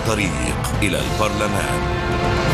الطريق إلى البرلمان.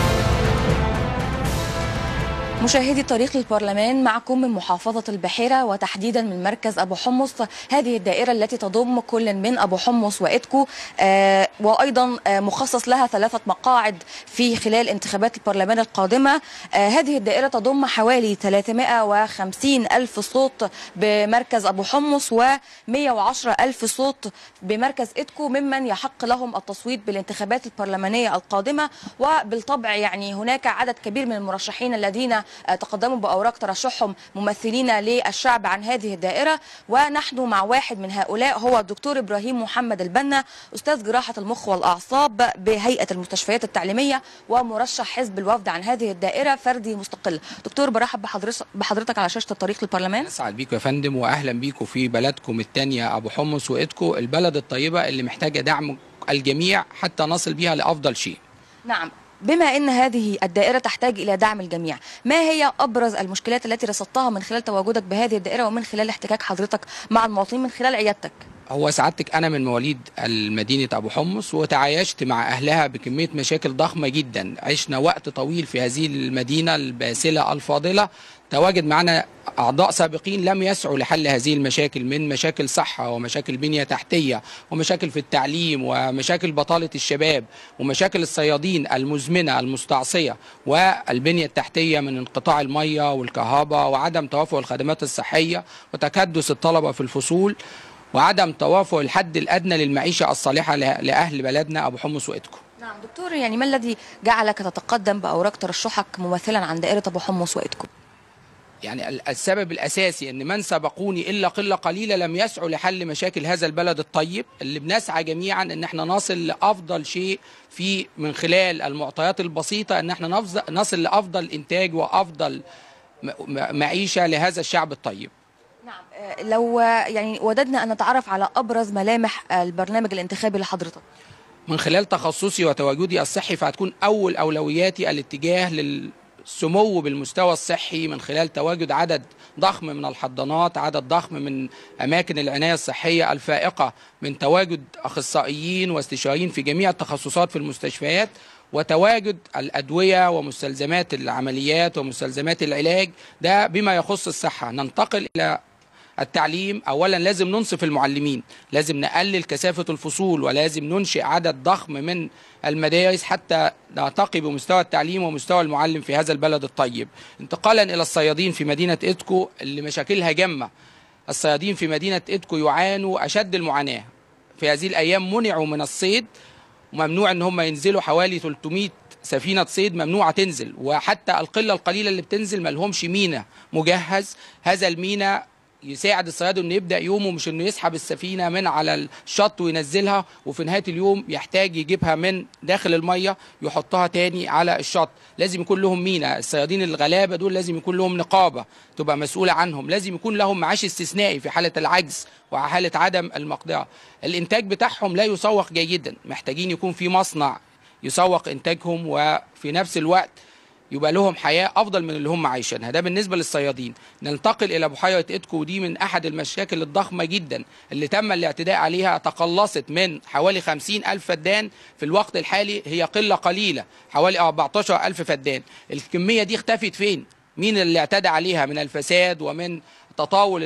مشاهدي طريق للبرلمان معكم من محافظة البحيرة وتحديدا من مركز أبو حمص هذه الدائرة التي تضم كل من أبو حمص وإتكو آه وأيضا آه مخصص لها ثلاثة مقاعد في خلال انتخابات البرلمان القادمة. آه هذه الدائرة تضم حوالي 350 ألف صوت بمركز أبو حمص و110 ألف صوت بمركز إتكو ممن يحق لهم التصويت بالانتخابات البرلمانية القادمة. وبالطبع يعني هناك عدد كبير من المرشحين الذين تقدموا بأوراق ترشحهم ممثلين للشعب عن هذه الدائرة. ونحن مع واحد من هؤلاء هو الدكتور إبراهيم محمد البنا أستاذ جراحة المخ والأعصاب بهيئة المستشفيات التعليمية ومرشح حزب الوفد عن هذه الدائرة فردي مستقل. دكتور برحب بحضرتك على شاشة الطريق للبرلمان. اسعد بيكم يا فندم واهلا بيكم في بلدكم الثانية أبو حمص وإدكو البلد الطيبة اللي محتاجة دعم الجميع حتى نصل بيها لأفضل شيء. نعم. بما إن هذه الدائرة تحتاج إلى دعم الجميع ما هي أبرز المشكلات التي رصدتها من خلال تواجدك بهذه الدائرة ومن خلال احتكاك حضرتك مع المواطنين من خلال عيادتك؟ هو سعادتك أنا من مواليد المدينة أبو حمص وتعايشت مع أهلها بكمية مشاكل ضخمة جدا. عشنا وقت طويل في هذه المدينة الباسلة الفاضلة. تواجد معنا أعضاء سابقين لم يسعوا لحل هذه المشاكل من مشاكل صحة ومشاكل بنية تحتية ومشاكل في التعليم ومشاكل بطالة الشباب ومشاكل الصيادين المزمنة المستعصية والبنية التحتية من انقطاع المية والكهرباء وعدم توافر الخدمات الصحية وتكدس الطلبة في الفصول وعدم توافر الحد الأدنى للمعيشة الصالحة لأهل بلدنا. أبو حمص وإتكو نعم دكتور يعني ما الذي جعلك تتقدم بأوراق ترشحك ممثلا عن دائرة أبو حمص وإتكو يعني السبب الأساسي إن من سبقوني إلا قلة قليلة لم يسعوا لحل مشاكل هذا البلد الطيب اللي بنسعى جميعا إن إحنا نصل لأفضل شيء في من خلال المعطيات البسيطة إن إحنا نصل لأفضل إنتاج وأفضل معيشة لهذا الشعب الطيب. نعم لو يعني وددنا أن نتعرف على أبرز ملامح البرنامج الانتخابي لحضرتك. من خلال تخصصي وتواجدي الصحي فهتكون أول أولوياتي الاتجاه لل سمو بالمستوى الصحي من خلال تواجد عدد ضخم من الحضانات عدد ضخم من أماكن العناية الصحية الفائقة من تواجد أخصائيين واستشاريين في جميع التخصصات في المستشفيات وتواجد الأدوية ومستلزمات العمليات ومستلزمات العلاج ده بما يخص الصحة. ننتقل إلى التعليم اولا لازم ننصف المعلمين لازم نقلل كثافة الفصول ولازم ننشئ عدد ضخم من المدارس حتى نرتقي بمستوى التعليم ومستوى المعلم في هذا البلد الطيب. انتقالا إلى الصيادين في مدينة إدكو اللي مشاكلها جمه الصيادين في مدينة إدكو يعانوا أشد المعاناة. في هذه الأيام منعوا من الصيد وممنوع إن هم ينزلوا حوالي 300 سفينة صيد ممنوعة تنزل. وحتى القلة القليلة اللي بتنزل ملهمش مينا مجهز. هذا المينا يساعد الصياد إنه يبدأ يومه مش إنه يسحب السفينة من على الشط وينزلها وفي نهاية اليوم يحتاج يجيبها من داخل المية يحطها تاني على الشط. لازم يكون لهم مينا الصيادين الغلابة دول لازم يكون لهم نقابة تبقى مسؤولة عنهم. لازم يكون لهم معاش استثنائي في حالة العجز وحالة عدم المقدرة. الإنتاج بتاعهم لا يسوق جيدا محتاجين يكون في مصنع يسوق إنتاجهم وفي نفس الوقت يبقى لهم حياة أفضل من اللي هم عايشينها. ده بالنسبة للصيادين. ننتقل إلى بحيرة إتكو. ودي من أحد المشاكل الضخمة جدا اللي تم الاعتداء عليها تقلصت من حوالي 50 ألف فدان في الوقت الحالي. هي قلة قليلة حوالي 14 ألف فدان. الكمية دي اختفت فين؟ مين اللي اعتدى عليها؟ من الفساد ومن تطاول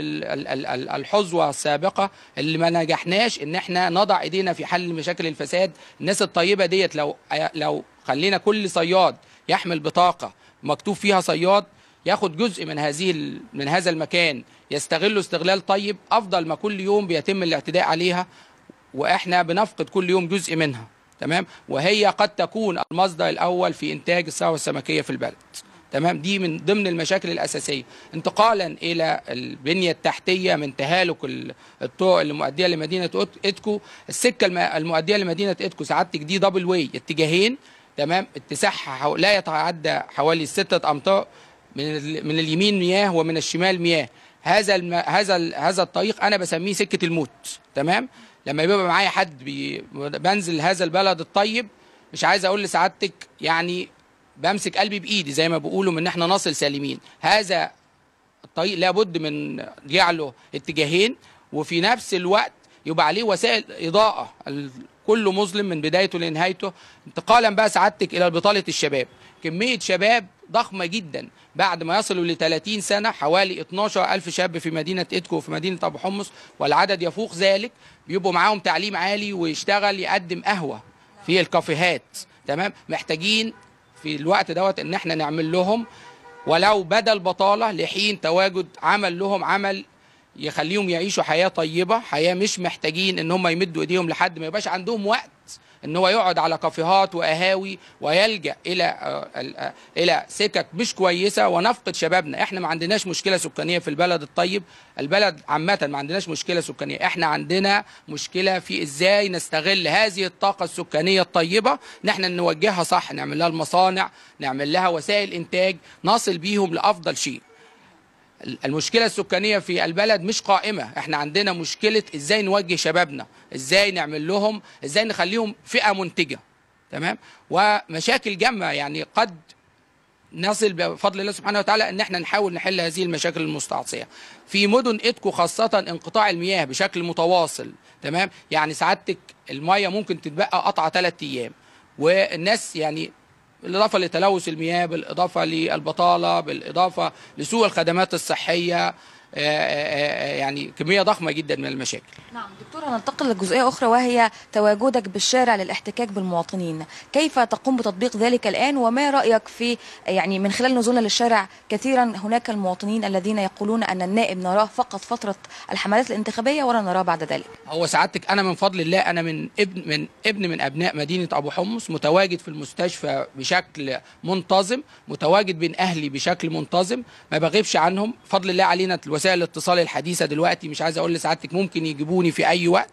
الحظوة السابقة؟ اللي ما نجحناش إن إحنا نضع إيدينا في حل مشاكل الفساد. الناس الطيبة ديت لو لو خلينا كل صياد يحمل بطاقة مكتوب فيها صياد ياخد جزء من هذه من هذا المكان يستغله استغلال طيب أفضل ما كل يوم بيتم الاعتداء عليها وإحنا بنفقد كل يوم جزء منها تمام؟ وهي قد تكون المصدر الأول في إنتاج الثروة السمكية في البلد تمام؟ دي من ضمن المشاكل الأساسية. انتقالا إلى البنية التحتية من تهالك الطرق المؤدية لمدينة إتكو. السكة المؤدية لمدينة إتكو سعادتك دي double way اتجاهين. تمام؟ اتساعها لا يتعدى حوالي ستة أمتار من من اليمين مياه ومن الشمال مياه. هذا الم... هذا ال... هذا الطريق أنا بسميه سكة الموت. تمام؟ لما يبقى معايا حد بي... بنزل هذا البلد الطيب مش عايز أقول لسعادتك يعني بمسك قلبي بإيدي زي ما بيقولوا من إن إحنا نصل سالمين. هذا الطريق لابد من جعله اتجاهين وفي نفس الوقت يبقى عليه وسائل إضاءة. كله مظلم من بدايته لنهايته انتقالا بقى سعادتك إلى بطالة الشباب. كمية شباب ضخمة جدا. بعد ما يصلوا ل 30 سنة حوالي 12 ألف شاب في مدينة ادكو وفي مدينة أبو حمص والعدد يفوق ذلك. بيبقوا معاهم تعليم عالي ويشتغل يقدم قهوة في الكافيهات. تمام؟ محتاجين في الوقت دوت إن إحنا نعمل لهم ولو بدل بطالة لحين تواجد عمل لهم عمل يخليهم يعيشوا حياة طيبة حياة مش محتاجين إن هم يمدوا إيديهم لحد ما يبقاش عندهم وقت إن هو يقعد على كافيهات وقهاوي ويلجأ إلى آه، آه، إلى سكك مش كويسة ونفقد شبابنا. إحنا ما عندناش مشكلة سكانية في البلد الطيب. البلد عامة ما عندناش مشكلة سكانية. إحنا عندنا مشكلة في إزاي نستغل هذه الطاقة السكانية الطيبة. ان إحنا نوجهها صح نعمل لها المصانع نعمل لها وسائل إنتاج نصل بيهم لأفضل شيء. المشكلة السكانية في البلد مش قائمة. إحنا عندنا مشكلة إزاي نوجه شبابنا إزاي نعمل لهم إزاي نخليهم فئة منتجة. تمام؟ ومشاكل جامة. يعني قد نصل بفضل الله سبحانه وتعالى ان إحنا نحاول نحل هذه المشاكل المستعصية. في مدن ادكو خاصة انقطاع المياه بشكل متواصل. تمام؟ يعني سعادتك الميه ممكن تتبقى قطعه ثلاث أيام. والناس يعني بالإضافة لتلوث المياه بالإضافة للبطالة بالإضافة لسوء الخدمات آه، يعني كمية ضخمة جدا من المشاكل. نعم دكتور هننتقل لجزئية أخرى وهي تواجدك بالشارع للاحتكاك بالمواطنين. كيف تقوم بتطبيق ذلك الآن؟ وما رأيك في يعني من خلال نزولنا للشارع كثيرا هناك المواطنين الذين يقولون أن النائب نراه فقط فترة الحملات الانتخابية ولا نراه بعد ذلك؟ هو سعادتك أنا من فضل الله أنا من ابن من ابن من أبناء مدينة أبو حمص متواجد في المستشفى بشكل منتظم متواجد بين أهلي بشكل منتظم ما بغيبش عنهم. فضل الله علينا وسائل الاتصال الحديثة دلوقتي مش عايز أقول لسعادتك ممكن يجيبوني في أي وقت.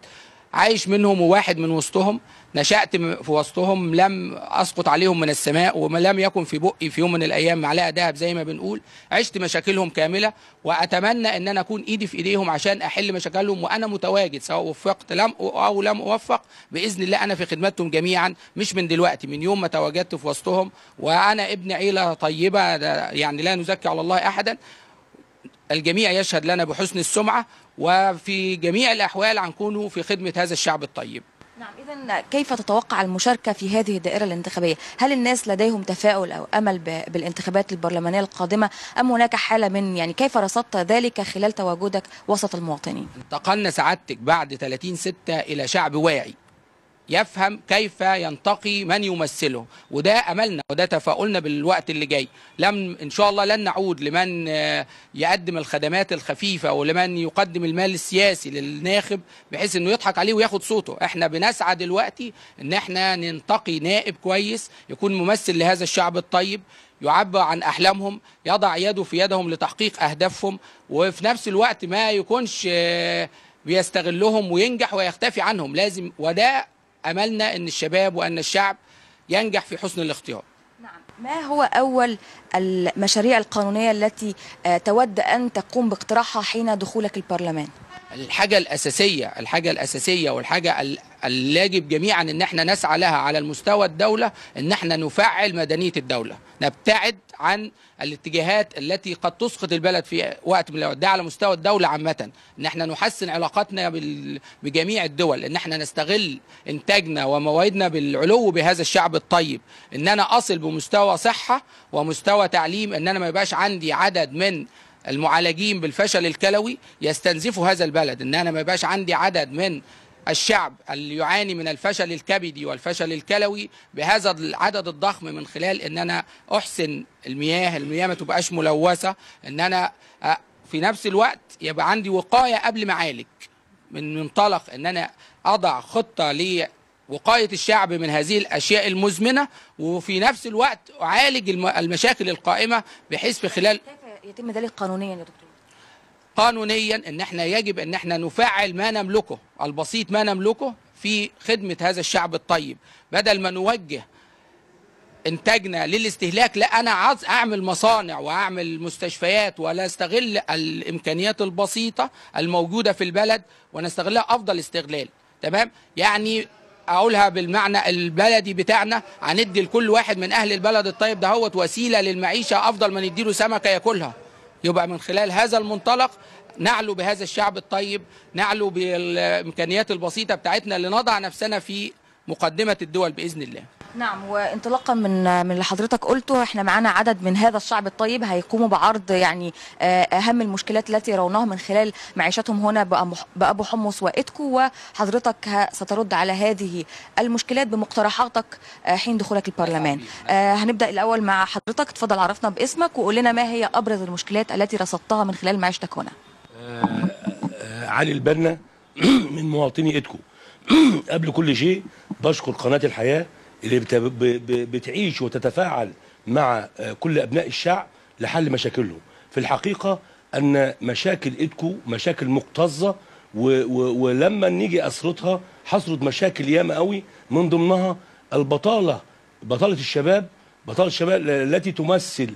عايش منهم وواحد من وسطهم. نشأت في وسطهم لم أسقط عليهم من السماء ولم يكن في بقي في يوم من الأيام معلقة دهب زي ما بنقول. عشت مشاكلهم كاملة وأتمنى أن أنا أكون إيدي في إيديهم عشان أحل مشاكلهم وأنا متواجد سواء وفقت لم أو لم أوفق. بإذن الله أنا في خدمتهم جميعا مش من دلوقتي من يوم ما تواجدت في وسطهم. وأنا ابن عيلة طيبة يعني لا نزكي على الله أحدا. الجميع يشهد لنا بحسن السمعة وفي جميع الأحوال هنكون في خدمة هذا الشعب الطيب نعم إذا كيف تتوقع المشاركة في هذه الدائرة الانتخابية؟ هل الناس لديهم تفاؤل أو أمل بالانتخابات البرلمانية القادمة أم هناك حالة من يعني كيف رصدت ذلك خلال تواجدك وسط المواطنين؟ انتقلنا سعادتك بعد 30 ستة إلى شعب واعي يفهم كيف ينتقي من يمثله. وده أملنا وده تفاؤلنا بالوقت اللي جاي. لم إن شاء الله لن نعود لمن آه، يقدم الخدمات الخفيفة ولمن يقدم المال السياسي للناخب بحيث إنه يضحك عليه وياخد صوته. إحنا بنسعى دلوقتي إن إحنا ننتقي نائب كويس يكون ممثل لهذا الشعب الطيب يعبر عن أحلامهم يضع يده في يدهم لتحقيق أهدافهم وفي نفس الوقت ما يكونش آه، بيستغلهم وينجح ويختفي عنهم. لازم وده أملنا إن الشباب وأن الشعب ينجح في حسن الاختيار. نعم. ما هو أول المشاريع القانونية التي آه، تود أن تقوم باقتراحها حين دخولك البرلمان؟ الحاجة الأساسية الحاجة الأساسية والحاجة ال- اللي يجب جميعا إن إحنا نسعى لها على المستوى الدولة إن إحنا نفعل مدنية الدولة. نبتعد عن الاتجاهات التي قد تسقط البلد في وقت من الأوقات. ده على مستوى الدولة عامة. إن إحنا نحسن علاقاتنا بجميع الدول. إن إحنا نستغل إنتاجنا ومواردنا بالعلو بهذا الشعب الطيب. إن أنا أصل بمستوى صحة ومستوى تعليم. إن أنا ما يبقاش عندي عدد من المعالجين بالفشل الكلوي يستنزفوا هذا البلد. إن أنا ما يبقاش عندي عدد من الشعب اللي يعاني من الفشل الكبدي والفشل الكلوي بهذا العدد الضخم من خلال إن أنا أحسن المياه المياه ما تبقاش ملوثة إن أنا أ- في نفس الوقت يبقى عندي وقاية قبل ما اعالج من منطلق إن أنا أضع خطة لوقاية الشعب من هذه الأشياء المزمنة وفي نفس الوقت أعالج الم- المشاكل القائمة بحيث في خلال كيف يتم ذلك قانونيا يا دكتور؟ قانونيا إن إحنا يجب إن إحنا نفعل ما نملكه. البسيط ما نملكه في خدمة هذا الشعب الطيب. بدل ما نوجه إنتاجنا للاستهلاك لا أنا عاوز أعمل مصانع وأعمل مستشفيات ولا استغل الإمكانيات البسيطة الموجودة في البلد ونستغلها أفضل استغلال. تمام؟ يعني أقولها بالمعنى البلدي بتاعنا. هندي لكل واحد من أهل البلد الطيب ده هو وسيلة للمعيشة أفضل ما نديله سمكة ياكلها. يبقى من خلال هذا المنطلق نعلو بهذا الشعب الطيب نعلو بالامكانيات البسيطة بتاعتنا لنضع نفسنا في مقدمة الدول بإذن الله. نعم وانطلاقا من من اللي حضرتك قلته إحنا معانا عدد من هذا الشعب الطيب هيقوموا بعرض يعني آه، أهم المشكلات التي يرونها من خلال معيشتهم هنا بأبو حمص وإتكو. وحضرتك سترد على هذه المشكلات بمقترحاتك آه، حين دخولك البرلمان. آه، هنبدأ الأول مع حضرتك. اتفضل عرفنا باسمك وقول لنا ما هي أبرز المشكلات التي رصدتها من خلال معيشتك هنا. علي البنا من مواطني إدكو قبل كل شيء بشكر قناة الحياة اللي بتعيش وتتفاعل مع آه، كل أبناء الشعب لحل مشاكلهم. في الحقيقة أن مشاكل إدكو مشاكل مكتظة ولما نيجي أسردها حصرت مشاكل ياما قوي. من ضمنها البطالة بطالة الشباب بطالة الشباب التي تمثل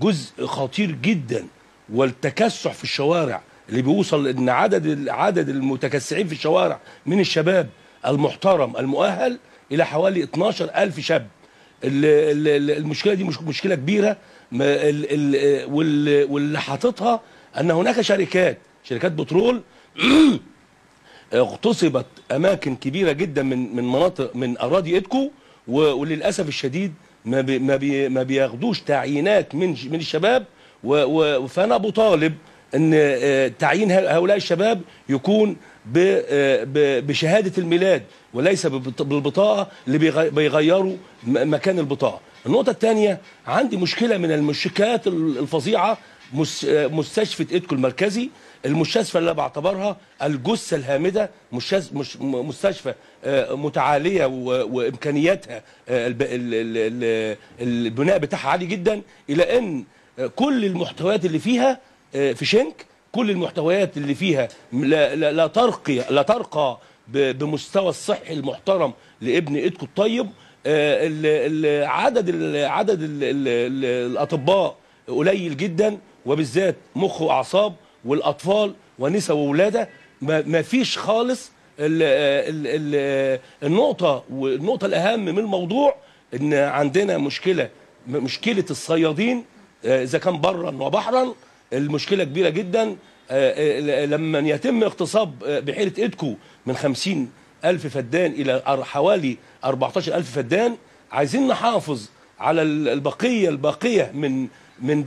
جزء خطير جدا والتكسح في الشوارع اللي بيوصل إن عدد عدد المتكسعين في الشوارع من الشباب المحترم المؤهل إلى حوالي 12 ألف شاب. ال- ال- المشكلة دي مش مشكلة كبيرة. واللي حاططها أن هناك شركات شركات بترول. اغتصبت أماكن كبيرة جدا من من مناطق من أراضي إدكو. و- وللأسف الشديد ما بي ما, بي ما بياخدوش تعيينات من من الشباب. و- و- فأنا بطالب أن آه، تعيين هؤلاء الشباب يكون ب- ب- بشهادة الميلاد وليس بالبطاقة اللي بيغ- بيغيروا مكان البطاقة. النقطة الثانية عندي مشكلة من المشكلات ال- الفظيعة مس- آه، مستشفى ادكو المركزي المستشفى اللي بعتبرها مش م- مستشفى آه، متعالية و- وإمكانياتها آه، الب- ال- ال- ال- البناء بتاعها عالي جدا إن آه، كل المحتويات اللي فيها آه، في شنك كل المحتويات اللي فيها لا, لا, لا ترقي لا ترقى بمستوى الصحي المحترم لابن إيدكو الطيب. آه، عدد عدد ال- ال- ال- الأطباء قليل جدا وبالذات مخ وأعصاب والأطفال ونساء وولادة. ما فيش خالص ال ال ال النقطة والنقطه الأهم من الموضوع إن عندنا مشكلة مشكلة الصيادين آه، إذا كان برا وبحرا المشكلة كبيرة جدا. آه، آه، لما يتم اغتصاب آه، بحيرة إدكو من 50 ألف فدان أر- حوالي 14 ألف فدان عايزين نحافظ على ال- البقية الباقية من من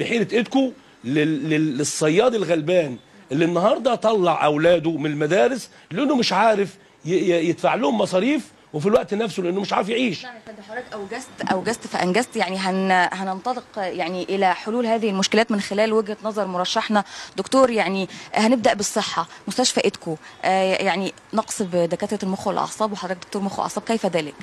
لل- لل- للصياد الغلبان اللي النهارده طلع أولاده من المدارس لأنه مش عارف يدفع لهم مصاريف وفي الوقت نفسه لأنه مش عارف يعيش. نعم يا حضرتك أوجزت أوجزت فأنجزت. يعني هن هننطلق يعني إلى حلول هذه المشكلات من خلال وجهة نظر مرشحنا. دكتور يعني هنبدأ بالصحة مستشفى إدكو. آه، يعني نقص بدكاترة المخ والأعصاب وحضرتك دكتور مخ وأعصاب كيف ذلك؟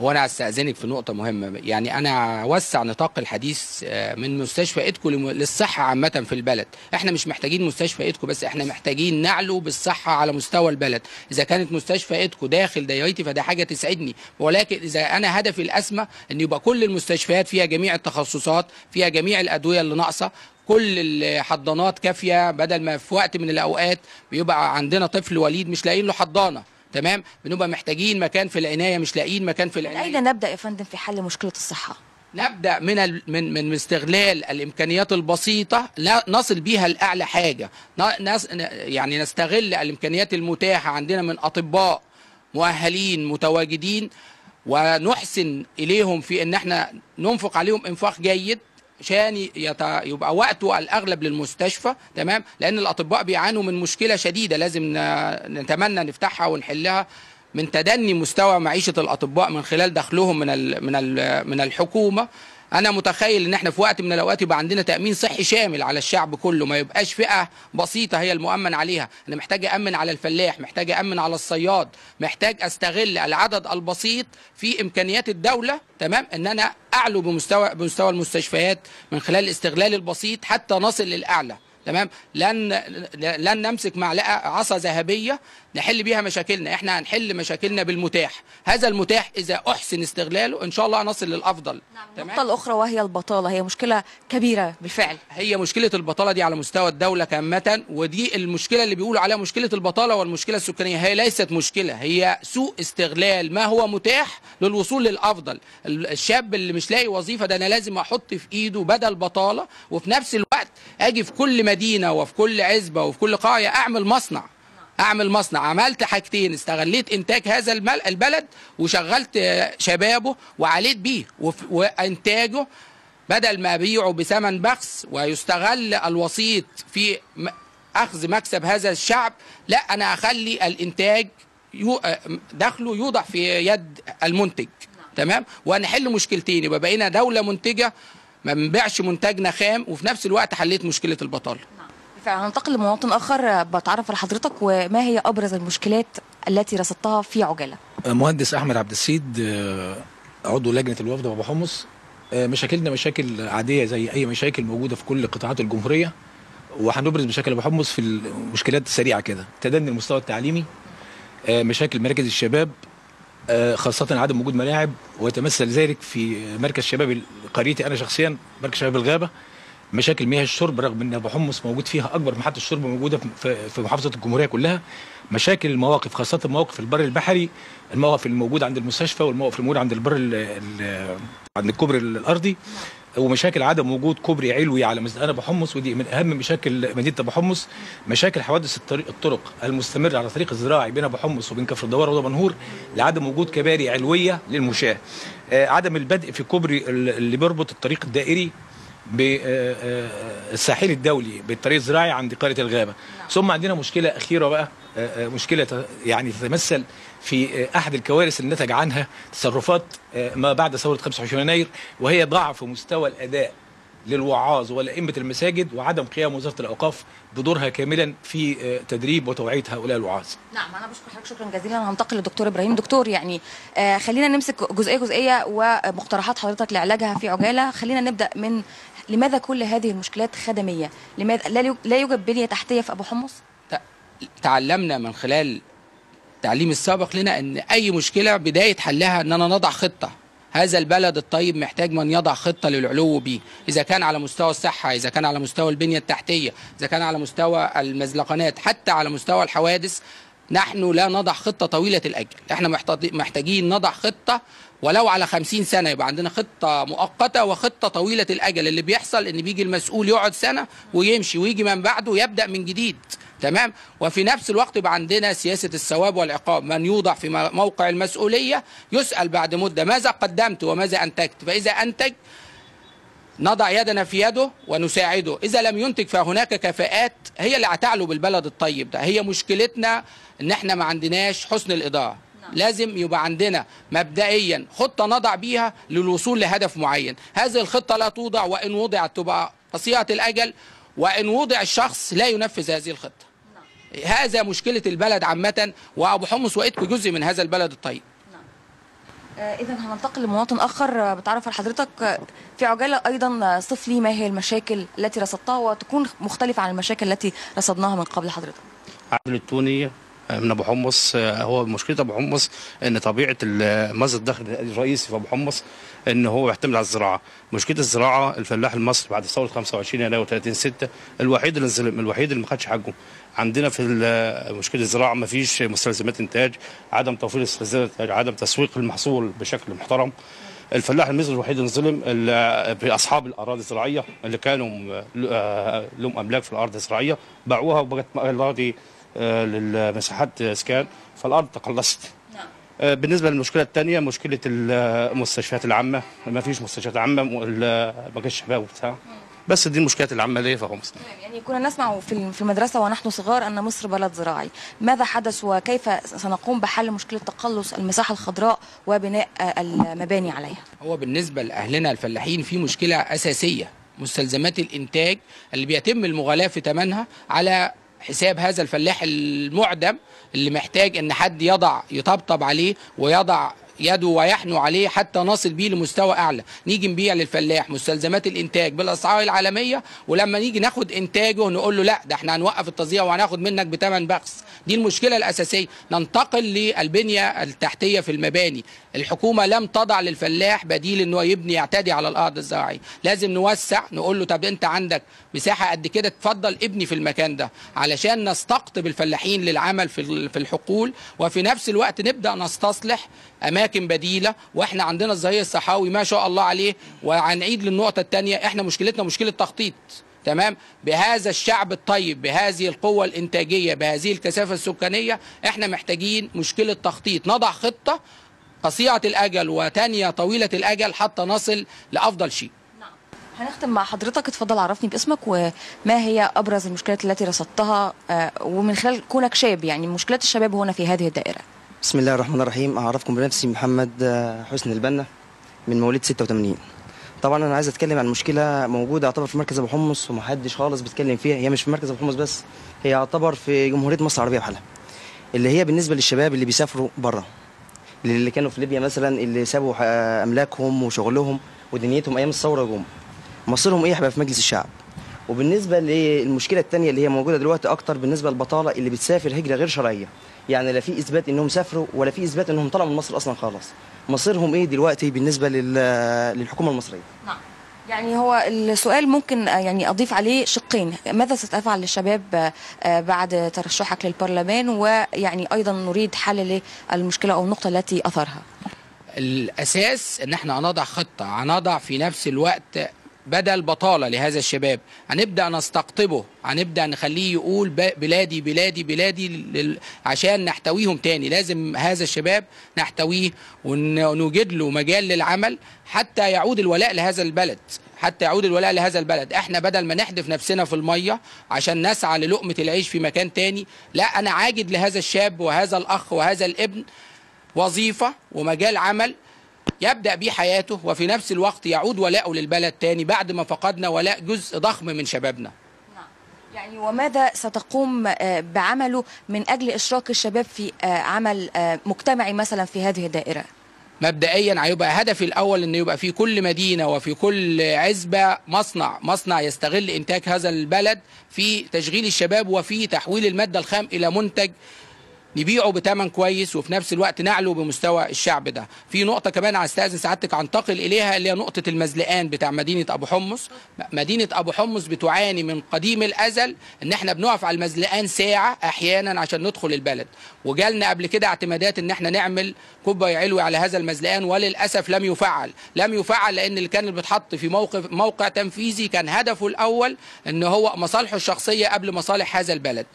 هو أنا هستاذنك في نقطة مهمة. يعني أنا أوسع نطاق الحديث آه، من مستشفى إدكو لم- للصحة عامة في البلد. إحنا مش محتاجين مستشفى إدكو بس إحنا محتاجين نعلو بالصحة على مستوى البلد. إذا كانت مستشفى إدكو داخل دايرتي فده حاجة تسعدني. ولكن إذا أنا هدفي الأسمى إن يبقى كل المستشفيات فيها جميع التخصصات فيها جميع الأدوية اللي ناقصة كل الحضانات كافية بدل ما في وقت من الأوقات بيبقى عندنا طفل وليد مش لاقيين له حضانة. تمام؟ بنبقى محتاجين مكان في العناية مش لاقيين مكان في العناية. أين نبدأ يا فندم في حل مشكلة الصحة؟ نبدأ من ال... من من استغلال الإمكانيات البسيطة نصل بيها لأعلى حاجة. ن... نس... ن- يعني نستغل الإمكانيات المتاحة عندنا من أطباء مؤهلين متواجدين ونحسن إليهم في إن إحنا ننفق عليهم إنفاق جيد. عشان يت... يبقى وقته الأغلب للمستشفى تمام لأن الأطباء بيعانوا من مشكلة شديدة لازم. نتمنى نفتحها ونحلها من تدني مستوى معيشة الأطباء من خلال دخلهم من ال... من ال... من الحكومة أنا متخيل إن إحنا في وقت من الأوقات يبقى عندنا تأمين صحي شامل على الشعب كله ما يبقاش فئة بسيطة هي المؤمن عليها. أنا محتاج امن على الفلاح محتاج امن على الصياد محتاج أستغل العدد البسيط في إمكانيات الدولة تمام؟ إن أنا أعلو بمستوى بمستوى المستشفيات من خلال الاستغلال البسيط حتى نصل للأعلى تمام؟ لن لن نمسك معلقة عصا ذهبية نحل بيها مشاكلنا إحنا هنحل مشاكلنا بالمتاح. هذا المتاح إذا أحسن استغلاله إن شاء الله نصل للأفضل. النقطه الأخرى وهي البطالة هي مشكلة كبيرة بالفعل. هي مشكلة البطالة دي على مستوى الدولة كامة ودي المشكلة اللي بيقولوا عليها مشكلة البطالة والمشكلة السكانية. هي ليست مشكلة هي سوء استغلال. ما هو متاح للوصول للأفضل؟ ال- الشاب اللي مش لاقي وظيفة ده أنا لازم أحط في إيده بدل بطالة وفي نفس الوقت أجي في كل مدينة وفي كل عزبة وفي كل قريه أعمل مصنع. أعمل مصنع عملت حاجتين استغليت إنتاج هذا. البلد وشغلت شبابه وعليت بيه. وإنتاجه بدل ما أبيعه بثمن بخس ويستغل الوسيط في. أخذ مكسب هذا الشعب لا أنا أخلي الإنتاج دخله يوضع في يد المنتج تمام ونحل مشكلتين يبقى بقينا دولة منتجة ما بنبيعش منتجنا خام وفي نفس الوقت حليت مشكلة البطالة فهننتقل لمواطن آخر بتعرف على حضرتك وما هي أبرز المشكلات التي رصدتها في عجالة؟ مهندس أحمد عبد السيد آه، عضو لجنة الوفد أبو حمص. آه، مشاكلنا مشاكل عادية زي أي مشاكل موجودة في كل قطاعات الجمهورية. وهنبرز مشاكل أبو حمص في المشكلات السريعة كده. تدني المستوى التعليمي آه، مشاكل مراكز الشباب خاصة عدم وجود ملاعب ويتمثل ذلك في مركز شباب قريتي أنا شخصيا مركز شباب الغابة. مشاكل مياه الشرب رغم إن أبو حمص موجود فيها أكبر محطه شرب موجودة في- محافظة الجمهورية كلها مشاكل المواقف خاصة مواقف البر البحري الموقف الموجود عند المستشفى والموقف الموجود عند البر ال- ال- عند الكوبري الأرضي ومشاكل عدم وجود كوبري علوي على مزدان أبو حمص ودي من أهم مشاكل مدينة أبو حمص. مشاكل حوادث الطريق الطرق المستمرة على الطريق الزراعي بين أبو حمص وبين كفر الدوار ودمنهور لعدم وجود كباري علوية للمشاة. آه، عدم البدء في كوبري ال- اللي بيربط الطريق الدائري بالساحل الدولي بالطريق الزراعي عند قرية الغابة. ثم عندنا مشكلة أخيرة بقى آه، آه، مشكلة يعني تتمثل في آه، أحد الكوارث اللي نتج عنها تصرفات آه، ما بعد ثورة 25 يناير وهي ضعف مستوى الأداء للوعاظ ولائمه المساجد وعدم قيام وزارة الأوقاف بدورها كاملا في آه، تدريب وتوعيه هؤلاء الوعاظ. نعم أنا بشكر حضرتك شكرا جزيلا. هنتقل للدكتور إبراهيم. دكتور يعني آه خلينا نمسك جزئية جزئية ومقترحات حضرتك لعلاجها في عجالة. خلينا نبدأ من لماذا كل هذه المشكلات خدمية؟ لماذا لا يو- لا يوجد بنية تحتية في أبو حمص؟ تعلمنا من خلال التعليم السابق لنا إن أي مشكلة بداية حلها اننا نضع خطة. هذا البلد الطيب محتاج من يضع خطة للعلو به إذا كان على مستوى الصحة إذا كان على مستوى البنية التحتية إذا كان على مستوى المزلقنات حتى على مستوى الحوادث نحن لا نضع خطة طويلة الأجل. إحنا محتاج- محتاجين نضع خطة ولو على خمسين سنة يبقى عندنا خطة مؤقتة وخطة طويلة الأجل. اللي بيحصل إن بيجي المسؤول يقعد سنة ويمشي ويجي من بعده يبدأ من جديد. تمام؟ وفي نفس الوقت يبقى عندنا سياسة الثواب والعقاب. من يوضع في موقع المسؤولية يسأل بعد مدة ماذا قدمت وماذا أنتجت. فإذا أنتج نضع يدنا في يده ونساعده. إذا لم ينتج فهناك كفاءات هي اللي هتعلو بالبلد الطيب ده. هي مشكلتنا إن إحنا ما عندناش حسن الإدارة لازم يبقى عندنا مبدئيا خطة نضع بيها للوصول لهدف معين. هذه الخطة لا توضع وإن وضعت تبقى قصيرة الأجل وإن وضع الشخص لا ينفذ هذه الخطة. هذا مشكلة البلد عامة وأبو حمص وإيدكو جزء من هذا البلد الطيب. إذا هننتقل لمواطن آخر آه، بتعرف على حضرتك آه، في عجالة أيضا آه، صف لي ما هي المشاكل التي رصدتها وتكون مختلفة عن المشاكل التي رصدناها من قبل حضرتك. عبد التوني من أبو حمص هو مشكلة أبو حمص إن طبيعة مصدر الدخل الرئيسي في أبو حمص إن هو يعتمد على الزراعة. مشكلة الزراعة الفلاح المصري بعد ثورة 25 يناير 30 6 الوحيد اللي ظلم الوحيد اللي ما خدش حقه. عندنا في مشكلة الزراعة ما فيش مستلزمات إنتاج عدم توفير مستلزمات عدم تسويق المحصول بشكل محترم. الفلاح المصري الوحيد اللي ظلم بأصحاب الأراضي الزراعية اللي كانوا ل- لهم أملاك في الأرض الزراعية باعوها وبقت اراضي آه، للمساحات اسكان فالأرض تقلصت. آه، بالنسبة للمشكلة الثانية مشكلة المستشفيات العامة. ما فيش مستشفيات عامة ما كانش شباب وبتاع. بس دي المشكلات العامة ليه حمص يعني كنا نسمع في في المدرسة ونحن صغار أن مصر بلد زراعي. ماذا حدث وكيف سنقوم بحل مشكلة تقلص المساحة الخضراء وبناء آه، المباني عليها؟ هو بالنسبة لأهلنا الفلاحين في مشكلة أساسية مستلزمات الإنتاج اللي بيتم المغالاة في ثمنها على حساب هذا الفلاح المعدم اللي محتاج ان حد يضع يطبطب عليه ويضع يده ويحنو عليه حتى نصل بيه لمستوى اعلى. نيجي نبيع للفلاح مستلزمات الانتاج بالاسعار العالمية ولما نيجي ناخد انتاجه نقول له لا ده إحنا هنوقف التصدير وهناخد منك بثمن بخس. دي المشكلة الأساسية. ننتقل للبنية التحتية في المباني. الحكومة لم تضع للفلاح بديل إن هو يبني يعتدي على الأرض الزراعية. لازم نوسع نقول له طب أنت عندك مساحة قد كده تفضل ابني في المكان ده علشان نستقطب الفلاحين للعمل في في الحقول وفي نفس الوقت نبدأ نستصلح أماكن بديلة وإحنا عندنا الظهير الصحراوي ما شاء الله عليه وهنعيد للنقطة الثانية إحنا مشكلتنا مشكلة تخطيط. تمام؟ بهذا الشعب الطيب بهذه القوة الإنتاجية بهذه الكثافة السكانية إحنا محتاجين مشكلة تخطيط. نضع خطة قصيرة الأجل وتانية طويلة الأجل حتى نصل لأفضل شيء. هنختم مع حضرتك. اتفضل عرفني باسمك وما هي أبرز المشكلات التي رصدتها آه، ومن خلال كونك شاب يعني مشكلات الشباب هنا في هذه الدائرة. بسم الله الرحمن الرحيم. أعرفكم بنفسي محمد آه، حسني البنا من مواليد 86 طبعا أنا عايز أتكلم عن مشكلة موجودة يعتبر في مركز أبو حمص ومحدش خالص بيتكلم فيها. هي مش في مركز أبو حمص بس هي يعتبر في جمهورية مصر العربية بحالها اللي هي بالنسبة للشباب اللي بيسافروا بره اللي كانوا في ليبيا مثلا اللي سابوا آه، أملاكهم وشغلهم ودنيتهم أيام الثورة جم. مصيرهم إيه هيبقى في مجلس الشعب. وبالنسبة للمشكلة الثانية اللي هي موجودة دلوقتي أكتر بالنسبة للبطالة اللي بتسافر هجرة غير شرعية. يعني لا في إثبات إنهم سافروا ولا في إثبات إنهم طلعوا من مصر أصلا خالص. مصيرهم إيه دلوقتي بالنسبة لل- للحكومة المصرية؟ نعم. يعني هو السؤال ممكن آه، يعني أضيف عليه شقين. ماذا ستفعل للشباب آه، آه، بعد ترشحك للبرلمان؟ ويعني أيضا نريد حل للمشكلة أو النقطة التي أثرها. الأساس إن إحنا هنضع خطة هنضع في نفس الوقت بدل بطالة لهذا الشباب. هنبدأ نستقطبه. هنبدأ نخليه يقول بلادي بلادي بلادي لل... عشان نحتويهم تاني. لازم هذا الشباب نحتويه ونوجد له مجال للعمل حتى يعود الولاء لهذا البلد. حتى يعود الولاء لهذا البلد. إحنا بدل ما نحدف نفسنا في المية عشان نسعى للقمة العيش في مكان تاني لا أنا عاجد لهذا الشاب وهذا الأخ وهذا الابن وظيفة ومجال عمل يبدأ بيه حياته وفي نفس الوقت يعود ولاؤه للبلد تاني بعد ما فقدنا ولاء جزء ضخم من شبابنا. يعني وماذا ستقوم آه، بعمله من أجل إشراك الشباب في آه، عمل آه، مجتمعي مثلا في هذه الدائرة؟ مبدئيا هيبقى هدفي الأول إن يبقى في كل مدينة وفي كل عزبة مصنع مصنع يستغل إنتاج هذا البلد في تشغيل الشباب وفي تحويل المادة الخام إلى منتج نبيعه بثمن كويس وفي نفس الوقت نعلو بمستوى الشعب ده. في نقطة كمان عايز استاذن سعادتك أنتقل إليها اللي هي نقطة المزلقان بتاع مدينة أبو حمص. مدينة أبو حمص بتعاني من قديم الأزل إن إحنا بنقف على المزلقان ساعة أحيانا عشان ندخل البلد. وجالنا قبل كده اعتمادات إن إحنا نعمل كوباي علوي على هذا المزلقان وللأسف لم يفعل. لم يفعل لأن اللي كان بيتحط في موقف موقع تنفيذي كان هدفه الأول إن هو مصالحه الشخصية قبل مصالح هذا البلد.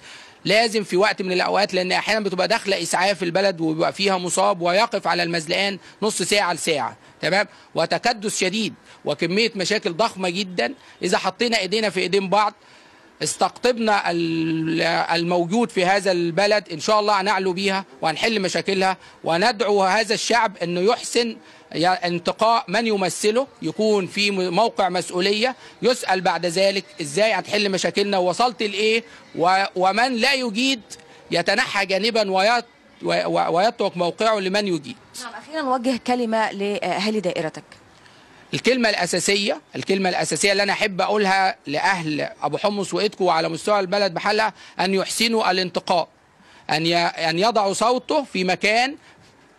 لازم في وقت من الأوقات لأن أحيانا بتبقى داخله إسعاف البلد وبيبقى فيها مصاب ويقف على المزلقان نص ساعة لساعة. تمام؟ وتكدس شديد وكمية مشاكل ضخمة جدا. إذا حطينا إيدينا في إيدين بعض استقطبنا ال- الموجود في هذا البلد إن شاء الله هنعلو بيها وهنحل مشاكلها وندعو هذا الشعب إنه يحسن انتقاء من يمثله يكون في موقع مسؤولية يسأل بعد ذلك إزاي هتحل مشاكلنا ووصلت لإيه ومن لا يجيد يتنحى جانبا ويت ويترك موقعه لمن يجيد. نعم أخيرا نوجه كلمة لاهالي دائرتك. الكلمة الأساسية الكلمة الأساسية اللي أنا أحب أقولها لأهل أبو حمص وإيدكو وعلى مستوى البلد بحالها أن يحسنوا الانتقاء أن أن يضعوا صوته في مكان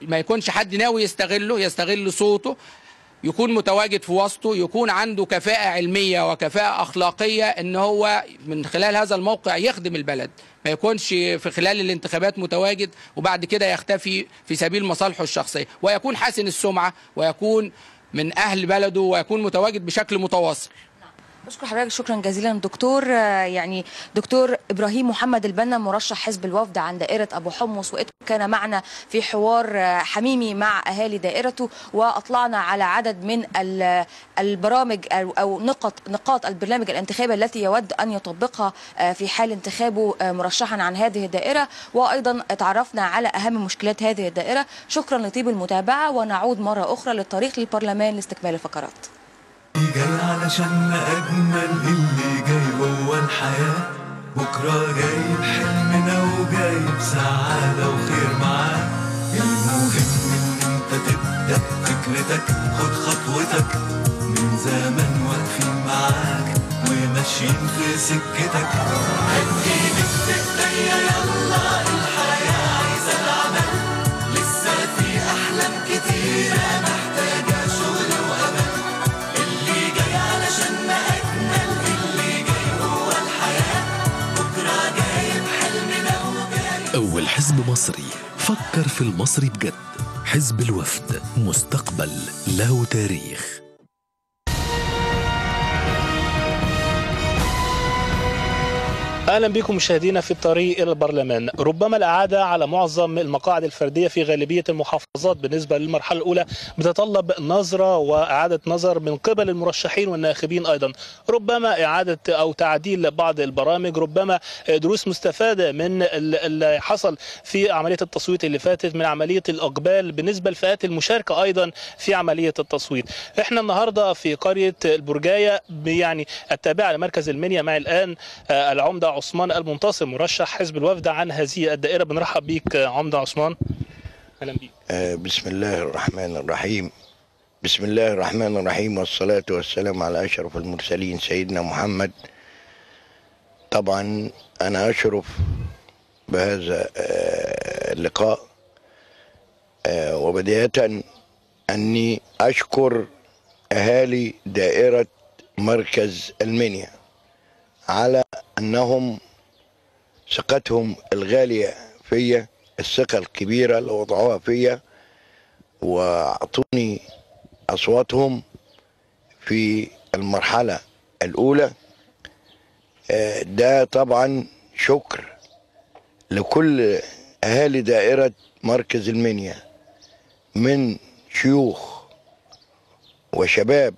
ما يكونش حد ناوي يستغله يستغل صوته يكون متواجد في وسطه يكون عنده كفاءة علمية وكفاءة أخلاقية إن هو من خلال هذا الموقع يخدم البلد. ما يكونش في خلال الانتخابات متواجد وبعد كده يختفي في سبيل مصالحه الشخصية. ويكون حسن السمعة ويكون من أهل بلده ويكون متواجد بشكل متواصل. بشكر حضرتك شكرا جزيلا دكتور. آه، يعني دكتور إبراهيم محمد البنا مرشح حزب الوفد عن دائرة أبو حمص وإتكو كان معنا في حوار آه، حميمي مع أهالي دائرته وأطلعنا على عدد من ال- البرامج أو نقط نقاط البرنامج الانتخابي التي يود أن يطبقها آه، في حال انتخابه مرشحا عن هذه الدائرة. وأيضا تعرفنا على أهم مشكلات هذه الدائرة. شكرا لطيب المتابعة ونعود مرة أخرى للطريق للبرلمان لاستكمال الفقرات. جاي علشان أجمل اللي جاي جوه الحياة. بكرة جايب حلمنا وجايب سعادة وخير معاه المهم إن أنت تبدأ فكرتك خد خطوتك. من زمان واقفين معاك وماشيين في سكتك. هتجيب الدنيا يلا. حزب مصري فكر في المصري بجد. حزب الوفد مستقبل له تاريخ. أهلا بكم مشاهدينا في الطريق إلى البرلمان. ربما الأعادة على معظم المقاعد الفردية في غالبية المحافظات بالنسبة للمرحلة الأولى بتتطلب نظرة وإعادة نظر من قبل المرشحين والناخبين أيضا. ربما إعادة أو تعديل بعض البرامج ربما دروس مستفادة من ال- اللي حصل في عملية التصويت اللي فاتت من عملية الإقبال بالنسبة لفئات المشاركة أيضا في عملية التصويت. إحنا النهارده في قرية البرجاية يعني التابعة لمركز المنيا مع الآن آه، العمدة عثمان المنتصر مرشح حزب الوفد عن هذه الدائرة. بنرحب بيك عمدة عثمان. أهلا بيك. آه، بسم الله الرحمن الرحيم. بسم الله الرحمن الرحيم والصلاة والسلام على أشرف المرسلين سيدنا محمد. طبعا أنا أشرف بهذا آه، اللقاء. آه، وبداية أني أشكر أهالي دائرة مركز المنيا على أنهم ثقتهم الغالية فيا الثقة الكبيرة اللي وضعوها فيا وأعطوني أصواتهم في المرحلة الأولى. آه، ده طبعا شكر لكل أهالي دائرة مركز المنيا من شيوخ وشباب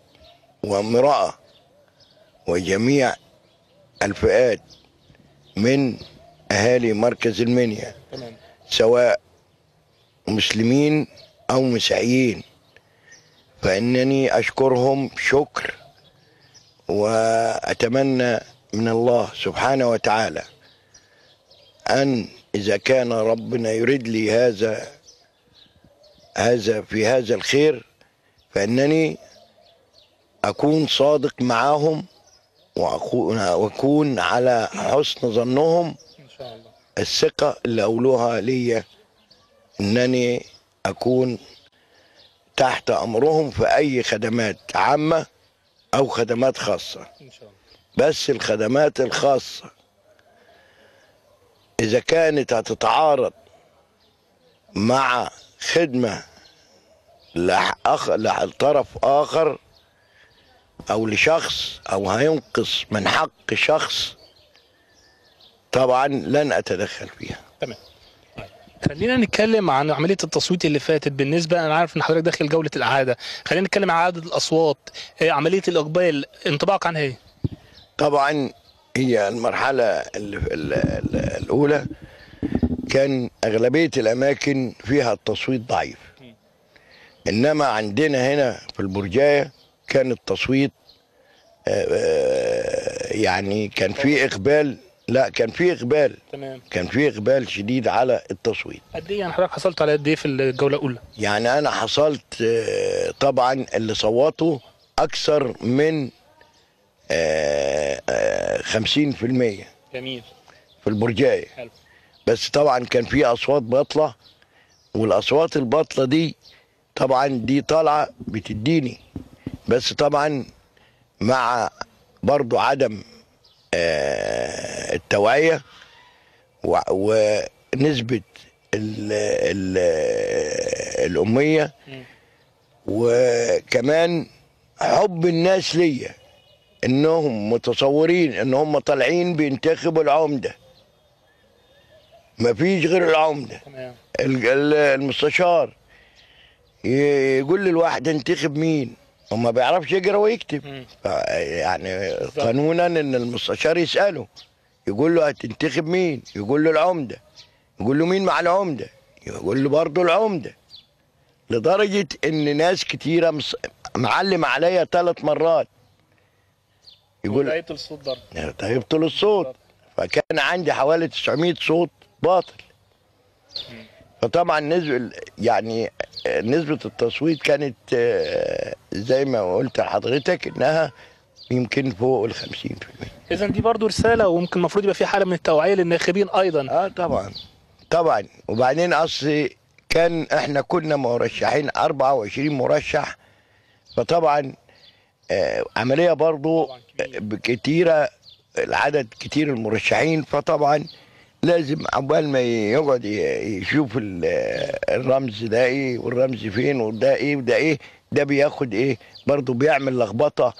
وامرأة وجميع الفئات من أهالي مركز المنيا تمام. سواء مسلمين أو مسيحيين. فإنني أشكرهم شكر وأتمنى من الله سبحانه وتعالى أن إذا كان ربنا يريد لي هذا هذا في هذا الخير فإنني أكون صادق معهم وأكون وأكون على حسن ظنهم ان شاء الله الثقة اللي أولوها ليا إنني أكون تحت أمرهم في أي خدمات عامة أو خدمات خاصة. ان شاء الله بس الخدمات الخاصة إذا كانت هتتعارض مع خدمة لأخ... لطرف آخر أو لشخص أو هينقص من حق شخص طبعا لن أتدخل فيها. تمام. طيب. خلينا نتكلم عن عملية التصويت اللي فاتت. بالنسبة أنا عارف إن حضرتك داخل جولة الاعاده خلينا نتكلم عن عدد الأصوات. آه، عملية الإقبال انطباعك عنها إيه؟ طبعا هي المرحلة ال- ال- ال- الأولى. كان أغلبية الأماكن فيها التصويت ضعيف. إنما عندنا هنا في البرجاية كان التصويت آه، آه، يعني كان في إقبال لا كان في إقبال تمام. كان في إقبال شديد على التصويت. قد إيه يعني حضرتك حصلت على قد إيه في الجولة الأولى؟ يعني أنا حصلت آه، طبعا اللي صوتوا أكثر من آه، آه، 50% جميل. في البرجاية. حلو. بس طبعا كان في أصوات باطلة والأصوات الباطلة دي طبعا دي طالعة بتديني بس طبعا مع برضو عدم آه، التوعية و- ونسبة ال ال الأمية وكمان حب الناس ليا إنهم متصورين ان هم طالعين بينتخبوا العمدة. مفيش غير العمدة. المستشار يقول للواحد انتخب مين؟ وما بيعرفش يقرأ ويكتب. يعني قانونا إن المستشار يسأله يقول له هتنتخب مين؟ يقول له العمدة. يقول له مين مع العمدة؟ يقول له برضه العمدة. لدرجة إن ناس كتيرة معلم عليا ثلاث مرات. يقول لقيت الصوت ضرب طيبت له الصوت. فكان عندي حوالي 900 صوت باطل. فطبعا نسبة يعني نسبة التصويت كانت آه، زي ما قلت لحضرتك إنها يمكن فوق ال 50% اذا دي برضو رسالة وممكن المفروض يبقى في حالة من التوعية للناخبين أيضا. آه طبعا. طبعا. وبعدين أصل كان إحنا كنا مرشحين 24 مرشح فطبعا آه عملية برضو. كتيره العدد كتير المرشحين فطبعا لازم عقبال ما يقعد يشوف ال- الرمز ده إيه والرمز فين وده إيه وده إيه ده بياخد إيه برضو بيعمل لخبطة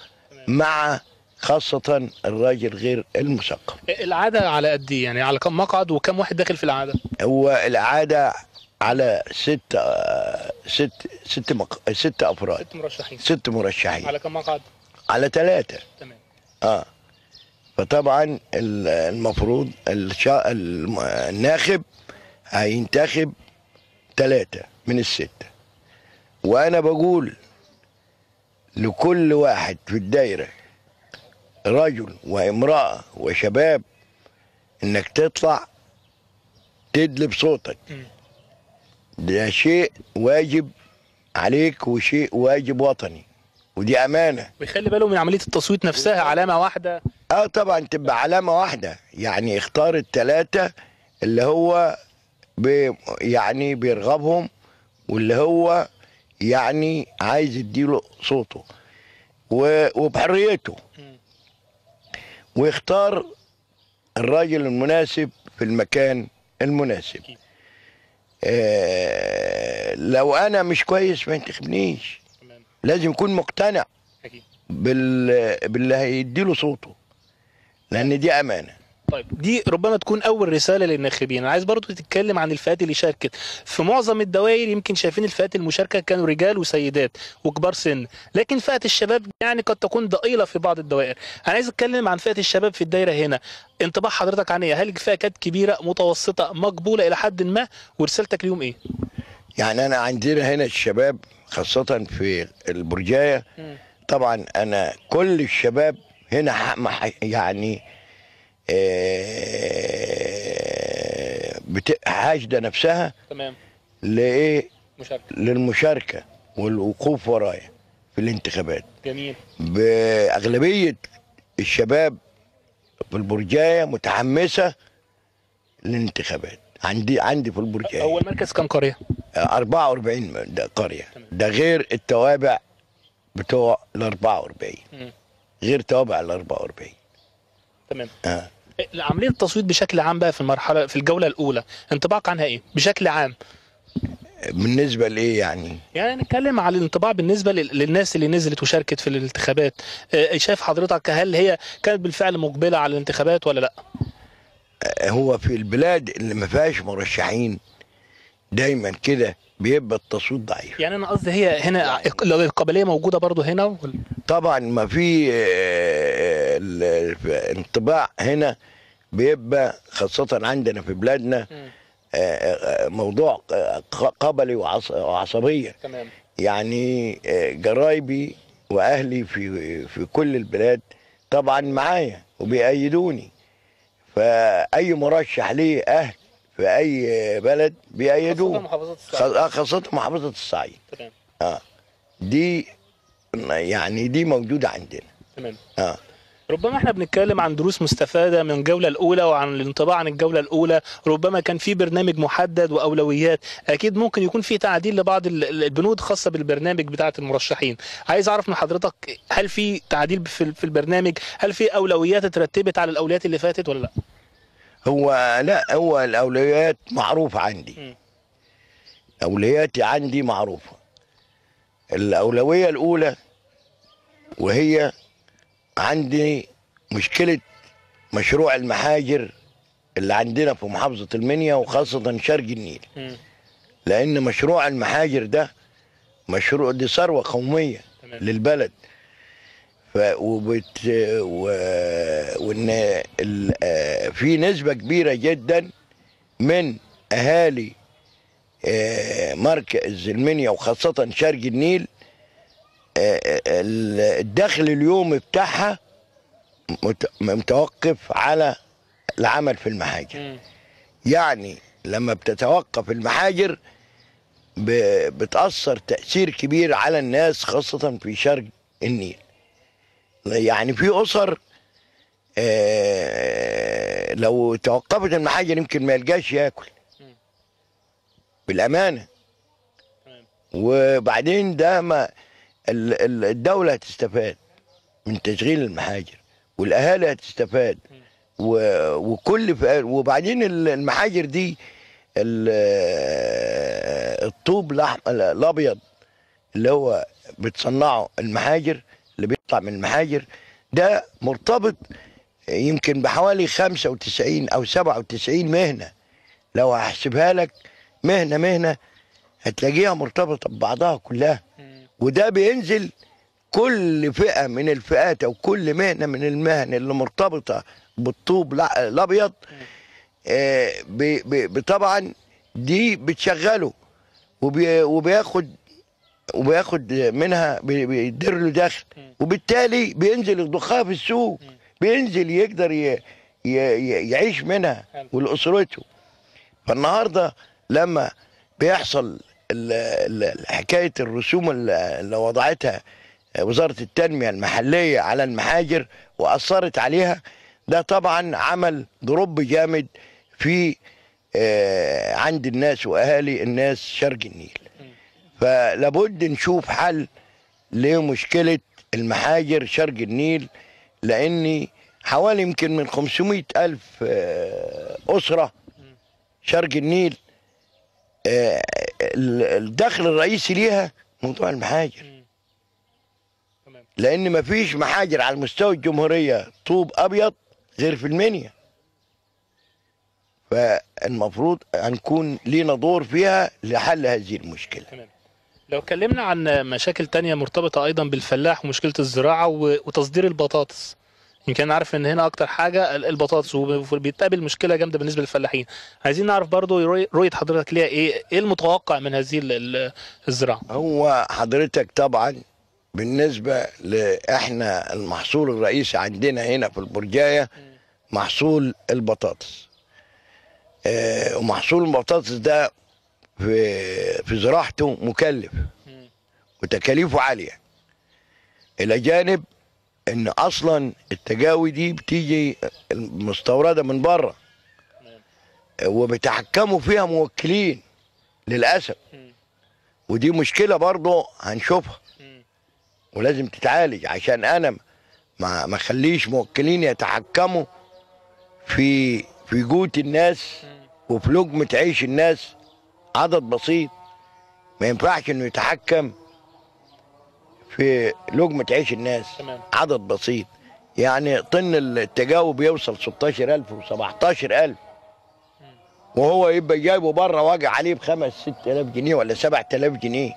مع خاصة الراجل غير المثقف. العادة على قد إيه؟ يعني على كم مقعد وكم واحد داخل في العادة؟ هو العادة على ست ست ست مق... ست أفراد. ست مرشحين. ست مرشحين. على كم مقعد؟ على ثلاثة تمام. آه. فطبعا ال- المفروض الشا... الناخب هينتخب ثلاثة من الستة. وأنا بقول لكل واحد في الدايرة رجل وامرأة وشباب إنك تطلع تدلب صوتك. ده شيء واجب عليك وشيء واجب وطني ودي أمانة. ويخلي باله من عملية التصويت نفسها علامة واحدة. آه طبعا تبقى علامة واحدة. يعني اختار الثلاثه اللي هو بي يعني بيرغبهم واللي هو يعني عايز يديله صوته وبحريته. ويختار الراجل المناسب في المكان المناسب. آه لو أنا مش كويس ما ينتخبنيش. لازم يكون مقتنع. بال... باللي هيديله صوته. لأن دي أمانة. طيب دي ربما تكون أول رسالة للناخبين. أنا عايز برضو تتكلم عن الفئات اللي شاركت. في معظم الدوائر يمكن شايفين الفئات المشاركة كانوا رجال وسيدات وكبار سن لكن فئة الشباب يعني قد تكون ضئيلة في بعض الدوائر. أنا عايز أتكلم عن فئة الشباب في الدايرة هنا. انطباع حضرتك عن إيه؟ هل الفئه كانت كبيرة متوسطة مقبولة إلى حد ما؟ ورسالتك ليهم إيه؟ يعني أنا عندنا هنا الشباب خاصة في البرجاية. طبعا أنا كل الشباب هنا يعني آه، بت- حاشده نفسها تمام. لإيه؟ مشاركة. للمشاركة والوقوف ورايا في الانتخابات. جميل. بأغلبية الشباب في البرجاية متحمسة للانتخابات. عندي عندي في البرجاية. هو المركز كان قرية. 44 ده قرية. ده غير التوابع بتوع ال 44 مم. غير توابع ال 44 تمام. آه. عمليه التصويت بشكل عام بقى في المرحلة في الجولة الأولى. انطباعك عنها إيه؟ بشكل عام. بالنسبة لإيه يعني؟ يعني نتكلم على الانطباع بالنسبة لل- للناس اللي نزلت وشاركت في الانتخابات. آه، شايف حضرتك هل هي كانت بالفعل مقبلة على الانتخابات ولا لأ؟ آه، هو في البلاد اللي ما فيهاش مرشحين دايما كده بيبقى التصويت ضعيف. يعني أنا قصدي هي هنا لو القبلية موجودة برضو هنا ولا- طبعا ما في آه، ال- الانطباع هنا بيبقى خاصة عندنا في بلادنا آه، آه، موضوع آه، قبلي وعص- وعصبية تمام. يعني آه، جرايبي وأهلي في في كل البلاد طبعا معايا وبيأيدوني. فأي مرشح ليه أهل في أي بلد بيأيدوه. محافظات خ- آه، خاصة محافظة الصعيد. تمام. آه. دي يعني دي موجودة عندنا. تمام. آه. ربما إحنا بنتكلم عن دروس مستفادة من الجوله الأولى وعن الانطباع عن الجولة الأولى. ربما كان في برنامج محدد وأولويات. أكيد ممكن يكون في تعديل لبعض ال- ال- البنود خاصة بالبرنامج بتاعة المرشحين. عايز أعرف من حضرتك هل في تعديل في في البرنامج؟ هل في أولويات اترتبت على الأولويات اللي فاتت ولا لا؟ هو لا هو الأولويات معروفة عندي. أولوياتي عندي معروفة الأولوية الأولى وهي عندي مشكلة مشروع المحاجر اللي عندنا في محافظة المنيا وخاصة شرق النيل. لأن مشروع المحاجر ده مشروع دي ثروة قومية تمام. للبلد وبت و... وإن ال... آه، في نسبة كبيرة جدا من أهالي آه، مركز المنيا وخاصة شرق النيل آه، ال- الدخل اليومي بتاعها مت- متوقف على العمل في المحاجر. يعني لما بتتوقف المحاجر بتأثر تأثير كبير على الناس خاصة في شرق النيل يعني في أسر آه، لو توقفت المحاجر يمكن ما يلقاش ياكل. بالأمانة. وبعدين ده ما ال- ال- الدولة هتستفاد من تشغيل المحاجر والأهالي هتستفاد. وكل وبعدين ال- المحاجر دي ال- الطوب الأبيض اللي هو بتصنعه المحاجر اللي بيطلع من المحاجر ده مرتبط يمكن بحوالي 95 أو 97 مهنة. لو هحسبها لك مهنة مهنة هتلاقيها مرتبطة ببعضها كلها. وده بينزل كل فئة من الفئات أو كل مهنة من المهن اللي مرتبطة بالطوب الأبيض. آه، طبعا دي بتشغله. وبي- وبياخد وبياخد منها بي- بيدير له دخل. وبالتالي بينزل يضخها في السوق بينزل يقدر ي- ي- يعيش منها ولأسرته. فالنهاردة لما بيحصل حكاية الرسوم اللي اللي وضعتها وزارة التنمية المحلية على المحاجر وأثرت عليها ده طبعا عمل ضرب جامد في آه، عند الناس وأهالي الناس شرق النيل. فلابد نشوف حل لمشكلة المحاجر شرق النيل لأني حوالي يمكن من 500 ألف آه، أسرة شرق النيل آه، ال- الدخل الرئيسي ليها موضوع المحاجر. لأن مفيش محاجر على مستوى الجمهورية طوب أبيض غير في المنيا. فالمفروض هنكون لينا دور فيها لحل هذه المشكلة. لو اتكلمنا عن مشاكل تانية مرتبطة أيضا بالفلاح ومشكلة الزراعة وتصدير البطاطس. يمكن عارف إن هنا أكتر حاجة ال- البطاطس وبيتقابل مشكلة جامدة بالنسبة للفلاحين. عايزين نعرف برضو رؤية حضرتك ليها إيه؟ إيه المتوقع من هذه ال- ال- الزراعة؟ هو حضرتك طبعا بالنسبة لإحنا المحصول الرئيسي عندنا هنا في البرجاية محصول البطاطس. آه، ومحصول البطاطس ده في في زراعته مكلف وتكاليفه عالية. إلى جانب إن أصلا التجاوي دي بتيجي مستوردة من بره وبيتحكموا فيها موكلين للأسف. ودي مشكلة برضه هنشوفها. ولازم تتعالج. عشان أنا ما ما اخليش موكلين يتحكموا في في جوت الناس وفي لقمة عيش الناس. عدد بسيط ما ينفعش إنه يتحكم في لقمة عيش الناس. تمام. عدد بسيط. يعني طن التجاوب يوصل 16000 و17000 وهو يبقى جايبه بره واجع عليه بخمس 6000 جنيه ولا 7000 جنيه.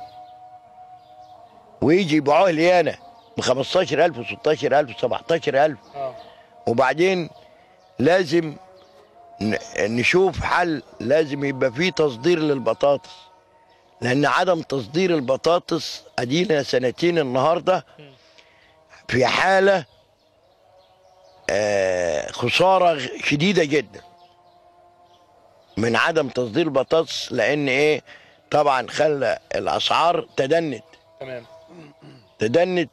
ويجي يبيعوه لي أنا ب 15000 و16000 و17000 وبعدين لازم نشوف حل لازم يبقى فيه تصدير للبطاطس. لأن عدم تصدير البطاطس أدينا سنتين النهارده في حالة آه، خسارة شديدة جدا. من عدم تصدير البطاطس لأن إيه؟ طبعا خلى الأسعار تدنت. تمام. تدنت.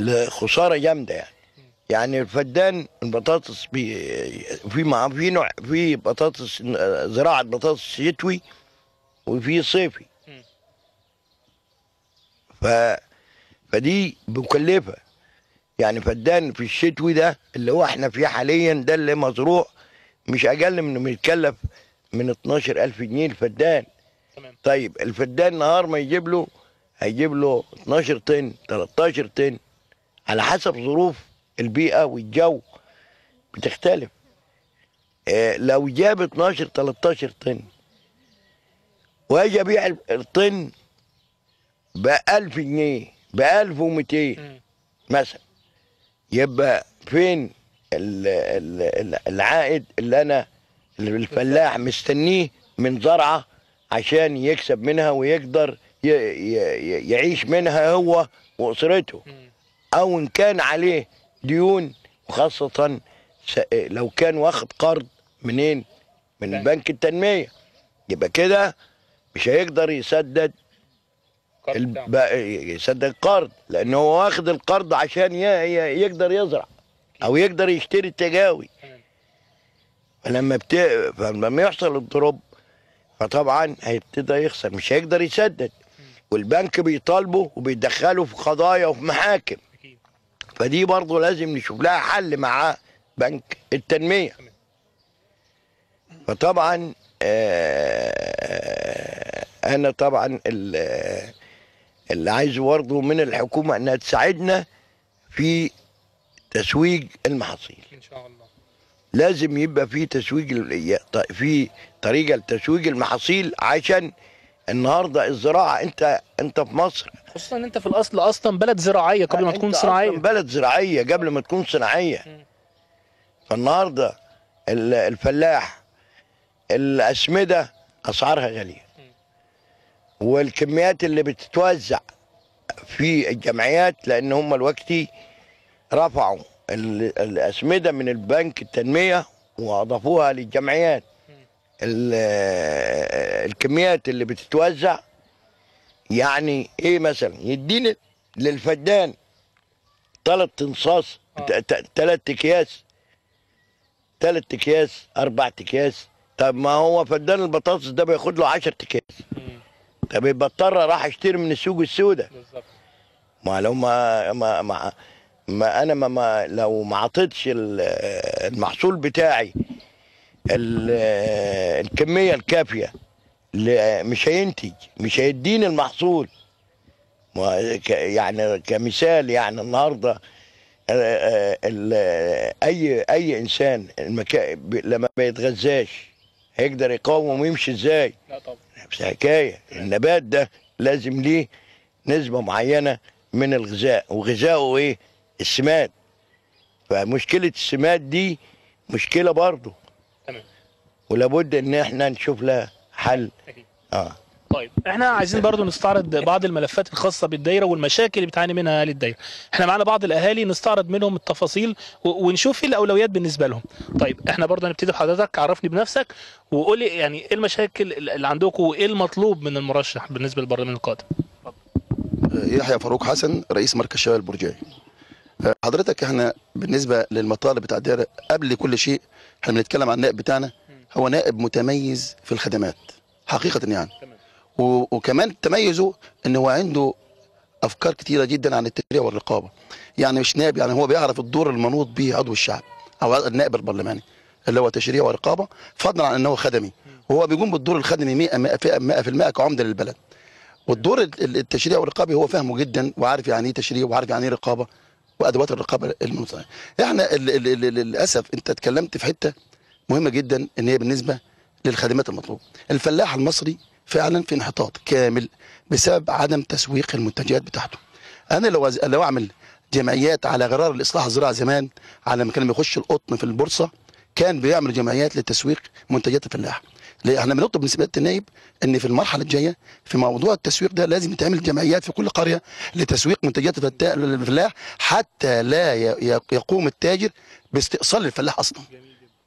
لخسارة جامدة يعني. يعني الفدان البطاطس بي... في مع في نوع في بطاطس زراعة بطاطس شتوي وفي صيفي. ف فدي مكلفة. يعني فدان في الشتوي ده اللي هو إحنا فيه حاليا ده اللي مزروع مش أقل من انه يتكلف من 12000 جنيه الفدان. طيب الفدان نهار ما يجيب له هيجيب له 12 طن 13 طن على حسب ظروف البيئة والجو بتختلف. آه، لو جاب 12 13 طن واجي أبيع الطن ب 1000 جنيه ب 1200 مثلا. يبقى فين ال- ال- ال- العائد اللي أنا الفلاح مستنيه من زرعة عشان يكسب منها ويقدر يعيش منها هو وأسرته. أو إن كان عليه ديون وخاصه س- لو كان واخد قرض منين؟ من بنك التنمية. يبقى كده مش هيقدر يسدد الب... يسدد القرض لأن هو واخد القرض عشان ي... يقدر يزرع أو يقدر يشتري التجاوي فلما بت... فلما يحصل الضرب فطبعا هيبتدي يخسر مش هيقدر يسدد. والبنك بيطالبه وبيدخله في قضايا وفي محاكم. فدي برضه لازم نشوف لها حل مع بنك التنمية. فطبعا آه، أنا طبعا ال- اللي عايزه برضه من الحكومة إنها تساعدنا في تسويق المحاصيل. إن شاء الله. لازم يبقى في تسويق ال- في طريقة لتسويق المحاصيل عشان النهارده الزراعة أنت أنت في مصر خصوصا إن أنت في الأصل أصلا بلد زراعية قبل ما تكون أصلاً صناعية. بلد زراعية قبل ما تكون صناعية. فالنهاردة ال- الفلاح الأسمدة أسعارها غالية. والكميات اللي بتتوزع في الجمعيات لأن هم الوقتي رفعوا ال- الأسمدة من البنك التنمية وأضافوها للجمعيات. ال- الكميات اللي بتتوزع يعني إيه مثلا؟ يديني للفدان ثلاث انصاص ثلاث أكياس ثلاث أكياس أربع أكياس. طب ما هو فدان البطاطس ده بياخد له 10 أكياس. طب يبقى اضطر راح اشتري من السوق السوداء. ما لو ما ما ما, ما أنا ما, ما لو ما عطيتش ال- المحصول بتاعي ال- الكمية الكافية مش هينتج مش هيديني المحصول. يعني كمثال يعني النهارده آه، آه، أي أي إنسان المكا... لما ما يتغذاش هيقدر يقاوم ويمشي إزاي؟ لا طبعا. نفس حكايه النبات ده لازم ليه نسبة معينة من الغذاء وغذاؤه إيه؟ السماد. فمشكلة السماد دي مشكلة برضه. تمام. ولابد إن إحنا نشوف لها حل. آه. طيب إحنا عايزين برضو نستعرض بعض الملفات الخاصة بالدايرة والمشاكل اللي بتعاني منها أهالي الدايرة. إحنا معانا بعض الأهالي نستعرض منهم التفاصيل و- ونشوف إيه الأولويات بالنسبة لهم. طيب إحنا برضو هنبتدي بحضرتك عرفني بنفسك وقول لي يعني إيه المشاكل اللي عندكم وإيه المطلوب من المرشح بالنسبة للبرلمان القادم؟ يحيى فاروق حسن رئيس مركز شباب البرجاي آه، حضرتك إحنا بالنسبة للمطالب بتاع الدائره قبل كل شيء إحنا بنتكلم عن النائب بتاعنا هو نائب متميز في الخدمات حقيقة يعني. و- وكمان تميزه إن هو عنده أفكار كتيرة جدا عن التشريع والرقابة. يعني مش نائب يعني هو بيعرف الدور المنوط به عضو الشعب أو النائب البرلماني اللي هو تشريع ورقابة فضلا عن انه خدمي. وهو بيقوم بالدور الخدمي 100% 100% كعمدة للبلد. والدور ال- ال- التشريع والرقابي هو فاهمه جدا وعارف يعني إيه تشريع وعارف يعني إيه رقابة وأدوات الرقابة المنظمة. إحنا للأسف أنت اتكلمت في حتة مهمة جدا إن هي بالنسبة للخدمات المطلوبة. الفلاح المصري فعلا في انحطاط كامل بسبب عدم تسويق المنتجات بتاعته. أنا لو أز- لو أعمل جمعيات على غرار الإصلاح الزراعي زمان على ما كان بيخش القطن في البورصة كان بيعمل جمعيات لتسويق منتجات الفلاح. إحنا بنطلب من سيادة النائب إن في المرحلة الجاية في موضوع التسويق ده لازم يتعمل جمعيات في كل قرية لتسويق منتجات الفلاح حتى لا يقوم التاجر باستئصال الفلاح أصلا.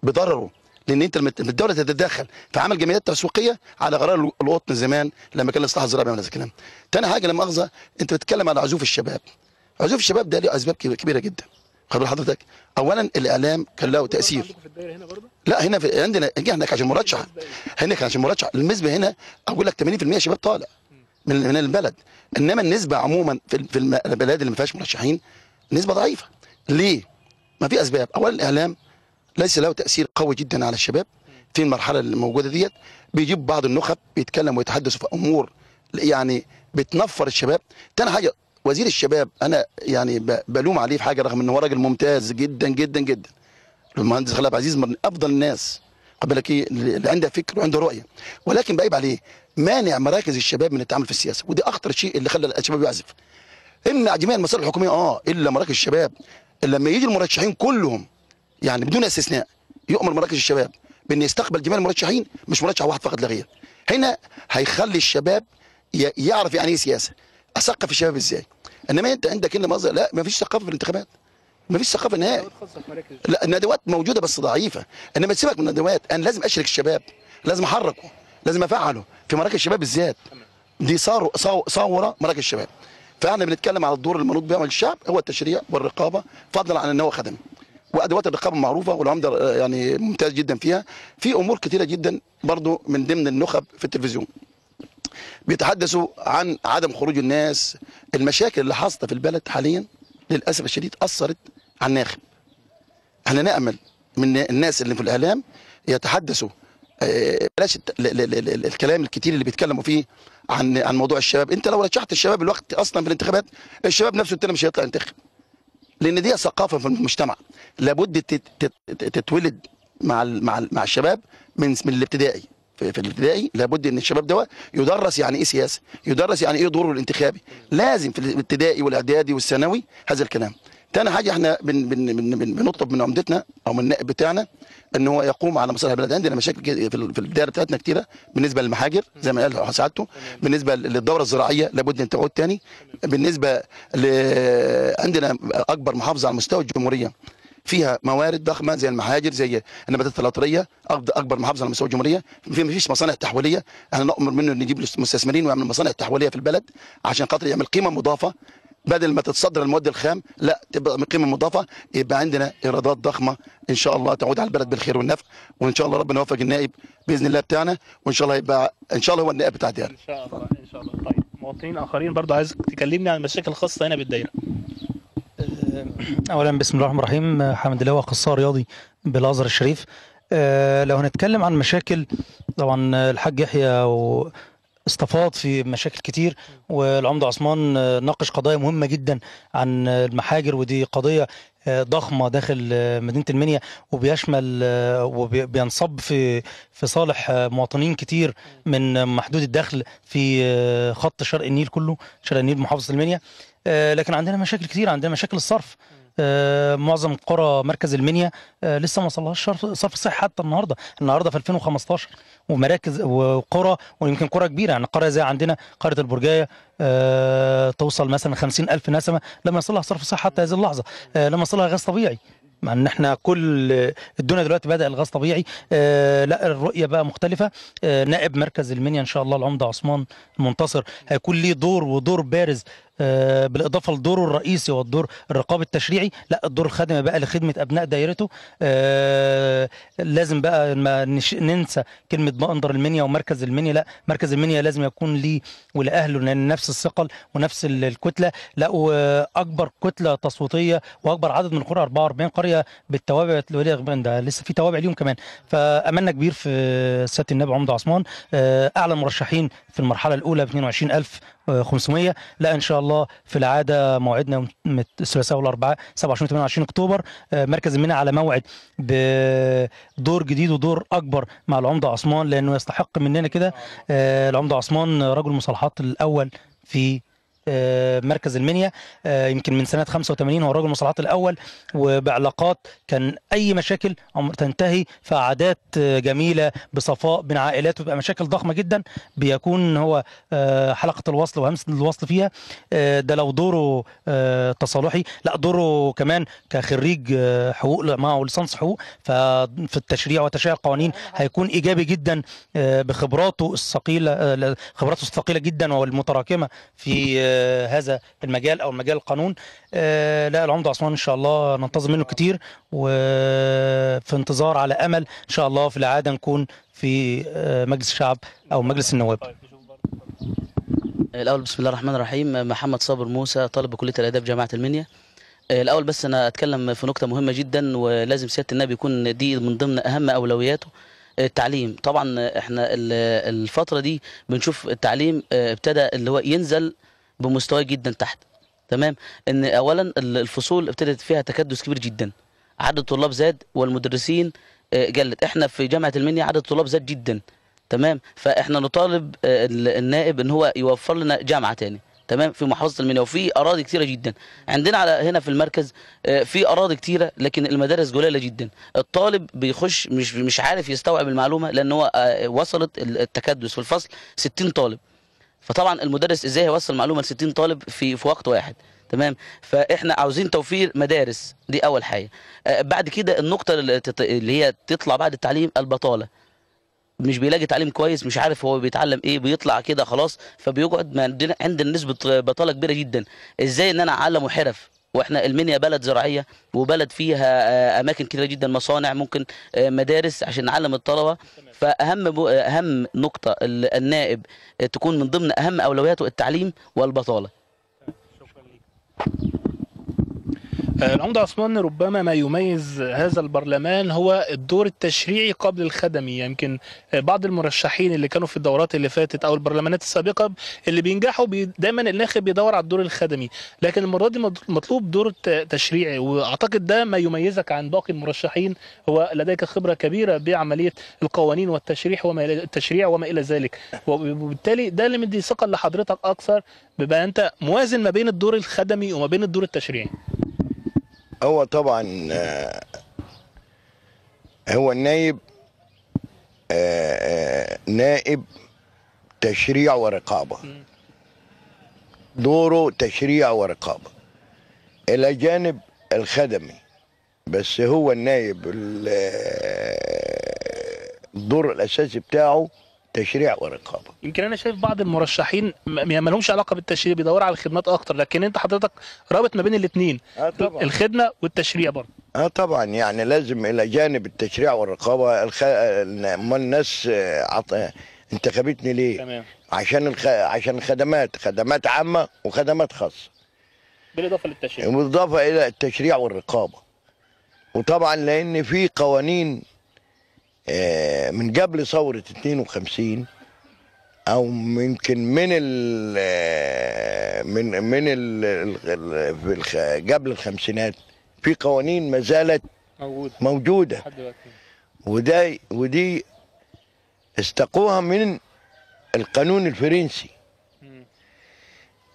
بضرره لأن أنت الدولة تتدخل في عمل جمعيات تسويقية على غرار القطن زمان لما كان الإصلاح الزراعي بيعمل هذا الكلام. تاني حاجة لما مؤاخذه أنت بتتكلم على عزوف الشباب. عزوف الشباب ده له أسباب كبيرة جدا. خد حضرتك اولا الإعلام كان له تأثير هنا لا هنا في عندنا هناك عشان مرشح هنا عشان مرشح النسبة هنا أقول لك 80% شباب طالع من من البلد إنما النسبة عموما في في البلاد اللي ما فيهاش مرشحين نسبة ضعيفة ليه؟ ما في أسباب اولا الإعلام ليس له تأثير قوي جدا على الشباب في المرحلة الموجوده ديت. بيجيب بعض النخب بيتكلموا ويتحدثوا في أمور يعني بتنفر الشباب. تاني حاجة وزير الشباب أنا يعني بلوم عليه في حاجة رغم إن هو راجل ممتاز جدا جدا جدا. المهندس خلاب عزيز من أفضل الناس. بالك إيه اللي عنده فكر وعنده رؤية. ولكن بعيب عليه مانع مراكز الشباب من التعامل في السياسة. ودي أخطر شيء اللي خلى الشباب يعزف. امنع جميع المصالح الحكومية آه إلا مراكز الشباب. لما يجي المرشحين كلهم يعني بدون استثناء يؤمر مراكز الشباب بأن يستقبل جميع المرشحين مش مرشح واحد فقط لا غير. هنا هيخلي الشباب يعرف يعني إيه سياسة. أثقف الشباب إزاي؟ إنما أنت عندك هنا مصر لا ما فيش ثقافة في الانتخابات. ما فيش ثقافة نهائي لا الندوات موجودة بس ضعيفة. إنما تسيبك من الندوات أنا لازم أشرك الشباب لازم أحركه لازم أفعله. في مراكز الشباب بالذات. دي صار صو- صوره مراكز الشباب. فإحنا بنتكلم على الدور المنوط به الشعب هو التشريع والرقابة فضلا عن إن هو خدمي وأدوات الرقابة معروفة والعمده آه، يعني ممتاز جدا فيها. في أمور كثيره جدا برضو من ضمن النخب في التلفزيون. بيتحدثوا عن عدم خروج الناس. المشاكل اللي حاصلة في البلد حاليا للأسف الشديد أثرت على الناخب. إحنا نأمل من الناس اللي في الإعلام يتحدثوا آه، بلاش الكلام الكتير اللي بيتكلموا فيه عن عن موضوع الشباب. أنت لو رشحت الشباب الوقت أصلا في الانتخابات الشباب نفسه التاني مش هيطلع ينتخب. لأن دي ثقافة في المجتمع. لابد تت- تت- تتولد مع مع مع الشباب من من الابتدائي. في, الابتدائي لابد إن الشباب ده يدرس يعني إيه سياسة يدرس يعني إيه دوره الانتخابي. لازم في الابتدائي والإعدادي والثانوي هذا الكلام. تاني حاجة إحنا بن بن بن بن بنطلب من عمدتنا أو من النائب بتاعنا إن هو يقوم على مصالح البلد عندنا مشاكل في ال- في الدائرة بتاعتنا كتيرة بالنسبة للمحاجر زي ما قال سعادته بالنسبة للدورة الزراعية لابد أن تعود تاني بالنسبة ل عندنا أكبر محافظة على مستوى الجمهورية فيها موارد ضخمة زي المحاجر زي النباتات أكبر- أكبر محافظة على مستوى الجمهورية. في مفيش مصانع تحويليه إحنا نؤمر منه إن يجيب مستثمرين ويعمل مصانع تحويليه في البلد عشان خاطر يعمل قيمة مضافة بدل ما تتصدر المواد الخام لا تبقى من قيمة مضافة يبقى عندنا إيرادات ضخمة إن شاء الله تعود على البلد بالخير والنفع وإن شاء الله ربنا يوفق النائب بإذن الله بتاعنا وإن شاء الله يبقى إن شاء الله هو النائب بتاع الدائره إن شاء الله إن شاء الله. طيب مواطنين آخرين برضو عايزك تكلمني عن المشاكل الخاصة هنا بالدايرة. اولا بسم الله الرحمن الرحيم. حمد الله اخصائي رياضي بالأزهر الشريف. آه، لو هنتكلم عن مشاكل طبعا الحاج يحيى و- استفاض في مشاكل كتير والعمده عثمان آه، ناقش قضايا مهمة جدا عن المحاجر ودي قضية آه، ضخمة داخل آه، مدينة المنيا وبيشمل آه، وبينصب في في صالح آه، مواطنين كتير من محدود الدخل في آه، خط شرق النيل كله شرق النيل محافظة المنيا. آه، لكن عندنا مشاكل كتير عندنا مشاكل الصرف. آه، معظم قرى مركز المنيا آه، لسه ما وصلهاش صرف صحي حتى النهارده. النهارده في 2015 ومراكز وقرى ويمكن قرى كبيرة. يعني قرية زي عندنا قرية البرجاية آه، توصل مثلا 50 ألف نسمة. لما يصلها صرف صحي حتى هذه اللحظة. آه، لما يصلها غاز طبيعي. مع إن إحنا كل الدنيا دلوقتي بدأ الغاز طبيعي. آه لا الرؤية بقى مختلفة. نائب مركز المنيا إن شاء الله العمدة عثمان المنتصر هيكون ليه دور ودور بارز بالإضافة لدوره الرئيسي والدور الرقابي التشريعي لا الدور الخدمي بقى لخدمة أبناء دايرته. آه لازم بقى ما ننسى كلمة بندر المنيا ومركز المنيا لا مركز المنيا لازم يكون ليه ولأهله لأن نفس الثقل ونفس ال- الكتلة. لا وأكبر كتلة تصويتية وأكبر عدد من القرى 44 قرية بالتوابع الوليه ده لسه في توابع ليهم كمان. فأملنا كبير في سيادة النائب عمده عثمان. آه، أعلى مرشحين في المرحلة الأولى ب 22500 لا إن شاء الله في العادة موعدنا الثلاثاء والأربعاء 27 28 أكتوبر آه، مركز المنيا على موعد بدور جديد ودور أكبر مع العمدة عثمان لأنه يستحق مننا كده. آه، العمدة عثمان رجل المصالحات الأول في آه، مركز المنيا آه، يمكن من سنة 85 هو رجل المصالحات الأول وبعلاقات كان أي مشاكل تنتهي في قعدات آه، جميلة بصفاء بين عائلات وبتبقى مشاكل ضخمة جدا بيكون هو آه، حلقة الوصل وهمزه الوصل فيها. آه، ده لو دوره آه، تصالحي. لا دوره كمان كخريج آه، حقوق معه ليسانس حقوق ففي التشريع وتشريع القوانين هيكون إيجابي جدا آه، بخبراته الثقيلة آه، خبراته الثقيلة جدا والمتراكمة في آه، هذا المجال أو مجال القانون. آه، لا العمده عثمان إن شاء الله ننتظر منه كتير وفي انتظار على أمل إن شاء الله في العادة نكون في آه، مجلس الشعب أو مجلس النواب. الأول بسم الله الرحمن الرحيم. محمد صابر موسى طالب بكلية الآداب جامعة المنيا. الأول بس أنا أتكلم في نقطة مهمة جدا ولازم سيادة النبي يكون دي من ضمن أهم أولوياته التعليم. طبعا إحنا ال- الفترة دي بنشوف التعليم ابتدى اللي هو ينزل بمستوى جدا تحت. تمام؟ إن اولا ال- الفصول ابتدت فيها تكدس كبير جدا. عدد الطلاب زاد والمدرسين آه، قلت. إحنا في جامعة المنيا عدد الطلاب زاد جدا. تمام؟ فإحنا نطالب آه، ال- النائب إن هو يوفر لنا جامعة تاني. تمام؟ في محافظة المنيا وفي أراضي كتيرة جدا. عندنا على هنا في المركز آه، في أراضي كتيرة لكن المدارس قليلة جدا. الطالب بيخش مش مش عارف يستوعب المعلومة لأن هو آه، وصلت ال- التكدس في الفصل 60 طالب. فطبعا المدرس إزاي هيوصل معلومة ل 60 طالب في في وقت واحد تمام؟ فإحنا عاوزين توفير مدارس دي أول حاجة. آه، بعد كده النقطة اللي هي تطلع بعد التعليم البطالة. مش بيلاقي تعليم كويس مش عارف هو بيتعلم إيه بيطلع كده خلاص فبيقعد عندنا نسبة بطالة كبيرة جدا. إزاي إن أنا أعلمه حرف؟ وإحنا المنيا بلد زراعية وبلد فيها آه، أماكن كتيرة جدا مصانع ممكن آه، مدارس عشان نعلم الطلبة. فأهم أهم نقطة ال- النائب آه، تكون من ضمن أهم أولوياته التعليم والبطالة. آه، العمدة عثمان ربما ما يميز هذا البرلمان هو الدور التشريعي قبل الخدمي. يمكن آه، بعض المرشحين اللي كانوا في الدورات اللي فاتت أو البرلمانات السابقة اللي بينجحوا بي دايما الناخب بيدور على الدور الخدمي. لكن المرة دي مط- مطلوب دور تشريعي. وأعتقد ده ما يميزك عن باقي المرشحين هو لديك خبرة كبيرة بعملية القوانين والتشريع وما التشريع وما إلى ذلك. وبالتالي ده اللي مدي ثقة لحضرتك أكثر بما أنت موازن ما بين الدور الخدمي وما بين الدور التشريعي. هو طبعا آه، هو النايب آه، آه، نائب تشريع ورقابة. دوره تشريع ورقابة. إلى جانب الخدمي بس هو النايب ال- الدور الأساسي بتاعه تشريع ورقابة يمكن أنا شايف بعض المرشحين م- ما لهمش علاقة بالتشريع بيدوروا على الخدمات أكتر لكن أنت حضرتك رابط ما بين الاثنين طبعا. الخدمة والتشريع برضه. آه طبعا. يعني لازم إلى جانب التشريع والرقابة الخ... ما الناس آه، عط... انتخبتني ليه؟ تمام. عشان الخ... عشان الخدمات خدمات عامة وخدمات خاصة. بالإضافة للتشريع. بالإضافة إلى التشريع والرقابة. وطبعا لأن في قوانين آه، من قبل ثورة 52 أو يمكن من ال آه، من من ال قبل الخمسينات في قوانين ما زالت موجود موجودة. وده ودي استقوها من القانون الفرنسي.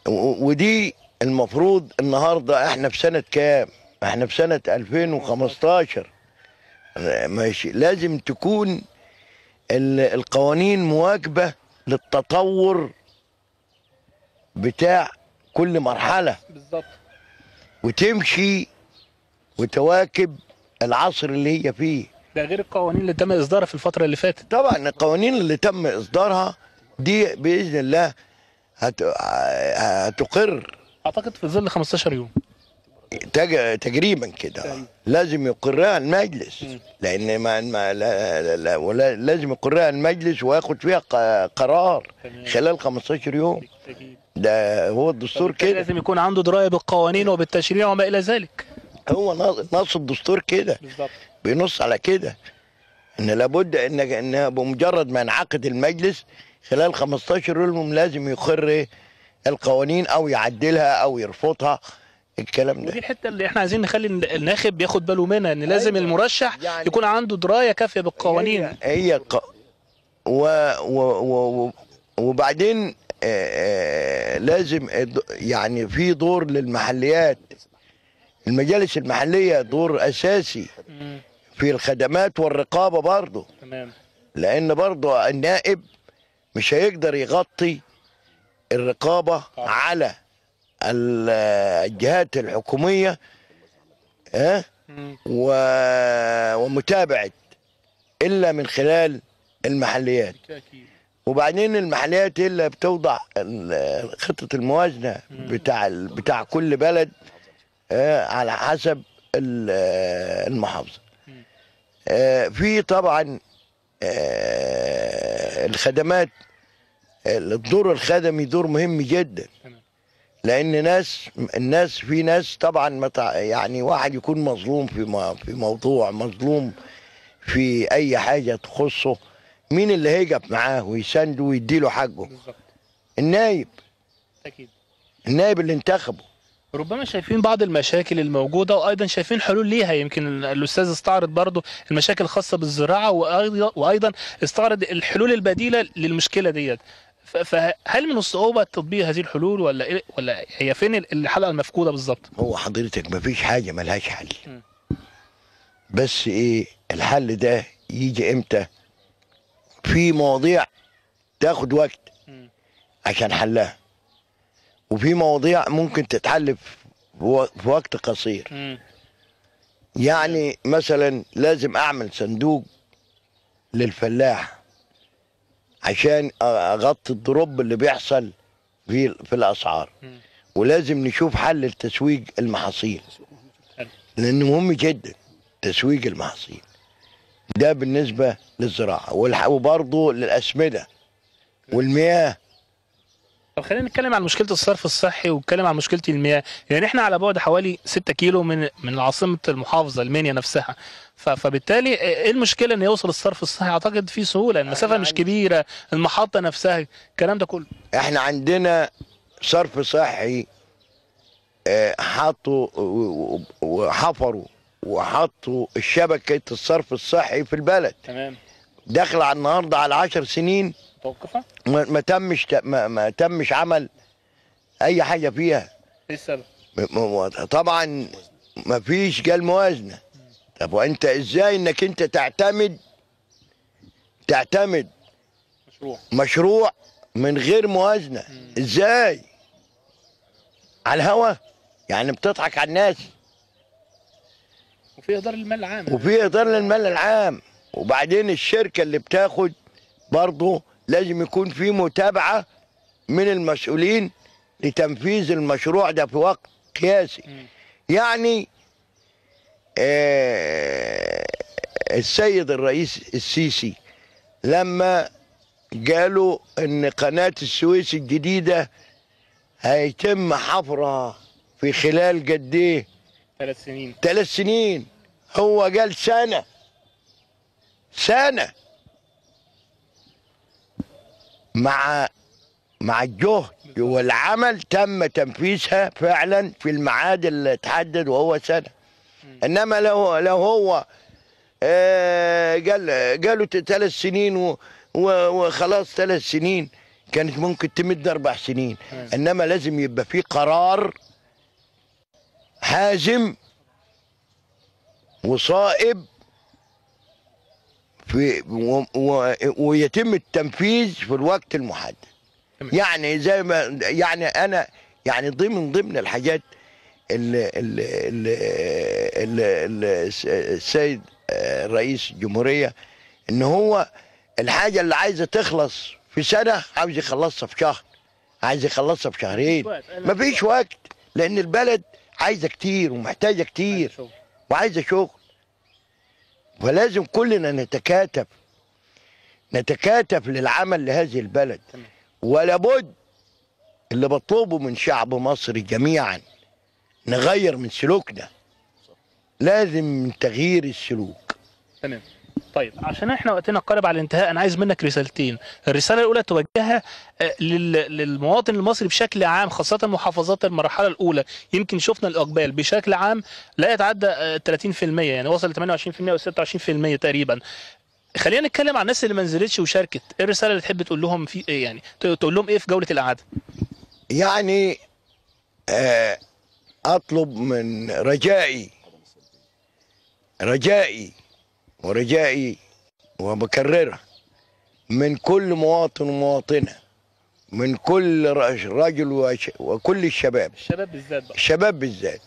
ودي المفروض النهارده إحنا في سنة كام؟ إحنا في سنة 2015 ماشي. لازم تكون ال- القوانين مواكبة للتطور بتاع كل مرحلة. بالظبط. وتمشي وتواكب العصر اللي هي فيه. ده غير القوانين اللي تم إصدارها في الفترة اللي فاتت. طبعا القوانين اللي تم إصدارها دي بإذن الله هت... هتقر. أعتقد في ظل 15 يوم. تقريبا كده. لازم يقرها المجلس. لأن ما, ما لا لا لا ولا لازم يقرها المجلس وياخد فيها قرار خلال 15 يوم. ده هو الدستور بالتالي كده. لازم يكون عنده دراية بالقوانين وبالتشريع وما إلى ذلك. هو نص- الدستور كده. بالظبط بينص على كده. إن لابد ان إن بمجرد ما ينعقد المجلس خلال 15 يوم لازم يقر؟ القوانين أو يعدلها أو يرفضها. الكلام ده. ودي الحتة اللي إحنا عايزين نخلي الناخب ياخد باله منها إن لازم المرشح يكون عنده دراية كافية بالقوانين. هي ق... و... و... و... و... وبعدين آه، آه، لازم يعني في دور للمحليات. المجالس المحلية دور أساسي في الخدمات والرقابة برضه تمام. لأن برضه النائب مش هيقدر يغطي الرقابة على ال- الجهات الحكومية ها؟ و... ومتابعة إلا من خلال المحليات. وبعدين المحليات هي اللي بتوضع ال- خطة الموازنة بتاع بتاع كل بلد آه، على حسب ال- آه، المحافظة آه، في طبعا آه، الخدمات الدور الخدمي دور مهم جدا. لأن ناس الناس في ناس طبعا متع يعني واحد يكون مظلوم في ما في موضوع مظلوم في أي حاجة تخصه مين اللي هيقف معاه ويسنده ويديله حقه؟ النايب. أكيد. النايب اللي انتخبه. ربما شايفين بعض المشاكل الموجودة وأيضا شايفين حلول ليها. يمكن الأستاذ استعرض برضو المشاكل الخاصة بالزراعة وأيضا, وأيضا استعرض الحلول البديلة للمشكلة ديت. فهل من الصعوبة تطبيق هذه الحلول ولا إيه؟ ولا هي فين الحلقة المفقودة بالظبط؟ هو حضرتك مفيش حاجة ملهاش حل. بس إيه الحل ده يجي إمتى؟ في مواضيع تاخد وقت عشان حلها. وفي مواضيع ممكن تتحل في وقت قصير. يعني مثلا لازم أعمل صندوق للفلاح. عشان أغطي الدروب اللي بيحصل في في الأسعار. ولازم نشوف حل لتسويق المحاصيل. لأنه مهم جدا تسويق المحاصيل. ده بالنسبة للزراعة. وبرضه للأسمدة. والمياه طب خلينا نتكلم عن مشكلة الصرف الصحي ونتكلم عن مشكلة المياه. يعني إحنا على بعد حوالي 6 كيلو من من عاصمة المحافظة المنيا نفسها. فبالتالي إيه المشكلة إن يوصل الصرف الصحي؟ أعتقد في سهولة. المسافة مش كبيرة المحطة نفسها الكلام ده كله. إحنا عندنا صرف صحي آه، حطوا وحفروا وحطوا شبكة الصرف الصحي في البلد. تمام. داخل على النهارده على عشر سنين متوقفه ما ما تمش ما, ما تمش عمل أي حاجة فيها. إيه السبب؟ طبعا ما فيش جال موازنة. طب وأنت إزاي إنك أنت تعتمد تعتمد مشروع. مشروع من غير موازنة؟ إزاي؟ على الهوا؟ يعني بتضحك على الناس. وفي اهدار المال العام. وفي اهدار للمال العام. وبعدين الشركة اللي بتاخد برضه لازم يكون في متابعة من المسؤولين لتنفيذ المشروع ده في وقت قياسي. يعني آه السيد الرئيس السيسي لما قالوا إن قناة السويس الجديدة هيتم حفرها في خلال قد إيه؟ ثلاث سنين. ثلاث سنين. هو قال سنة. سنة. مع مع الجهد. والعمل تم تنفيذها فعلا في الميعاد اللي تحدد وهو سنة. إنما لو لو هو آه، قال قالوا ثلاث سنين وخلاص ثلاث سنين كانت ممكن تمد أربع سنين. إنما لازم يبقى في قرار حازم وصائب في و و ويتم التنفيذ في الوقت المحدد. يعني زي ما يعني أنا يعني ضمن ضمن الحاجات اللي, اللي, اللي, اللي السيد آه، رئيس الجمهوريه إن هو الحاجة اللي عايزة تخلص في سنة عاوز يخلصها في شهر عايز يخلصها في شهرين. مفيش وقت لأن البلد عايزة كتير ومحتاجة كتير وعايزة شغل. فلازم كلنا نتكاتف نتكاتف للعمل لهذه البلد. ولا بد اللي بطلبه من شعب مصر جميعا نغير من سلوكنا. لازم من تغيير السلوك. تمام. طيب عشان إحنا وقتنا قارب على الانتهاء أنا عايز منك رسالتين. الرسالة الأولى توجهها آه، لل- للمواطن المصري بشكل عام خاصة محافظات المرحلة الأولى. يمكن شفنا الإقبال. بشكل عام لا يتعدى آه، 30% يعني وصل ل 28% أو 26% تقريبا. خلينا نتكلم عن الناس اللي ما نزلتش وشاركت. إيه الرسالة اللي تحب تقول لهم في إيه يعني تقول لهم إيه في جولة الاعاده يعني آه، أطلب من رجائي رجائي ورجائي وبكررها من كل مواطن ومواطنة من كل رج- رجل وكل الشباب. الشباب بالذات بقى. الشباب بالذات.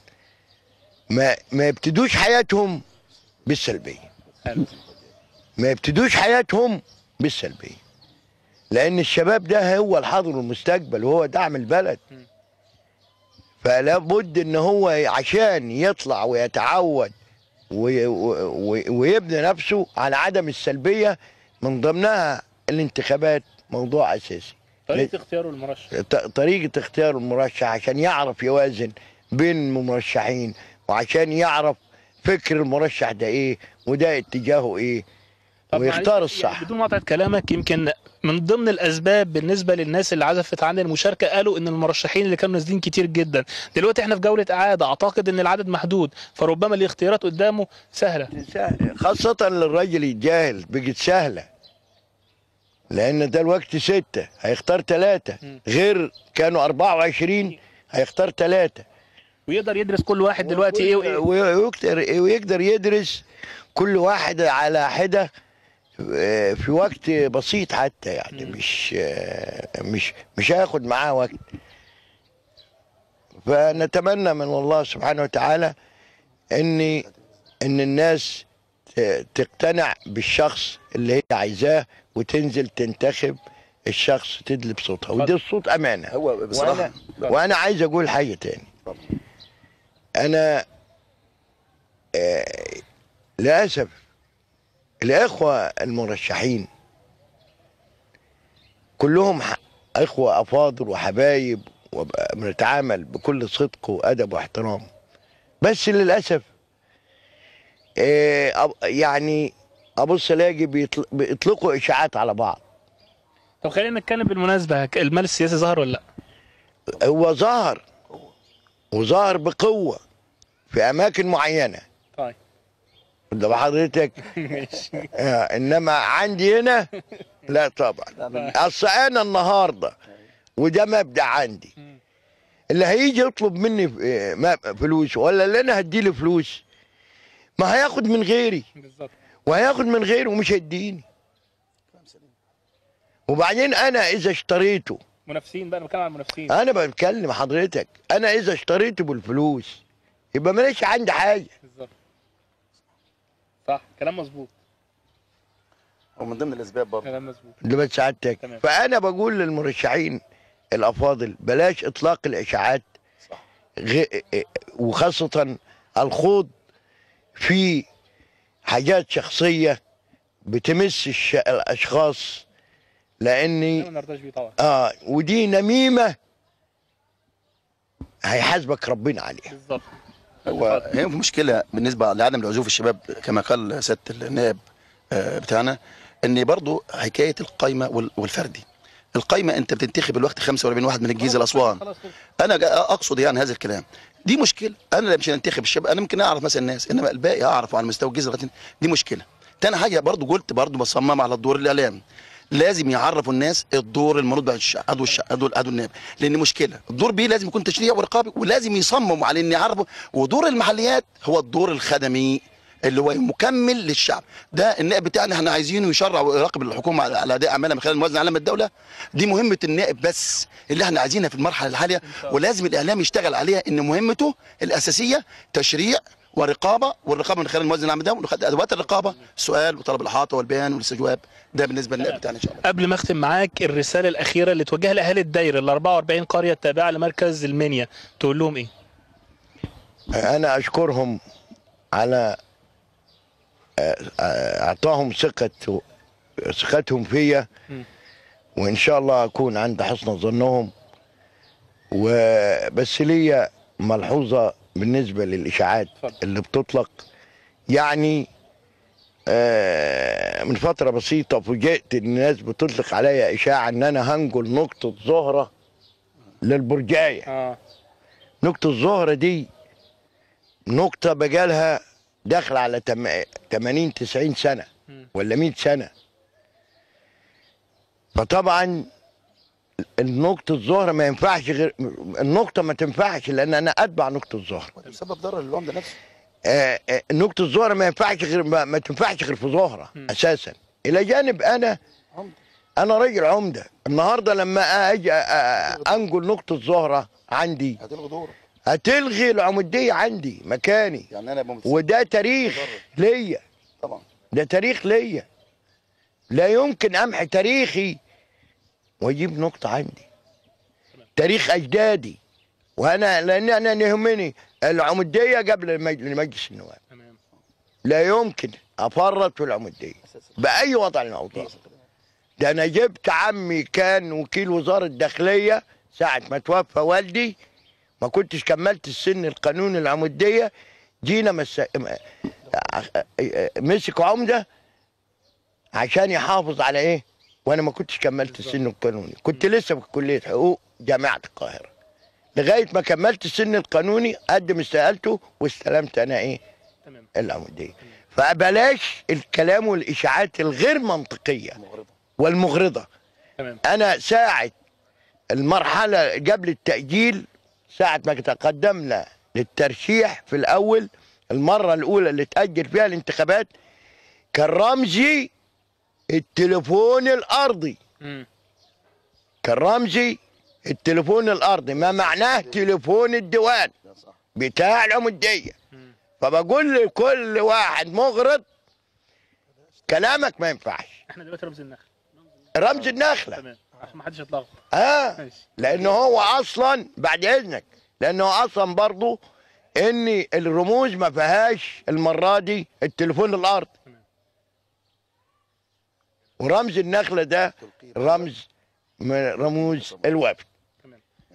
ما ما يبتدوش حياتهم بالسلبية. حلو. ما يبتدوش حياتهم بالسلبية. لأن الشباب ده هو الحاضر والمستقبل وهو دعم البلد. فلا بد إن هو عشان يطلع ويتعود وي- وي- ويبني نفسه على عدم السلبية من ضمنها الانتخابات موضوع أساسي. طريقة اختياره المرشح. ط- طريقة اختيار المرشح عشان يعرف يوازن بين المرشحين وعشان يعرف فكر المرشح ده إيه وده اتجاهه إيه. ويختار معلش، الصح يعني بدون مقاطعة كلامك يمكن من ضمن الأسباب بالنسبة للناس اللي عزفت عن المشاركة قالوا إن المرشحين اللي كانوا نازلين كتير جدا. دلوقتي إحنا في جولة اعاده أعتقد إن العدد محدود. فربما الاختيارات قدامه سهلة. خاصة للراجل الجاهل بقت سهلة. لأن ده الوقت ستة هيختار ثلاثة غير كانوا 24 هيختار ثلاثة ويقدر يدرس كل واحد دلوقتي إيه وايه ويقدر ويقدر يدرس كل واحد على حدة. آه، في وقت بسيط حتى يعني مش آه، مش مش هياخد معاه وقت. فنتمنى من الله سبحانه وتعالى ان إن الناس تقتنع بالشخص اللي هي عايزاه وتنزل تنتخب الشخص تدلي بصوتها ودي الصوت أمانة. هو بصراحة- وأنا, وأنا عايز أقول حاجة تاني. أنا آه للأسف الإخوة المرشحين كلهم إخوة أفاضل وحبايب وبنتعامل بكل صدق وأدب واحترام. بس للأسف إيه يعني ابص الاقي بيطل- بيطلقوا إشاعات على بعض. طب خلينا نتكلم بالمناسبة ك- المال السياسي ظهر ولا لأ؟ هو ظهر وظهر بقوة في أماكن معينة. ده بحضرتك ماشي. آه، إنما عندي هنا لا طبعا. اصل أنا النهارده وده مبدأ عندي. اللي هيجي يطلب مني آه، فلوس ولا اللي أنا هديله فلوس ما هياخد من غيري. بالظبط. وهياخد من غيري ومش هيديني. وبعدين أنا إذا اشتريته منافسين بقى أنا بتكلم عن المنافسين. أنا بتكلم حضرتك أنا إذا اشتريته بالفلوس يبقى ماليش عندي حاجة. بالظبط. صح؟ كلام مظبوط. ومن ضمن الأسباب برضه. كلام مظبوط. اللي بس سعادتك تمام. فأنا بقول للمرشحين الأفاضل بلاش إطلاق الإشاعات. غ... وخاصة الخوض في حاجات شخصية بتمس الش... الأشخاص لأني ما نرضاش بيه طبعا. آه ودي نميمة هيحاسبك ربنا عليها. بالظبط. هو هي مشكلة بالنسبة لعدم العزوف الشباب كما قال سياده النائب آه، بتاعنا إن برضو حكاية القايمة وال- والفردي. القايمة أنت بتنتخب الوقت 45 واحد من الجيزة لاسوان أنا أقصد يعني هذا الكلام. دي مشكلة. أنا مش هنتخب الشباب أنا ممكن أعرف مثلا الناس إنما الباقي أعرفه على مستوى الجيزة دي مشكلة. تاني حاجة برضو قلت برضو بصمم على الدور الاعلام لازم يعرفوا الناس الدور عضو الشعب عضو عضو النائب لأن مشكلة الدور بيه لازم يكون تشريع ورقابي ولازم يصمموا على إن يعرفوا. ودور المحليات هو الدور الخدمي اللي هو مكمل للشعب. ده النائب بتاعنا إحنا عايزينه يشرع ويراقب الحكومة على على أداء اعمالها من خلال الموازنه العامه للدوله دي مهمة النائب بس اللي إحنا عايزينها في المرحلة الحالية. ولازم الإعلام يشتغل عليها إن مهمته الأساسية تشريع ورقابه والرقابة من خلال الموازنة العامه للدوله ونخد أدوات الرقابة السؤال وطلب الإحاطة والبيان والاستجواب. ده بالنسبة للنائب بتاعنا إن شاء الله. قبل ما أختم معاك الرسالة الأخيرة اللي توجهها لأهالي الدايرة ال 44 قرية التابعة لمركز المنيا تقول لهم إيه؟ أنا أشكرهم على آه، آه، أعطاهم ثقة ثقتهم فيا. وإن شاء الله أكون عند حسن ظنهم. وبس ليا ملحوظة بالنسبة للإشاعات اللي بتطلق يعني آه، من فترة بسيطة فوجئت إن الناس بتطلق عليا إشاعة إن أنا هنقل نقطة زهرة للبرجاية. آه. نقطة الزهرة دي نقطة بقالها داخل على تم- 80 90 سنة ولا 100 سنة. فطبعا النقطة الظهر ما ينفعش غير النقطة ما تنفعش لأن أنا أتبع نقطة الظهر بسبب ضرر للعمده نفسه آه، آه، نقطة الظهر ما ينفعش غير ما, ما تنفعش غير في ظهرة أساسا. إلى جانب أنا أنا راجل عمدة. النهاردة لما أجي أنقل نقطة ظهرة عندي. هتلغي دوره هتلغي العمودية عندي مكاني. يعني بمثل وده تاريخ ليا. طبعا. ده تاريخ ليا. لا يمكن أمحي تاريخي واجيب نقطة عندي. تاريخ أجدادي. وأنا لأن أنا يهمني العمودية قبل مجلس النواب. لا يمكن أفرط في العمودية بأي وضع من الأوضاع. ده أنا جبت عمي كان وكيل وزارة الداخلية ساعة ما توفى والدي. ما كنتش كملت السن القانوني العمودية. جينا مس... مسك عمدة عشان يحافظ على إيه؟ وأنا ما كنتش كملت السن القانوني. كنت لسه في كلية حقوق جامعة القاهرة. لغاية ما كملت السن القانوني قدم استقالته واستلمت أنا إيه؟ العمودية. فبلاش الكلام والإشاعات الغير منطقية والمغرضة. تمام. أنا ساعة المرحلة قبل التأجيل ساعة ما تقدمنا للترشيح في الأول المرة الأولى اللي تأجل فيها الانتخابات كان رمزي التليفون الأرضي. مم. كان رمزي التليفون الأرضي. ما معناه تليفون الديوان. بتاع العمودية. فبقول لكل واحد مغرض كلامك ما ينفعش. إحنا دلوقتي رمز النخل. رمز النخلة. تمام. عشان ما حدش يتلخبط. آه. لأنه هو أصلا بعد إذنك لأنه أصلا برضه ان الرموز ما فيهاش المرة دي التليفون الأرض ورمز النخلة ده رمز من رموز الوفد.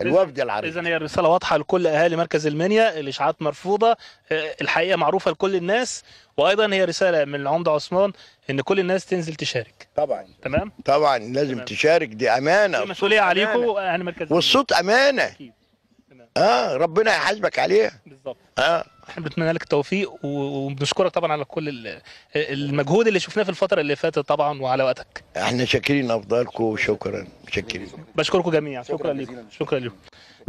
الوفد العربي. اذا هي الرساله واضحة لكل أهالي مركز المنيا الإشاعات مرفوضة آه، الحقيقة معروفة لكل الناس وأيضا هي رسالة من العمدة عثمان إن كل الناس تنزل تشارك. طبعا. تمام؟ طبعا لازم تشارك دي أمانة. دي مسؤولية. عليكم أهل مركز والصوت أمانة. آه ربنا يحاسبك عليها. بالظبط. آه. إحنا بنتمنى لك التوفيق وبنشكرك طبعا على كل ال- المجهود اللي شفناه في الفترة اللي فاتت طبعا وعلى وقتك. إحنا شاكرين افضلكم وشكرا شاكرين بشكركم جميعا. شكرا لكم شكرا لكم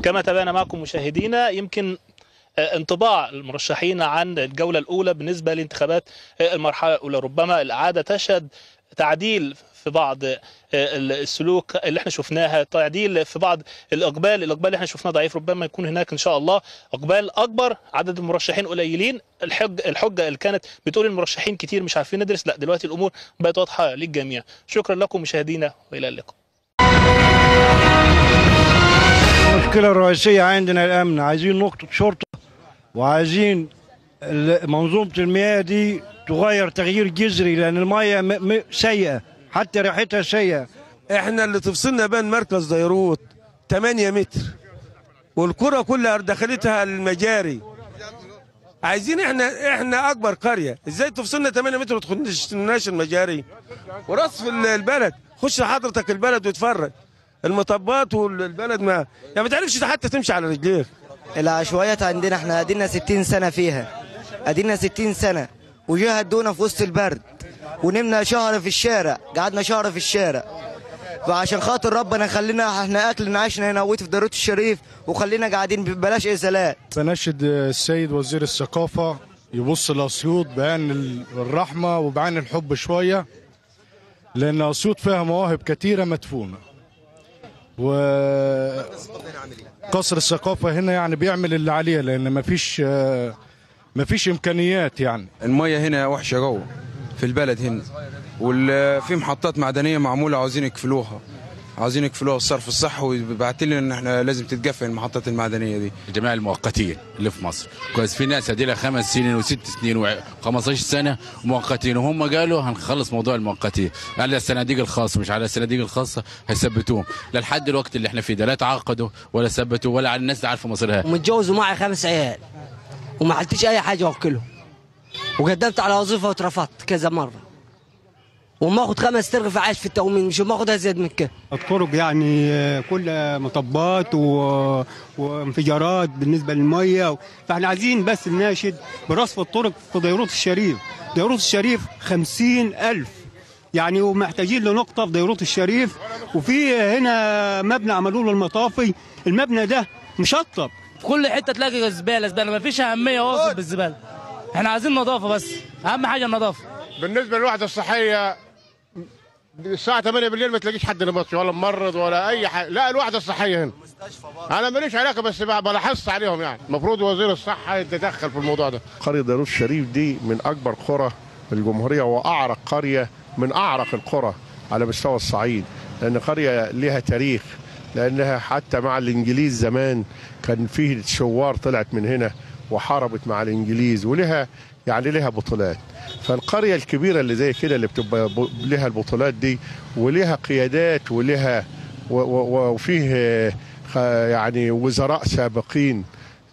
كما تابعنا معكم مشاهدينا يمكن آه، انطباع المرشحين عن الجولة الأولى بالنسبة لانتخابات آه، المرحلة الأولى. ربما الإعادة تشهد تعديل في بعض آه، السلوك اللي إحنا شفناها. تعديل في بعض الإقبال الإقبال اللي إحنا شفناه ضعيف. ربما يكون هناك إن شاء الله إقبال أكبر. عدد المرشحين قليلين. الحج الحجة اللي كانت بتقول المرشحين كتير مش عارفين ندرس. لا دلوقتي الأمور بقت واضحة للجميع. شكرا لكم مشاهدينا وإلى اللقاء. المشكلة الرئيسية عندنا الأمن عايزين نقطة شرطة وعايزين منظومة المياه دي تغير تغيير جذري لأن المياه سيئة. حتى ريحتها سيئة إحنا اللي تفصلنا بين مركز ديروت 8 متر والكرة كلها دخلتها المجاري. عايزين إحنا إحنا أكبر قرية. إزاي تفصلنا 8 متر وتخشناش المجاري؟ ورصف ال- البلد. خش حضرتك البلد واتفرج. المطبات والبلد ما يعني ما تعرفش حتى تمشي على رجليك. العشوائيات عندنا إحنا قدينا 60 سنة فيها. قدينا 60 سنة. وجه هدونا في وسط البرد. ونمنا شهر في الشارع قعدنا شهر في الشارع. فعشان خاطر ربنا خلينا إحنا اكلنا عشنا هنا وقت في داروت الشريف وخلينا قاعدين ببلاش ازالات بناشد السيد وزير الثقافة يبص لأسيوط بعين الرحمة وبعين الحب شوية لأن أسيوط فيها مواهب كتيرة مدفونة. وقصر الثقافة هنا يعني بيعمل اللي عليه لأن مفيش مفيش إمكانيات يعني. المية هنا وحشة جوه. في البلد هنا. وفي محطات معدنية معمولة عاوزين يقفلوها عاوزين يقفلوها الصرف الصحي وبعت لنا إن إحنا لازم تتقفل المحطات المعدنية دي. الجماعة المؤقتين اللي في مصر. كويس في ناس ادي لها خمس سنين وست سنين و15 سنة مؤقتين وهم قالوا هنخلص موضوع المؤقتين. على الصناديق الخاصة مش على الصناديق الخاصة هيثبتوهم. لحد الوقت اللي إحنا فيه ده لا تعاقدوا ولا ثبتوا ولا على الناس عارفة مصيرها. ومتجوز ومعي خمس عيال وما حيلتيش أي حاجة اوكلهم وقدمت على وظيفة واترفضت كذا مرة. وما اخد خمس ترغف عايش في التومين مش ما اخد ازيد من كده الطرق يعني كلها مطبات و... وانفجارات بالنسبة للمية فإحنا عايزين بس نناشد برصف الطرق في ديروت الشريف. ديروت الشريف خمسين ألف. يعني ومحتاجين لنقطة في ديروت الشريف. وفي هنا مبنى عملوا له المطافي المبنى ده مشطب. في كل حتة تلاقي زباله زباله ما فيش أهمية واصل بالزبالة. إحنا عايزين نظافة بس. أهم حاجة النظافة. بالنسبة للوحدة الصحية الساعة 8 بالليل ما تلاقيش حد نبطشي ولا ممرض ولا أي حاجة لا الوحدة الصحية هنا. أنا ماليش علاقة بس بلاحظ عليهم يعني. المفروض وزير الصحة يتدخل في الموضوع ده. قرية داروت الشريف دي من أكبر قرى الجمهورية وأعرق قرية من أعرق القرى على مستوى الصعيد لأن قرية لها تاريخ لأنها حتى مع الإنجليز زمان كان فيه شوار طلعت من هنا. وحاربت مع الإنجليز ولها يعني لها بطولات. فالقرية الكبيرة اللي زي كده اللي بتبقى لها البطولات دي ولها قيادات ولها وفيه يعني وزراء سابقين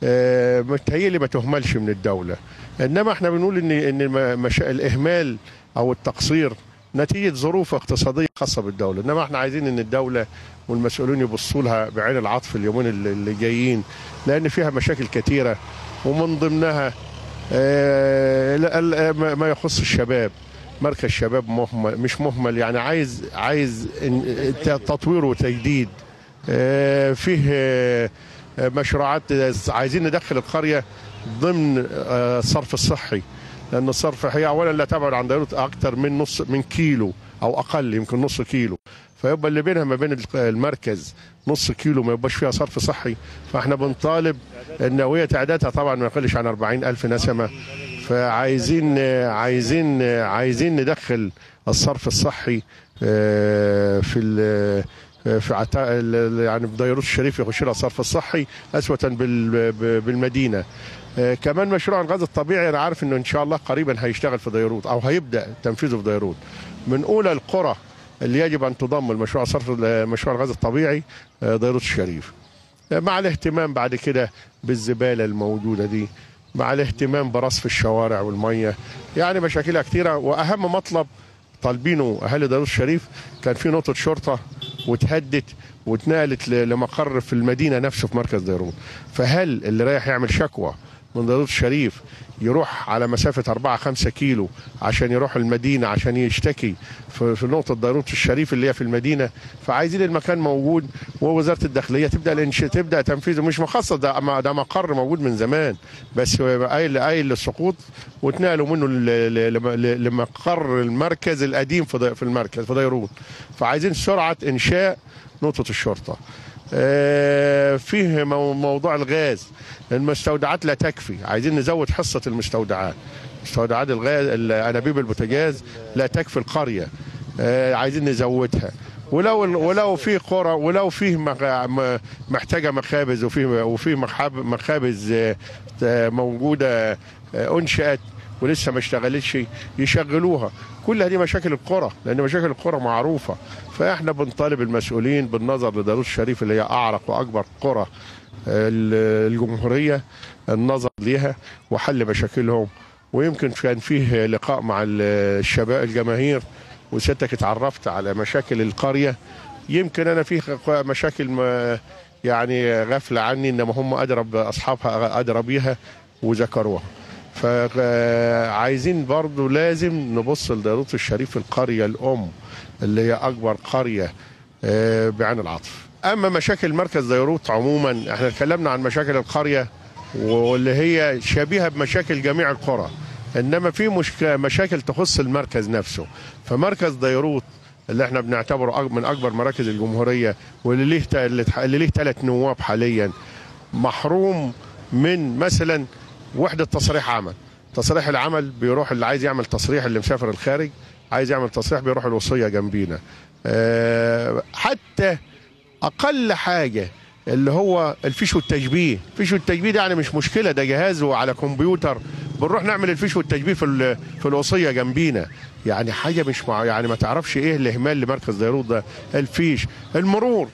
آه، متهيألي ما تهملش من الدولة. إنما إحنا بنقول الم- مش الإهمال أو التقصير نتيجة ظروف اقتصادية خاصة بالدولة. إنما إحنا عايزين إن الدولة والمسؤولين يبصوا لها بعين العطف اليومين اللي جايين لأن فيها مشاكل كثيرة ومن ضمنها آه، ما- يخص الشباب. مركز شباب مهمل مش مهمل يعني عايز عايز تطوير وتجديد. آه، فيه آه، مشروعات عايزين ندخل القرية ضمن الصرف الصحي لأن الصرف هي اولا لا تبعد عن ديروت أكثر من نص من كيلو أو أقل يمكن نص كيلو. فيبقى اللي بينها ما بين المركز نص كيلو ما يبقاش فيها صرف صحي. فإحنا بنطالب النوويه تعدادها طبعا ما يقلش عن 40 ألف نسمة. فعايزين عايزين عايزين ندخل الصرف الصحي آه، في ال- في عتا... يعني في ديروت الشريف يخش لها الصرف الصحي أسوة بال... بالمدينة. آه، كمان مشروع الغاز الطبيعي أنا عارف إنه إن شاء الله قريبا هيشتغل في ديروت أو هيبدأ تنفيذه في ديروت. من أولى القرى اللي يجب أن تضم لمشروع صرف مشروع الغاز الطبيعي آه، ديروت الشريف. آه، مع الاهتمام بعد كده بالزبالة الموجودة دي مع الاهتمام برصف الشوارع والمية يعني مشاكلها كتيره وأهم مطلب طالبينه اهالي داروس الشريف كان في نقطة شرطة واتهدت واتنقلت لمقر في المدينة نفسه في مركز ديروت. فهل اللي رايح يعمل شكوى من داروت الشريف يروح على مسافة 4 5 كيلو عشان يروح المدينة عشان يشتكي في, نقطة داروت الشريف اللي هي في المدينة. فعايزين المكان موجود ووزاره الداخلية تبدأ الانشاء تبدأ تنفيذه. مش مخصص ده ده مقر موجود من زمان بس قايل قايل للسقوط واتنقلوا منه لمقر المركز القديم في المركز في ديروت فعايزين سرعة إنشاء نقطة الشرطة. آه، فيه مو- موضوع الغاز. المستودعات لا تكفي. عايزين نزود حصة المستودعات. مستودعات الغاز الأنابيب البوتاجاز لا تكفي القرية. آه، عايزين نزودها. ولو ولو في قرى ولو فيه محتاجة مخابز وفيه وفيه مخاب- مخابز آه، آه، موجودة آه، انشات ولسه ما اشتغلتش يشغلوها. كل هذه مشاكل القرى لأن مشاكل القرى معروفة. فإحنا بنطالب المسؤولين بالنظر لداروس الشريف اللي هي أعرق وأكبر قرى ال- الجمهورية النظر ليها وحل مشاكلهم. ويمكن كان فيه لقاء مع ال- الشباب الجماهير وسيادتك اتعرفت على مشاكل القرية. يمكن أنا في مشاكل ما يعني غفلة عني إنما هم ادرى باصحابها ادرى بيها وذكروها. فعايزين برضو لازم نبص لديروت الشريف القرية الأم اللي هي أكبر قرية آه، بعين العطف. أما مشاكل مركز ديروت عموما إحنا اتكلمنا عن مشاكل القرية واللي هي شبيهة بمشاكل جميع القرى إنما في مشك... مشاكل تخص المركز نفسه. فمركز ديروت اللي إحنا بنعتبره من أكبر مراكز الجمهورية واللي ليه اللي ليه ثلاث نواب حاليا محروم من مثلا وحدة تصريح عمل. تصريح العمل بيروح اللي عايز يعمل تصريح اللي مسافر الخارج عايز يعمل تصريح بيروح الوصية جنبينا. أه حتى أقل حاجة اللي هو الفيش والتشبيه الفيش والتشبيه ده يعني مش مشكلة ده جهاز وعلى كمبيوتر. بنروح نعمل الفيش والتشبيه في في الوصية جنبينا. يعني حاجة مش مع يعني ما تعرفش إيه الإهمال لمركز ديروت ده. الفيش المرور.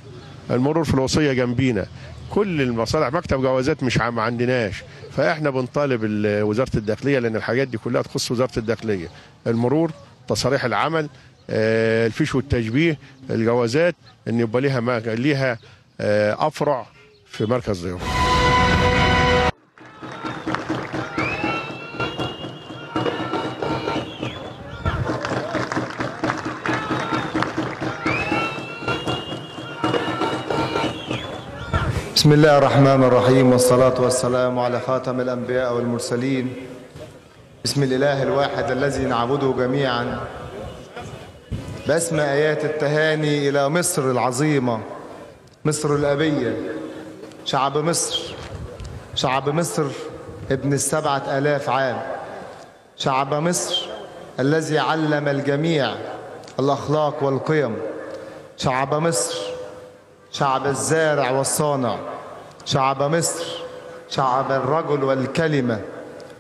المرور في الوصية جنبينا. كل المصالح مكتب جوازات مش ما عندناش. فاحنا بنطالب ال- وزارة الداخلية لأن الحاجات دي كلها تخص وزارة الداخلية. المرور تصاريح العمل آه، الفيش والتشبيه الجوازات إن يبقى ليها ليها آه، أفرع في مركز ديروت بسم الله الرحمن الرحيم والصلاة والسلام على خاتم الأنبياء والمرسلين بسم الإله الواحد الذي نعبده جميعا باسم آيات التهاني إلى مصر العظيمة مصر الأبية شعب مصر شعب مصر ابن السبعة آلاف عام شعب مصر الذي علم الجميع الأخلاق والقيم شعب مصر شعب الزارع والصانع شعب مصر شعب الرجل والكلمة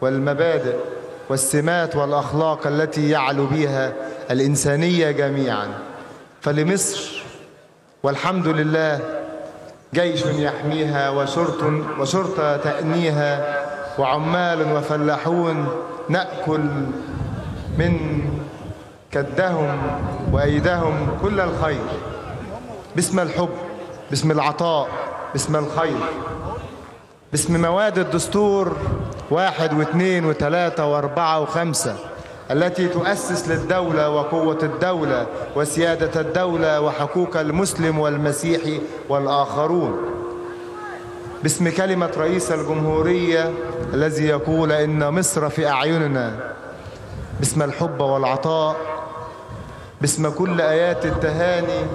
والمبادئ والسمات والأخلاق التي يعلو بها الإنسانية جميعا. فلمصر والحمد لله جيش يحميها وشرط وشرطة تأنيها وعمال وفلاحون نأكل من كدهم وأيدهم كل الخير. باسم الحب باسم العطاء باسم الخير باسم مواد الدستور واحد واثنين وثلاثة وأربعة وخمسة التي تؤسس للدولة وقوة الدولة وسيادة الدولة وحقوق المسلم والمسيحي والآخرون. باسم كلمة رئيس الجمهورية الذي يقول إن مصر في أعيننا. باسم الحب والعطاء. باسم كل آيات التهاني.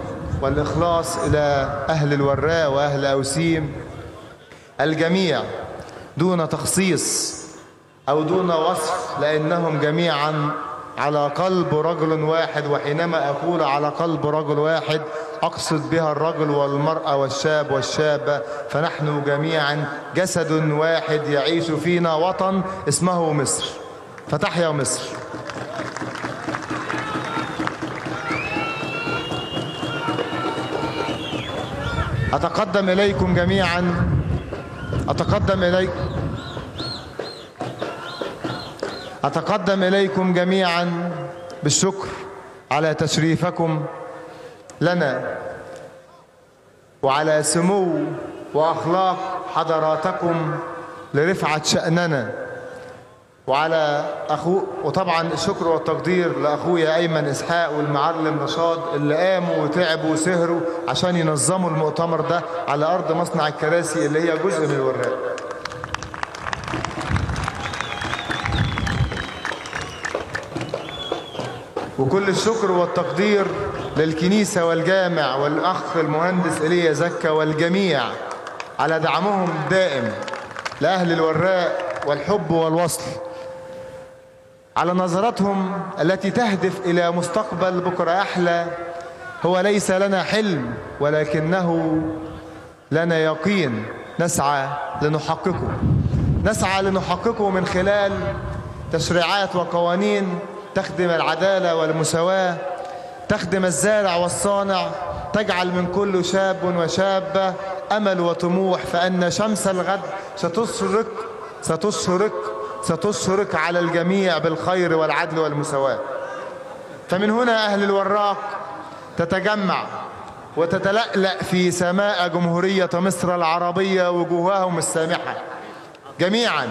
والإخلاص إلى أهل الوراء وأهل أوسيم الجميع دون تخصيص أو دون وصف لأنهم جميعا على قلب رجل واحد وحينما أقول على قلب رجل واحد أقصد بها الرجل والمرأة والشاب والشابة. فنحن جميعا جسد واحد يعيش فينا وطن اسمه مصر. فتحيا مصر. أتقدم إليكم جميعا. أتقدم إليكم أتقدم إليكم جميعا بالشكر على تشريفكم لنا وعلى سمو وأخلاق حضراتكم لرفعة شأننا. وعلى أخو وطبعا الشكر والتقدير لأخويا أيمن إسحاق والمعلم رشاد اللي قاموا وتعبوا وسهروا عشان ينظموا المؤتمر ده على أرض مصنع الكراسي اللي هي جزء من الوراق. وكل الشكر والتقدير للكنيسة والجامع والأخ المهندس إيليا زكا والجميع على دعمهم الدائم لأهل الوراق والحب والوصل. على نظرتهم التي تهدف إلى مستقبل بكرة أحلى هو ليس لنا حلم ولكنه لنا يقين. نسعى لنحققه. نسعى لنحققه من خلال تشريعات وقوانين تخدم العدالة والمساواة تخدم الزارع والصانع تجعل من كل شاب وشابة أمل وطموح فأن شمس الغد ستشرق ستشرق ستشرق على الجميع بالخير والعدل والمساواة. فمن هنا أهل الوراق تتجمع وتتلألأ في سماء جمهورية مصر العربية وجوههم السامحة. جميعا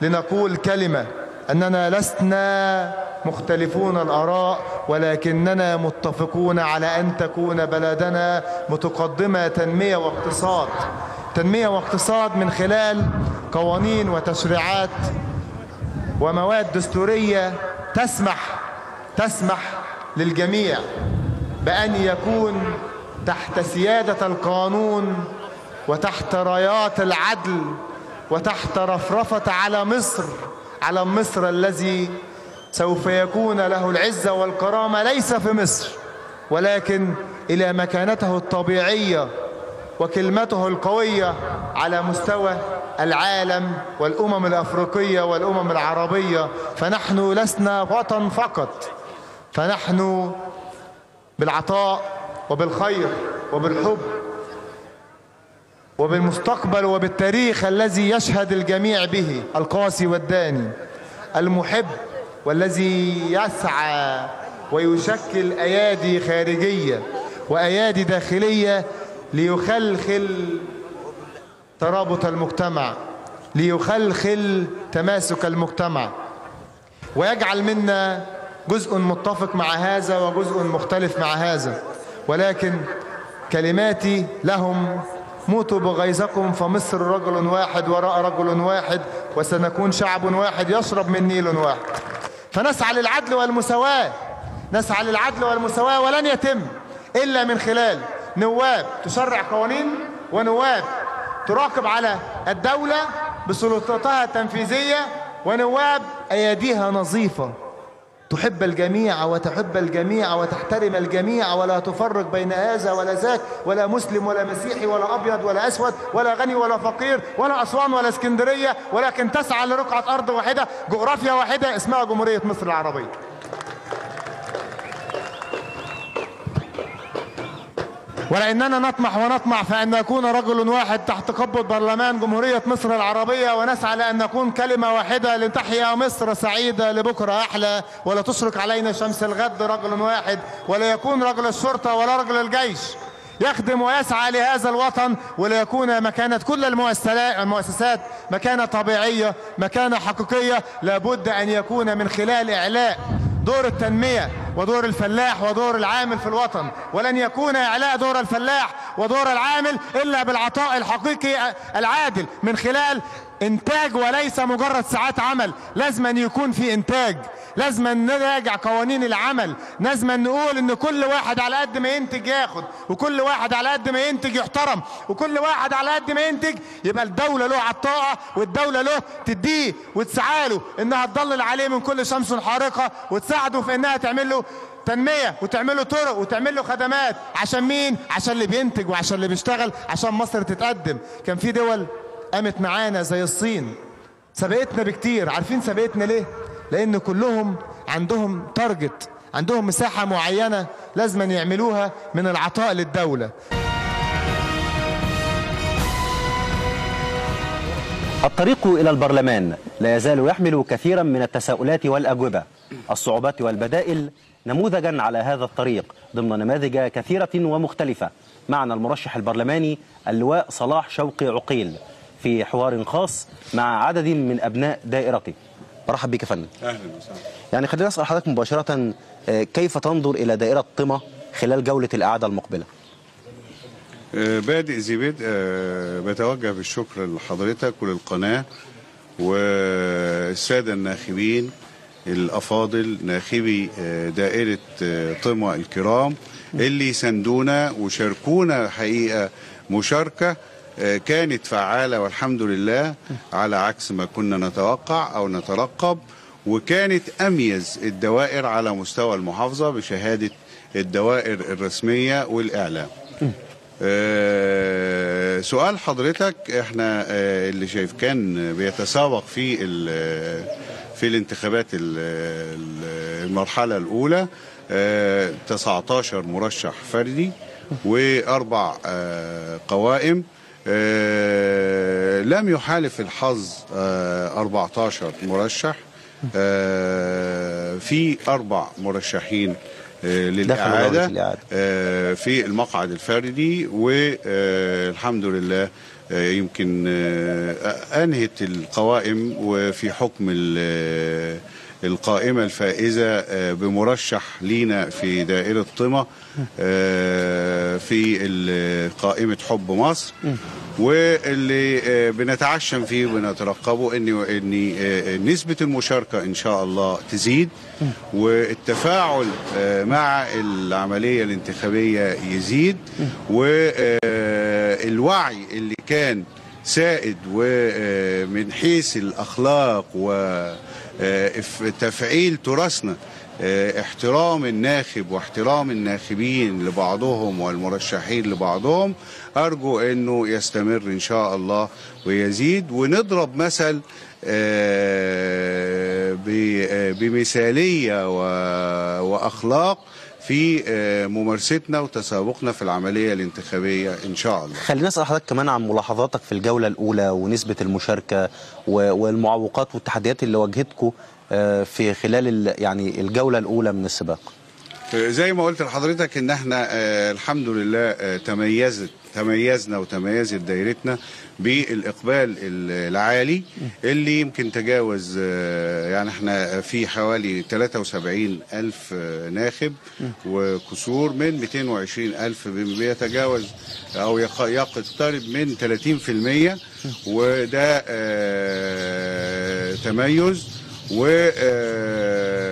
لنقول كلمة أننا لسنا مختلفون الآراء ولكننا متفقون على أن تكون بلدنا متقدمة تنمية واقتصاد. تنمية واقتصاد من خلال قوانين وتشريعات ومواد دستورية تسمح تسمح للجميع بأن يكون تحت سيادة القانون وتحت رايات العدل وتحت رفرفة على مصر على مصر الذي سوف يكون له العزة والكرامة ليس في مصر ولكن إلى مكانته الطبيعية وكلمته القوية على مستوى العالم والأمم الأفريقية والأمم العربية فنحن لسنا وطن فقط. فنحن بالعطاء وبالخير وبالحب وبالمستقبل وبالتاريخ الذي يشهد الجميع به القاسي والداني المحب والذي يسعى ويشكل أيادي خارجية وأيادي داخلية ليخلخل ترابط المجتمع ليخلخل تماسك المجتمع. ويجعل منا جزء متفق مع هذا وجزء مختلف مع هذا. ولكن كلماتي لهم موتوا بغيظكم فمصر رجل واحد وراء رجل واحد وسنكون شعب واحد يشرب من نيل واحد. فنسعى للعدل والمساواة. نسعى للعدل والمساواة ولن يتم إلا من خلال نواب تشرع قوانين ونواب تراقب على الدولة بسلطاتها التنفيذية ونواب أيديها نظيفة. تحب الجميع وتحب الجميع وتحترم الجميع ولا تفرق بين هذا ولا ذاك ولا مسلم ولا مسيحي ولا أبيض ولا أسود ولا غني ولا فقير ولا أسوان ولا إسكندرية ولكن تسعى لرقعة أرض واحدة جغرافيا واحدة اسمها جمهورية مصر العربية. ولأننا نطمح ونطمع فأن نكون رجل واحد تحت قبضة برلمان جمهورية مصر العربية ونسعى لأن نكون كلمة واحدة لتحيا مصر سعيدة لبكرة أحلى ولا تشرق علينا شمس الغد رجل واحد ولا يكون رجل الشرطة ولا رجل الجيش يخدم ويسعى لهذا الوطن وليكون مكانة كل المؤسسات مكانة طبيعية مكانة حقيقية لابد أن يكون من خلال إعلاء دور التنمية ودور الفلاح ودور العامل في الوطن. ولن يكون إعلاء دور الفلاح ودور العامل إلا بالعطاء الحقيقي العادل من خلال إنتاج وليس مجرد ساعات عمل. لازم أن يكون في إنتاج. لازم نراجع قوانين العمل. لازم نقول إن كل واحد على قد ما ينتج ياخد وكل واحد على قد ما ينتج يحترم وكل واحد على قد ما ينتج يبقى الدولة له عطاءة والدولة له تديه وتسعى له إنها تضلل عليه من كل شمس حارقة وتساعده في إنها تعمل له تنمية وتعمل له طرق وتعمل له خدمات. عشان مين؟ عشان اللي بينتج وعشان اللي بيشتغل عشان مصر تتقدم. كان في دول قامت معانا زي الصين. سبقتنا بكتير. عارفين سبقتنا ليه؟ لأن كلهم عندهم تارجت عندهم مساحة معينة لازم يعملوها من العطاء للدولة. الطريق إلى البرلمان لا يزال يحمل كثيرا من التساؤلات والأجوبة. الصعوبات والبدائل نموذجا على هذا الطريق ضمن نماذج كثيرة ومختلفة. معنا المرشح البرلماني اللواء صلاح شوقي عقيل. في حوار خاص مع عدد من أبناء دائرته مرحب بك يا فندم. أهلا وسهلا. يعني خلينا نسأل حضرتك مباشرة آه، كيف تنظر إلى دائرة طمة خلال جولة الإعادة المقبلة؟ آه، بادئ ذي بدء آه، بتوجه بالشكر لحضرتك وللقناة والسادة الناخبين الأفاضل ناخبي دائرة طمة الكرام اللي ساندونا وشاركونا حقيقة مشاركة كانت فعالة والحمد لله على عكس ما كنا نتوقع أو نترقب وكانت أميز الدوائر على مستوى المحافظة بشهادة الدوائر الرسمية والإعلام. آه، سؤال حضرتك إحنا آه، اللي شايف كان بيتسابق في في الانتخابات ال- ال- المرحلة الأولى آه، 19 مرشح فردي وأربع آه، قوائم. آه، لم يحالف الحظ آه، 14 مرشح آه، في أربع مرشحين آه، للإعادة. آه، في المقعد الفردي والحمد لله آه، يمكن آه، أنهت القوائم وفي حكم القائمة الفائزة آه، بمرشح لينا في دائرة طمة آه، في قائمة حب مصر واللي آه، بنتعشم فيه وبنترقبه ان ان نسبة المشاركة إن شاء الله تزيد والتفاعل مع العملية الانتخابية يزيد والوعي اللي كان سائد ومن حيث الأخلاق وتفعيل تراثنا آه، احترام الناخب واحترام الناخبين لبعضهم والمرشحين لبعضهم. أرجو إنه يستمر إن شاء الله ويزيد. ونضرب مثل آه، ب- آه، في آه، ممارستنا وتسابقنا في العملية الانتخابية إن شاء الله. خلينا نسأل حضرتك كمان عن ملاحظاتك في الجولة الأولى ونسبة المشاركة والمعوقات والتحديات اللي واجهتكم آه، في خلال ال- يعني الجولة الأولى من السباق. زي ما قلت لحضرتك إن إحنا آه الحمد لله آه تميزت تميزنا وتميزت دايرتنا بالإقبال ال- العالي اللي يمكن تجاوز آه يعني إحنا في حوالي 73 ألف آه ناخب وكسور من 220 ألف بيتجاوز أو يق- يقترب من 30% وده آه تميز و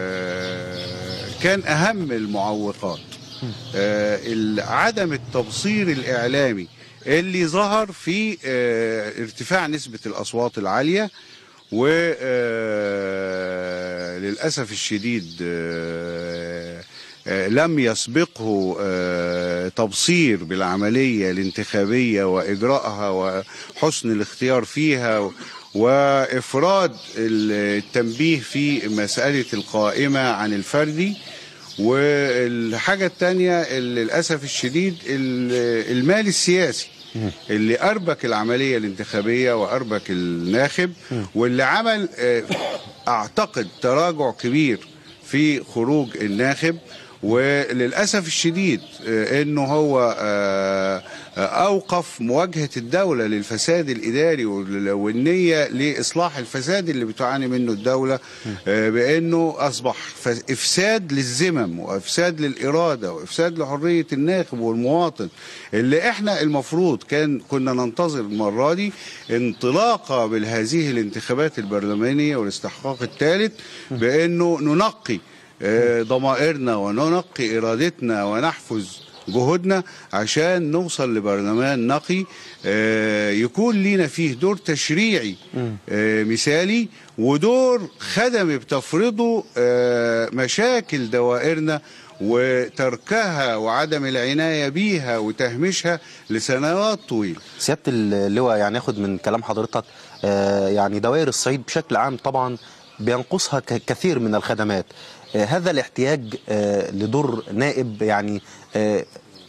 آه كان أهم المعوقات. ال- عدم التبصير الإعلامي اللي ظهر في آه، ارتفاع نسبة الأصوات العالية وللاسف الشديد آه، آه، لم يسبقه آه، تبصير بالعملية الانتخابية وإجراءها وحسن الاختيار فيها وإفراد التنبيه في مسألة القائمة عن الفردي. والحاجة التانية اللي للأسف الشديد ال- المال السياسي اللي أربك العملية الانتخابية وأربك الناخب واللي عمل آه، أعتقد تراجع كبير في خروج الناخب. وللأسف الشديد آه، أنه هو آه، آه، أوقف مواجهة الدولة للفساد الإداري وال- والنية لإصلاح الفساد اللي بتعاني منه الدولة بأنه أصبح إفساد للذمم وإفساد للإرادة وإفساد لحرية الناخب والمواطن اللي إحنا المفروض كان كنا ننتظر المرة دي انطلاقة بهذه الانتخابات البرلمانية والاستحقاق الثالث بأنه ننقي ضمائرنا وننقي إرادتنا ونحفظ جهودنا عشان نوصل لبرلمان نقي. آه، يكون لينا فيه دور تشريعي آه، مثالي ودور خدمي بتفرضه آه، مشاكل دوائرنا وتركها وعدم العناية بيها وتهميشها لسنوات طويلة. سيادة اللواء يعني ياخد من كلام حضرتك آه، يعني دوائر الصعيد بشكل عام طبعا بينقصها كثير من الخدمات. آه، هذا الاحتياج آه، لدور نائب يعني آه،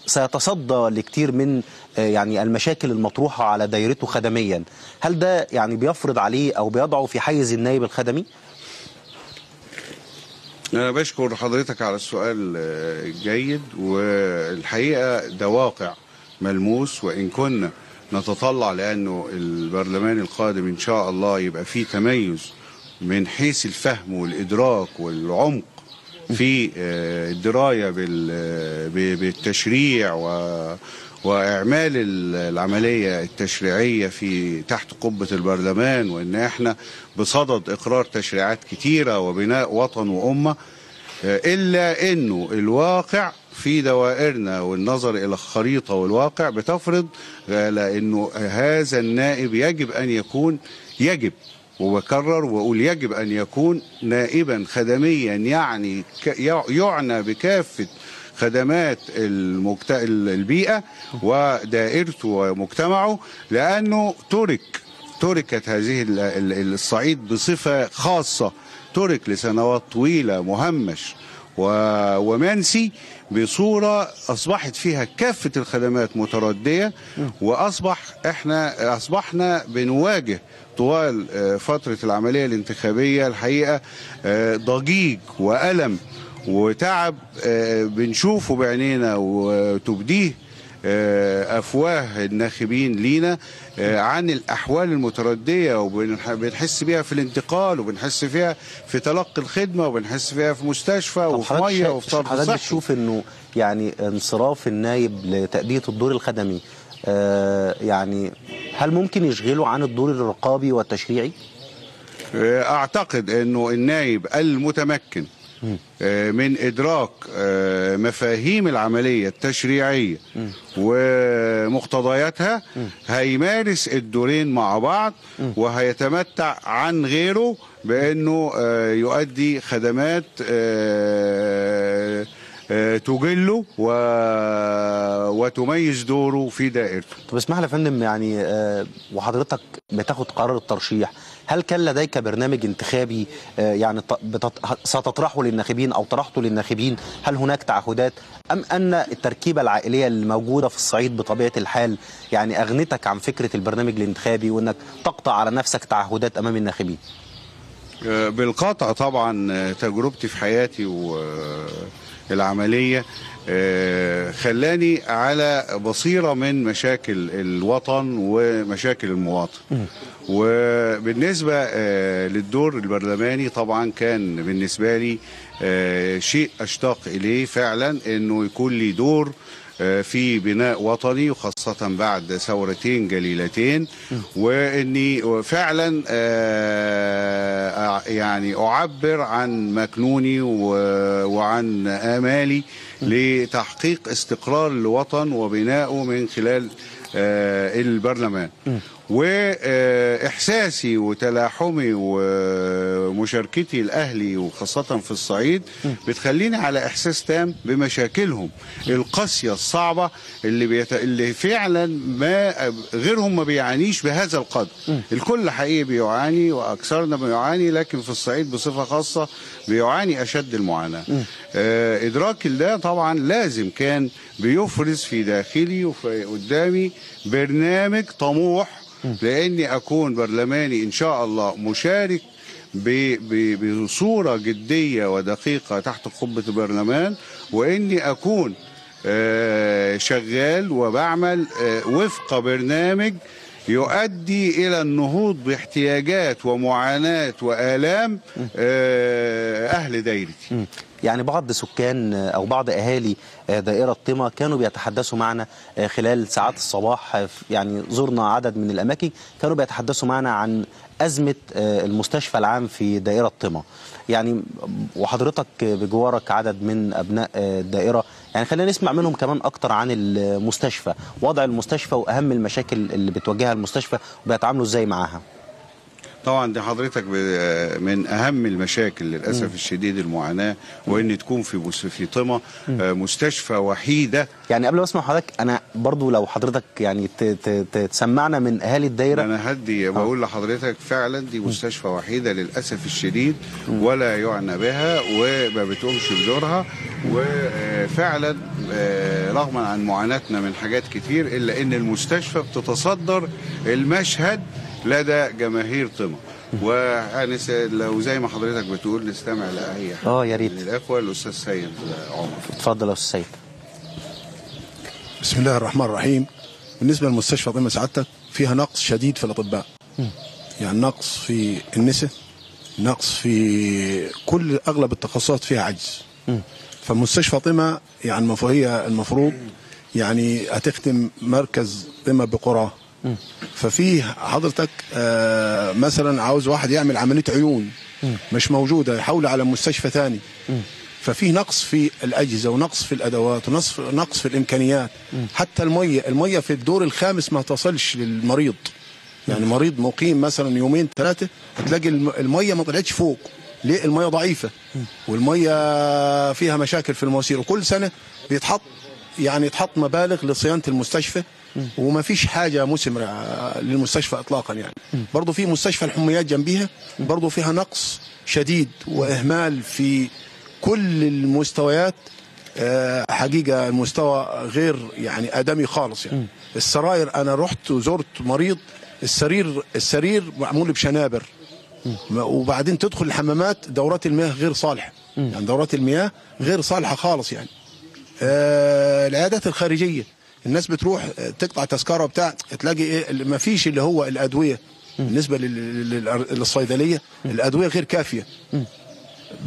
سيتصدى لكتير من آه، يعني المشاكل المطروحة على دايرته خدميا هل ده يعني بيفرض عليه أو بيضعه في حيز النائب الخدمي؟ أنا بشكر حضرتك على السؤال آه، الجيد والحقيقة ده واقع ملموس وإن كنا نتطلع لأنه البرلمان القادم إن شاء الله يبقى فيه تميز من حيث الفهم والإدراك والعمق في آه، الدراية آه، بالتشريع و وإعمال ال- العملية التشريعية في تحت قبة البرلمان وإن إحنا بصدد إقرار تشريعات كتيرة وبناء وطن وأمة آه، إلا إنه الواقع في دوائرنا والنظر إلى الخريطة والواقع بتفرض على انه هذا النائب يجب أن يكون يجب وبكرر وأقول يجب أن يكون نائبا خدميا يعني يعنى بكافة خدمات المجت... البيئة ودائرته ومجتمعه لأنه ترك تركت هذه ال- ال- الصعيد بصفة خاصة. ترك لسنوات طويلة مهمش و- ومنسي بصورة أصبحت فيها كافة الخدمات متردية وأصبح إحنا أصبحنا بنواجه طوال آه، فترة العملية الانتخابية الحقيقة آه، ضجيج وألم وتعب آه، بنشوفه بعينينا وتبديه أفواه الناخبين لينا عن الأحوال المتردية وبنحس بيها في الانتقال وبنحس فيها في تلقي الخدمة وبنحس فيها في مستشفى طب وفي حضرتك مية وفي حضرتك صحي. بتشوف إنه يعني انصراف النايب لتأدية الدور الخدمي يعني هل ممكن يشغله عن الدور الرقابي والتشريعي؟ أعتقد إنه النائب المتمكن آه، من إدراك آه، مفاهيم العملية التشريعية ومقتضياتها هيمارس الدورين مع بعض وهيتمتع عن غيره بأنه آه، يؤدي خدمات آه، آه، تجله و- وتميز دوره في دائرته. طب اسمح لي يا فندم يعني آه، وحضرتك بتاخد قرار الترشيح. هل كان لديك برنامج انتخابي آه، يعني بتط- ستطرحه للناخبين أو طرحته للناخبين؟ هل هناك تعهدات؟ أم أن التركيبة العائلية الموجوده في الصعيد بطبيعة الحال يعني أغنتك عن فكرة البرنامج الانتخابي وأنك تقطع على نفسك تعهدات أمام الناخبين؟ آه، بالقطع طبعا تجربتي في حياتي والعملية آه، خلاني على بصيرة من مشاكل الوطن ومشاكل المواطن. وبالنسبة آه، للدور البرلماني طبعا كان بالنسبة لي آه، شيء أشتاق إليه فعلا أنه يكون لي دور في بناء وطني وخاصة بعد ثورتين جليلتين. وإني فعلا آه، يعني أعبر عن مكنوني وعن آمالي لتحقيق استقرار الوطن وبنائه من خلال آه، البرلمان. وإحساسي وتلاحمي ومشاركتي الاهلي وخاصة في الصعيد بتخليني على إحساس تام بمشاكلهم القاسية الصعبة اللي بيت... اللي فعلا ما غيرهم ما بيعانيش بهذا القدر. الكل حقيقي بيعاني وأكثرنا بيعاني لكن في الصعيد بصفة خاصة بيعاني أشد المعاناة. آه، إدراك ده طبعا لازم كان بيفرز في داخلي وفي قدامي برنامج طموح لأني أكون برلماني إن شاء الله مشارك ب- ب- بصورة جدية ودقيقة تحت قبة البرلمان وإني أكون آه، شغال وبعمل آه، وفق برنامج يؤدي إلى النهوض باحتياجات ومعاناة وآلام آه، أهل دايرتي. يعني بعض سكان أو بعض أهالي آه، دائرة طمة كانوا بيتحدثوا معنا آه، خلال ساعات الصباح آه، يعني زرنا عدد من الأماكن كانوا بيتحدثوا معنا عن أزمة آه، المستشفى العام في دائرة طمة يعني وحضرتك بجوارك عدد من أبناء آه، الدائرة. يعني خلينا نسمع منهم كمان أكتر عن المستشفى وضع المستشفى وأهم المشاكل اللي بتواجهها المستشفى وبيتعاملوا إزاي معاها. طبعا دي حضرتك من أهم المشاكل للأسف الشديد المعاناة وإن تكون في في طمة آه، مستشفى وحيدة. يعني قبل ما أسمع حضرتك أنا برضو لو حضرتك يعني تسمعنا من أهالي الدايرة. أنا هدي بقول لحضرتك فعلا دي مستشفى وحيدة للأسف الشديد ولا يعنى بها وما بتقومش بدورها وفعلا آه، رغما عن معاناتنا من حاجات كتير إلا إن المستشفى بتتصدر المشهد لدى جماهير طمع. ويعني س- لو زي ما حضرتك بتقول نستمع لأي حد آه يا ريت. من الإخوة الأستاذ سيد عمر. اتفضل يا أستاذ سيد. بسم الله الرحمن الرحيم. بالنسبة لمستشفى طيمة سعادتك فيها نقص شديد في الأطباء. يعني نقص في النساء نقص في كل أغلب التخصصات فيها عجز. فمستشفى طيمة يعني المفروض هي المفروض يعني هتخدم مركز طيمة بقرى. ففيه حضرتك آه مثلا عاوز واحد يعمل عملية عيون مش موجودة يحول على مستشفى ثاني ففي نقص في الأجهزة ونقص في الأدوات ونقص نقص في الإمكانيات. حتى المية المية في الدور الخامس ما تصلش للمريض. يعني مريض مقيم مثلا يومين ثلاثة هتلاقي الم- المية ما طلعتش فوق. ليه؟ المية ضعيفة. والمية فيها مشاكل في المواسير. وكل سنة بيتحط يعني يتحط مبالغ لصيانة المستشفى وما فيش حاجة مثمرة للمستشفى إطلاقا يعني. برضو في مستشفى الحميات جنبيها برضو فيها نقص شديد وإهمال في كل المستويات. آه، حقيقة المستوى غير يعني آدمي خالص يعني. السراير أنا رحت وزرت مريض السرير السرير معمول بشنابر. وبعدين تدخل الحمامات دورات المياه غير صالحة. يعني دورات المياه غير صالحة خالص يعني. آه، العيادات الخارجية. الناس بتروح آه، تقطع تذكرة بتاع تلاقي إيه ما فيش اللي هو الأدوية. بالنسبة لل- لل- للصيدلية الأدوية غير كافية.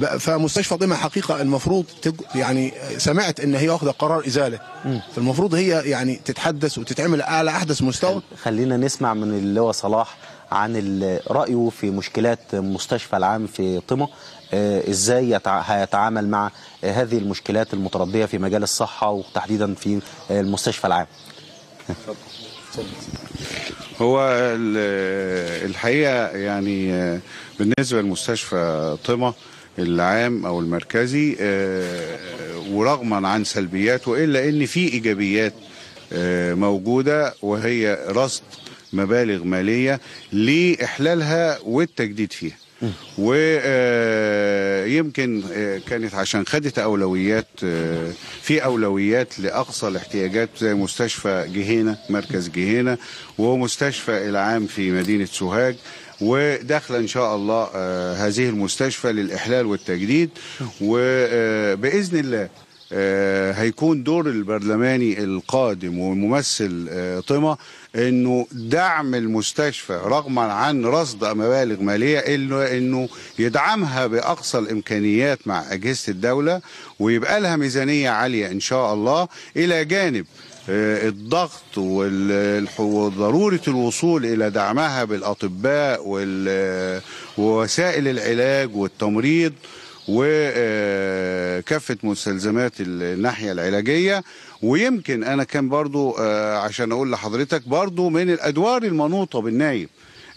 بقى- فمستشفى طيمة حقيقة المفروض تج... يعني سمعت إن هي واخدة قرار إزالة. فالمفروض هي يعني تتحدث وتتعمل على أحدث مستوى. خلينا نسمع من اللواء صلاح عن رأيه في مشكلات مستشفى العام في طمة إزاي يتع- هيتعامل مع آه، هذه المشكلات المتربية في مجال الصحة وتحديدا في آه، المستشفى العام. هو ال- الحقيقة يعني آه، بالنسبة لمستشفى طمة العام أو المركزي آه، ورغما عن سلبياته إلا إن في إيجابيات آه، موجودة وهي رصد مبالغ مالية لإحلالها والتجديد فيها. ويمكن كانت عشان خدت أولويات آه، في أولويات لأقصى الاحتياجات زي مستشفى جهينة مركز جهينة ومستشفى العام في مدينة سوهاج وداخلة إن شاء الله آه، هذه المستشفى للإحلال والتجديد. وباذن الله آه، هيكون دور البرلماني القادم وممثل آه، طمة إنه دعم المستشفى رغما عن رصد مبالغ مالية انه إنه يدعمها بأقصى الإمكانيات مع أجهزة الدولة ويبقى لها ميزانية عالية إن شاء الله. إلى جانب آه، الضغط وضرورة الوصول إلى دعمها بالأطباء وال- ووسائل العلاج والتمريض وكافة مستلزمات الناحية العلاجية. ويمكن أنا كان برضو آه، عشان أقول لحضرتك برضو من الأدوار المنوطة بالنايب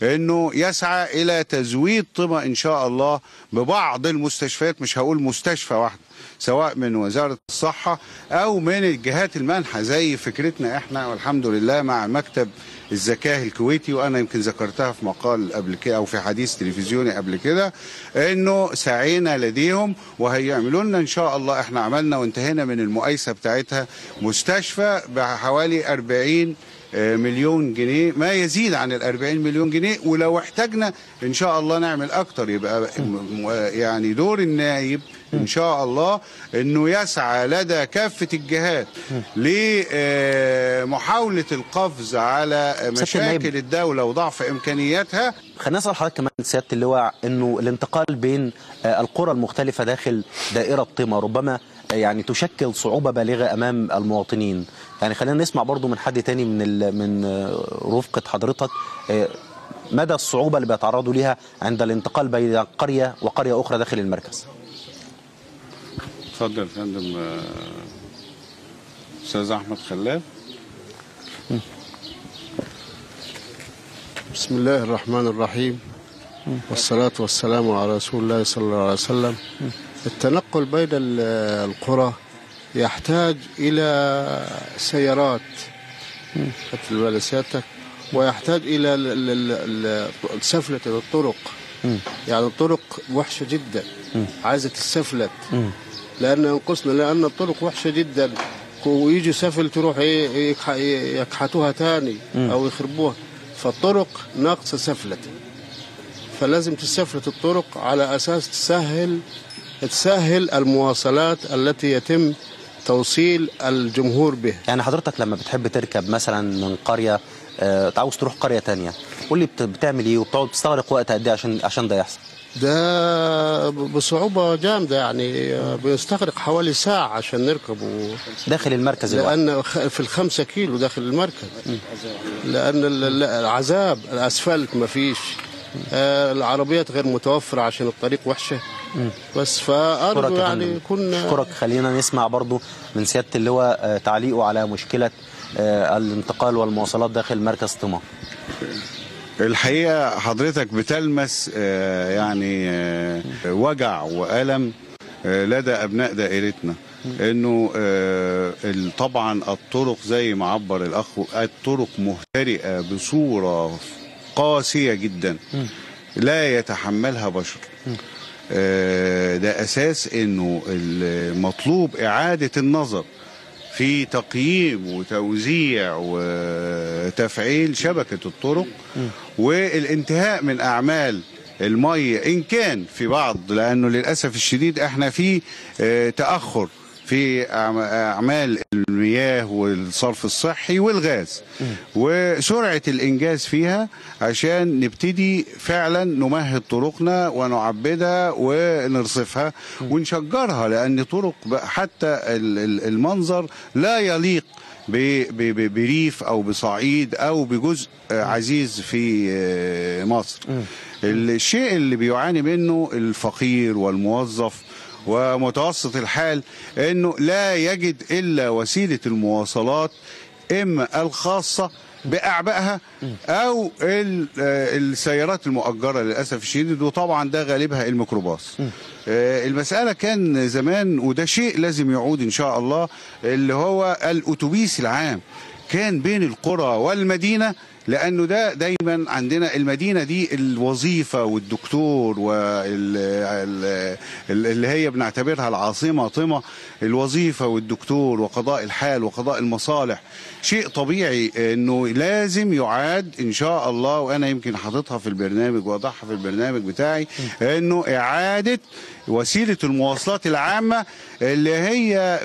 إنه يسعى إلى تزويد طمة إن شاء الله ببعض المستشفيات مش هقول مستشفى واحدة سواء من وزارة الصحة أو من الجهات المانحة زي فكرتنا إحنا والحمد لله مع مكتب الزكاه الكويتي وأنا يمكن ذكرتها في مقال قبل كده أو في حديث تلفزيوني قبل كده إنه سعينا لديهم وهيعملوا لنا إن شاء الله. إحنا عملنا وانتهينا من المقايسة بتاعتها مستشفى بحوالي 40 مليون جنيه ما يزيد عن ال 40 مليون جنيه ولو احتاجنا إن شاء الله نعمل أكتر. يبقى يعني دور النائب إن شاء الله إنه يسعى لدى كافة الجهات لمحاوله القفز على مشاكل الدولة وضعف إمكانياتها. خلينا نسأل حضرتك كمان سيادة اللواء إنه الانتقال بين آه، القرى المختلفة داخل دائرة طمة ربما آه، يعني تشكل صعوبة بالغة أمام المواطنين. يعني خلينا نسمع برضو من حد تاني من ال- من رفقة حضرتك آه، مدى الصعوبة اللي بيتعرضوا ليها عند الانتقال بين قرية وقرية أخرى داخل المركز؟ اتفضل يا فندم آه، أستاذ أحمد خلاف بسم الله الرحمن الرحيم. والصلاة والسلام على رسول الله صلى الله عليه وسلم. التنقل بين ال- القرى يحتاج إلى سيارات. خدت بالك سيادتك ويحتاج إلى سفلة الطرق. يعني الطرق وحشة جدا. عايزة تسفلت لأن ينقصنا لأن الطرق وحشة جدا. ويجي سفل تروح يكح- يكحتوها تاني. أو يخربوها. فالطرق ناقصة سفلة. فلازم تسفلت الطرق على أساس تسهل تسهل المواصلات التي يتم توصيل الجمهور به. يعني حضرتك لما بتحب تركب مثلا من قرية آه، عاوز تروح قرية تانية قول لي بت- بتعمل إيه وبتقعد تستغرق وقت قد إيه عشان عشان ده يحصل؟ ده بصعوبة جامدة يعني بيستغرق حوالي ساعة عشان نركبه. داخل المركز لأن خ- في الخمسة كيلو داخل المركز. لأن ال- ال- العذاب الأسفلت ما فيش. آه، العربيات غير متوفرة عشان الطريق وحشة. بس يا يعني. يكون أشكرك خلينا نسمع برضو من سيادة اللواء آه، تعليقه على مشكلة آه، الانتقال والمواصلات داخل مركز طمع الحقيقة حضرتك بتلمس آه، يعني آه، وجع وألم آه، لدى أبناء دائرتنا. إنه آه، طبعا الطرق زي ما عبر الأخ الطرق مهترئة بصورة قاسية جدا. لا يتحملها بشر. آه، ده أساس إنه المطلوب إعادة النظر في تقييم وتوزيع وتفعيل شبكة الطرق والانتهاء من أعمال المية. إن كان في بعض لأنه للأسف الشديد إحنا في آه، تأخر في أعمال المياه والصرف الصحي والغاز. وسرعة الإنجاز فيها عشان نبتدي فعلا نمهد طرقنا ونعبدها ونرصفها ونشجرها لأن طرق حتى ال- ال- المنظر لا يليق بريف أو بصعيد أو بجزء عزيز في آه، مصر. الشيء اللي بيعاني منه الفقير والموظف ومتوسط الحال إنه لا يجد إلا وسيلة المواصلات إما الخاصة بأعبائها أو ال- آه، السيارات المؤجرة للأسف الشديد وطبعا ده غالبها الميكروباص. آه، المسألة كان زمان وده شيء لازم يعود إن شاء الله اللي هو الأتوبيس العام كان بين القرى والمدينة لأنه ده دايما عندنا المدينة دي الوظيفة والدكتور واللي هي بنعتبرها العاصمة طمة الوظيفة والدكتور وقضاء الحال وقضاء المصالح. شيء طبيعي إنه لازم يعاد إن شاء الله وأنا يمكن حاططها في البرنامج وأضحها في البرنامج بتاعي إنه إعادة وسيلة المواصلات العامة اللي هي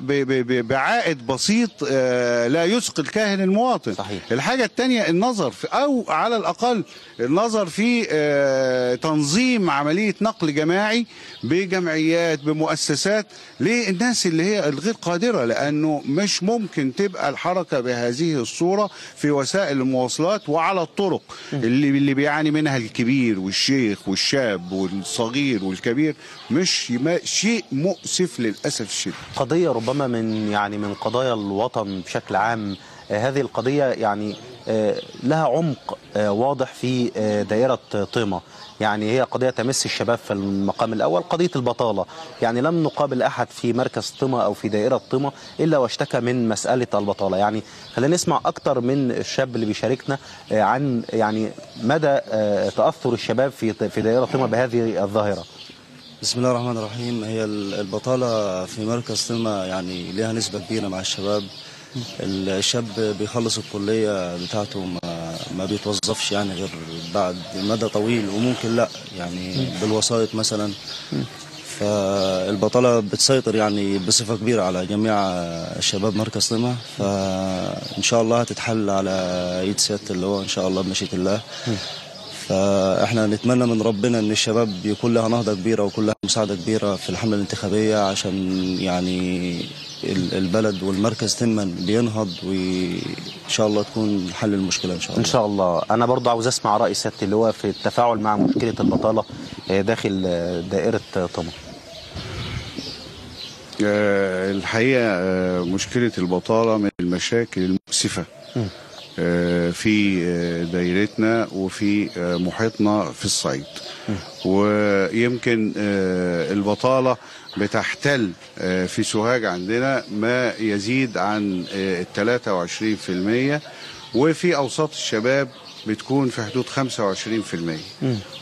بعائد بسيط آه، لا يثقل كاهن المواطن. صحيح. الحاجة الثانية النظر في أو على الأقل النظر في آه، تنظيم عملية نقل جماعي بجمعيات بمؤسسات للناس اللي هي الغير قادرة لأنه مش ممكن تبقى الحركة بهذه الصورة في وسائل المواصلات وعلى الطرق. اللي اللي بيعاني منها الكبير والشيخ والشاب والصغير والكبير مش شيء مؤسف للأسف الشديد. قضية ربما من يعني من قضايا الوطن بشكل عام آه، هذه القضية يعني آه، لها عمق آه، واضح في دائرة طيمة. يعني هي قضية تمس الشباب في المقام الأول قضية البطالة. يعني لم نقابل أحد في مركز طمة أو في دائرة طمة إلا واشتكى من مسألة البطالة. يعني خلينا نسمع أكتر من الشاب اللي بيشاركنا عن يعني مدى تأثر الشباب في في دائرة طمة بهذه الظاهرة. بسم الله الرحمن الرحيم. هي ال- البطالة في مركز طمة يعني ليها نسبة كبيرة مع الشباب. الشاب بيخلص الكلية بتاعته ما, ما بيتوظفش يعني غير بعد مدى طويل وممكن لا يعني بالوسائط مثلا. فالبطالة بتسيطر يعني بصفة كبيرة على جميع شباب مركز طمة فإن شاء الله هتتحل على إيد سيادة اللواء إن شاء الله بمشيئة الله. فاحنا نتمنى من ربنا إن الشباب يكون لها نهضة كبيرة ويكون لها مساعدة كبيرة في الحملة الانتخابية عشان يعني ال- البلد والمركز تما بينهض وإن شاء الله تكون حل المشكلة إن شاء الله. إن شاء الله. أنا برضو عاوز أسمع رأي سيادة اللواء في التفاعل مع مشكلة البطالة آه، داخل آه، دائرة طمة آه، الحقيقة آه، مشكلة البطالة من المشاكل المؤسفة. آه، في آه، دايرتنا وفي آه، محيطنا في الصعيد. ويمكن آه، البطالة بتحتل آه، في سوهاج عندنا ما يزيد عن آه، 23% وفي أوساط الشباب بتكون في حدود 25%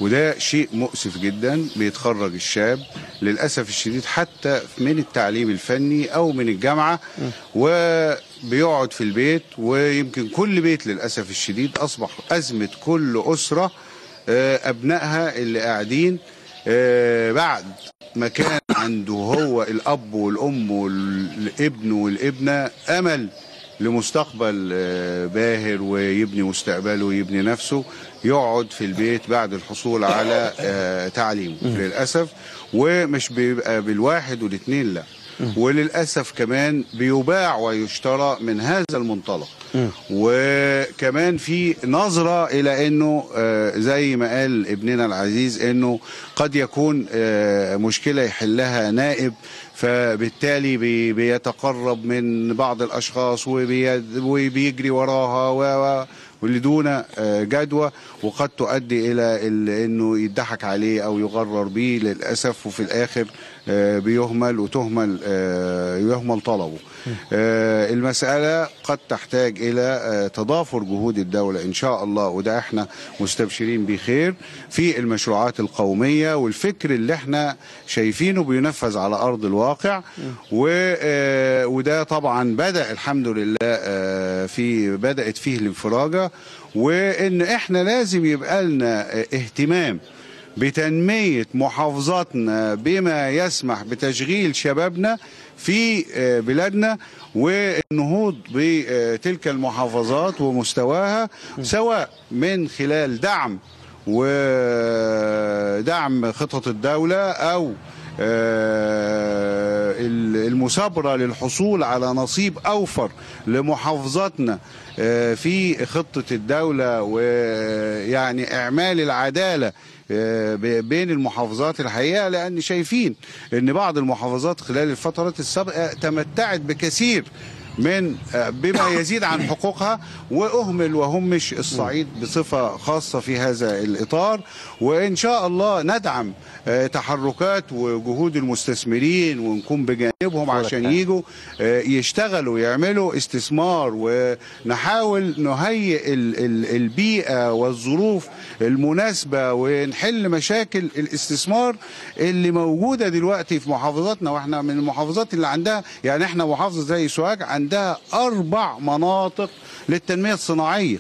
وده شيء مؤسف جدا بيتخرج الشاب للأسف الشديد حتى من التعليم الفني أو من الجامعة. وبيقعد في البيت ويمكن كل بيت للأسف الشديد أصبح أزمة كل أسرة آه، أبنائها اللي قاعدين آه، بعد ما كان عنده هو الأب والأم والابن والابنة أمل لمستقبل آه، باهر ويبني مستقبله ويبني نفسه يقعد في البيت بعد الحصول على تعليمه للأسف. ومش بيبقى بالواحد والاثنين لا. وللأسف كمان بيباع ويشترى من هذا المنطلق. وكمان في نظرة إلى أنه آه، زي ما قال ابننا العزيز أنه قد يكون آه، مشكلة يحلها نائب فبالتالي بي- بيتقرب من بعض الأشخاص وبي- وبيجري وراها و- و- واللي دون آه، جدوى وقد تؤدي إلى ال- إنه يضحك عليه أو يغرر به للأسف وفي الآخر آه، بيهمل وتهمل آه، يهمل طلبه. آه، المسألة قد تحتاج إلى آه، تضافر جهود الدولة إن شاء الله وده إحنا مستبشرين بخير في المشروعات القومية والفكر اللي إحنا شايفينه بينفذ على أرض الواقع. آه، وده طبعا بدأ الحمد لله في بدأت فيه الانفراجة. وإن إحنا لازم يبقى لنا اهتمام بتنمية محافظاتنا بما يسمح بتشغيل شبابنا في آه، بلادنا والنهوض بتلك المحافظات ومستواها سواء من خلال دعم ودعم خطط الدولة أو آه، المثابرة للحصول على نصيب أوفر لمحافظاتنا آه، في خطة الدولة ويعني إعمال العدالة بين المحافظات الحقيقة لأن شايفين أن بعض المحافظات خلال الفترات السابقة تمتعت بكثير من آه، بما يزيد عن حقوقها وأهمل وهمش الصعيد بصفة خاصة في هذا الإطار. وإن شاء الله ندعم آه، تحركات وجهود المستثمرين ونكون بجانبهم عشان يجوا آه، يشتغلوا ويعملوا استثمار. ونحاول نهيئ ال- ال- البيئة والظروف المناسبة ونحل مشاكل الاستثمار اللي موجودة دلوقتي في محافظاتنا. وإحنا من المحافظات اللي عندها يعني إحنا محافظة زي سوهاج عندها أربع مناطق للتنمية الصناعية.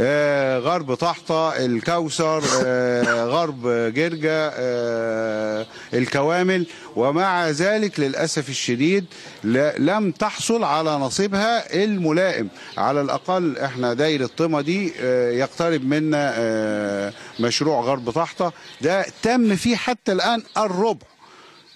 آه غرب طحطة الكوثر آه غرب جرجة آه الكوامل. ومع ذلك للأسف الشديد لم تحصل على نصيبها الملائم. على الأقل إحنا دايرة طمة دي آه يقترب منا آه مشروع غرب طحطة. ده تم فيه حتى الآن الربع.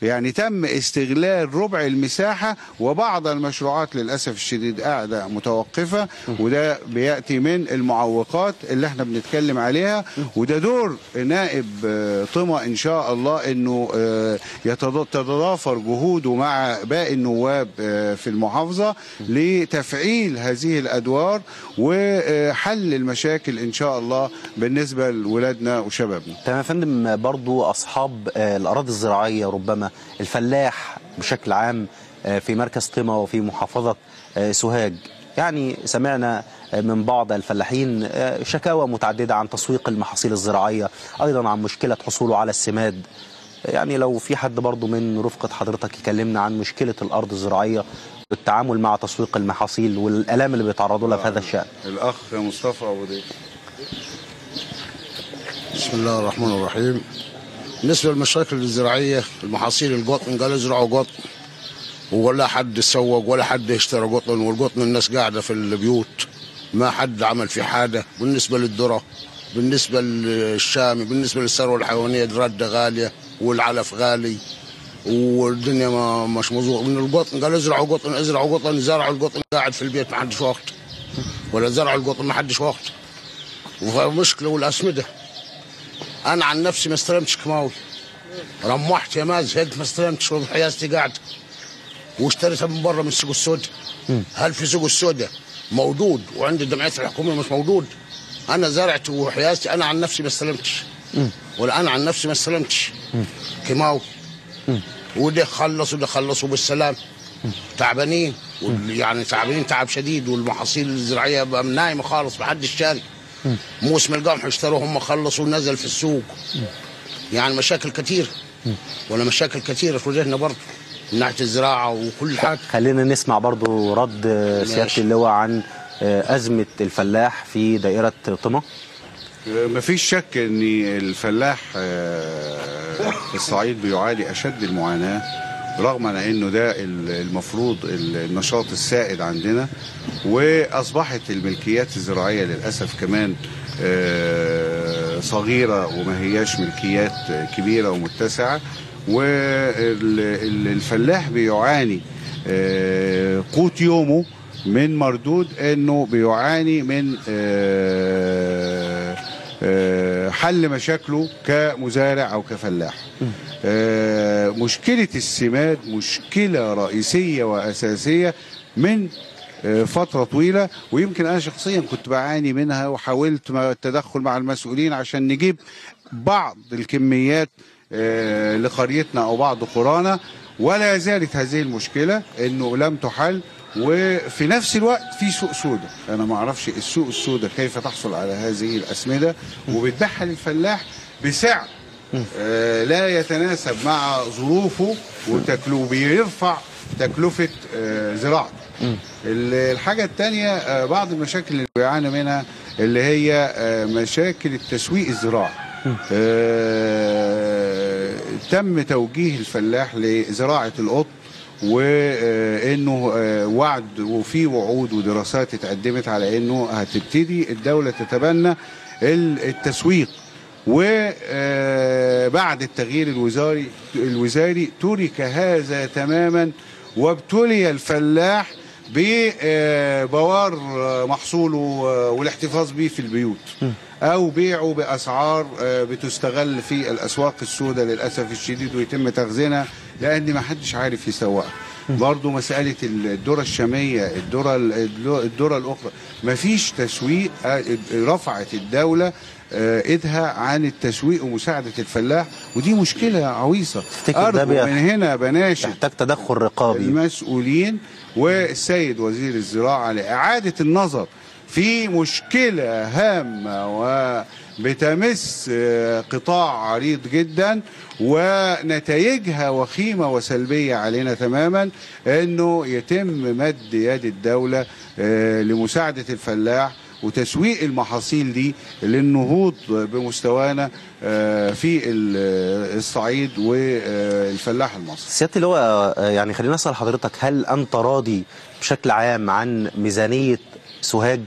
يعني تم استغلال ربع المساحة وبعض المشروعات للأسف الشديد قاعدة متوقفة وده بيأتي من المعوقات اللي إحنا بنتكلم عليها وده دور نائب آه، طمة إن شاء الله أنه آه، يتض- تتضافر جهوده مع باقي النواب آه، في المحافظة لتفعيل هذه الأدوار وحل المشاكل إن شاء الله بالنسبة لولادنا وشبابنا. تمام يا فندم برضو أصحاب الأراضي الزراعية ربما الفلاح بشكل عام آه، في مركز طمة وفي محافظة آه، سوهاج. يعني سمعنا آه، من بعض الفلاحين شكاوى متعددة عن تسويق المحاصيل الزراعية أيضا عن مشكلة حصوله على السماد. يعني لو في حد برضو من رفقة حضرتك يكلمنا عن مشكلة الأرض الزراعية والتعامل مع تسويق المحاصيل والآلام اللي بيتعرضوا لها في هذا الشأن. الأخ مصطفى أبو ضيف بسم الله الرحمن الرحيم. بالنسبة للمشاكل الزراعية المحاصيل القطن قال ازرعوا قطن ولا حد سوق ولا حد اشترى قطن والقطن الناس قاعدة في البيوت ما حد عمل في حاجة. بالنسبة للذرة بالنسبة للشام بالنسبة للثروة الحيوانية الردة غالية والعلف غالي والدنيا ما مش مظبوط من القطن قال ازرعوا قطن ازرعوا قطن زرعوا القطن قاعد في البيت ما حدش وقت. ولا زرعوا القطن ما حدش وقت. ومشكلة والأسمدة. أنا عن نفسي ما استلمتش كماوي رمحت يا ماز زهقت ما استلمتش وحيازتي قاعد. واشتريتها من بره من السوق السوداء هل في سوق السوداء موجود وعند الجمعيات الحكوميه مش موجود. أنا زرعت وحياتي أنا عن نفسي ما استلمتش. ولا أنا عن نفسي ما استلمتش. كيماوي وده خلص وده خلصوا بالسلام تعبانين يعني تعبانين تعب شديد والمحاصيل الزراعية نايمة خالص محدش شاري. موسم القمح اشتروا هم خلصوا ونزل في السوق. يعني مشاكل كتير. ولا مشاكل كتيره في وجهنا برضه من ناحية الزراعة وكل حاجة. خلينا نسمع برضو رد آه، ماشي. اللواء عن آه، أزمة الفلاح في دائرة طمة. مفيش شك إن الفلاح آه، في الصعيد بيعاني أشد المعاناة. رغم عن إنه ده ال- المفروض ال- النشاط السائد عندنا وأصبحت الملكيات الزراعية للأسف كمان آه، صغيرة وما هياش ملكيات كبيرة ومتسعة. والفلاح بيعاني آه، قوت يومه من مردود إنه بيعاني من آه، حل مشاكله كمزارع أو كفلاح. آه، مشكلة السماد مشكلة رئيسية وأساسية من آه، فترة طويلة ويمكن أنا شخصيا كنت بعاني منها وحاولت التدخل مع المسؤولين عشان نجيب بعض الكميات آه، لقريتنا أو بعض قرانا ولا زالت هذه المشكلة أنه لم تحل وفي نفس الوقت في سوق سوداء أنا ما أعرفش السوق السوداء كيف تحصل على هذه الأسمدة وبتبيعها للفلاح بسعر لا يتناسب مع ظروفه وتكلو بيرفع تكلفة آه، زراعته. ال- الحاجة التانية آه، بعض المشاكل اللي بيعاني منها اللي هي آه، مشاكل التسويق الزراعي. آه، تم توجيه الفلاح لزراعة القطن وإنه وعد وفي وعود ودراسات اتقدمت على إنه هتبتدي الدولة تتبنى ال- التسويق وبعد التغيير الوزاري الوزاري ترك هذا تماما وابتلي الفلاح ببوار محصوله والاحتفاظ به في البيوت. أو بيعه بأسعار آه، بتستغل في الأسواق السوداء للأسف الشديد ويتم تخزينها لأن ما حدش عارف يسوقها. برضه مسألة الذرة الشامية الذرة الذرة الأخرى. مفيش تسويق آه، رفعت الدولة آه، إيدها عن التسويق ومساعدة الفلاح ودي ده أرجو بيح- من هنا بناشد يحتاج تدخل رقابي. المسؤولين والسيد وزير الزراعة لإعادة النظر في مشكلة هامة وبتمس آه، قطاع عريض جدا ونتائجها وخيمة وسلبية علينا تماما إنه يتم مد يد الدولة آه، لمساعدة الفلاح وتسويق المحاصيل دي للنهوض بمستوانا آه، في ال- الصعيد والفلاح المصري. سيادة اللواء يعني خلينا نسأل حضرتك هل أنت راضي بشكل عام عن ميزانية سوهاج؟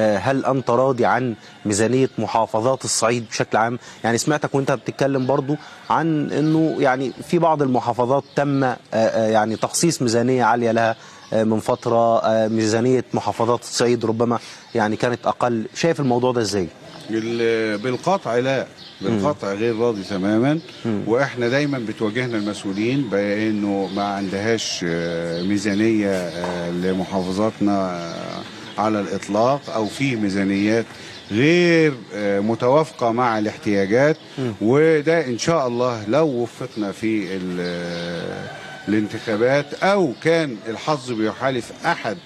هل أنت راضي عن ميزانية محافظات الصعيد بشكل عام؟ يعني سمعتك وأنت بتتكلم برضو عن أنه يعني في بعض المحافظات تم آه، آه، يعني تخصيص ميزانية عالية لها آه، من فترة آه، ميزانية محافظات الصعيد ربما يعني كانت أقل. شايف الموضوع ده إزاي؟ ال- بالقطع لا. بالقطع غير راضي تماما. وإحنا دايما بتواجهنا المسؤولين بأنه ما عندهاش آه، ميزانية آه، لمحافظاتنا آه، على الإطلاق أو في ميزانيات غير آه، متوافقة مع الاحتياجات. وده إن شاء الله لو وفقنا في ال- الانتخابات أو كان الحظ بيحالف أحد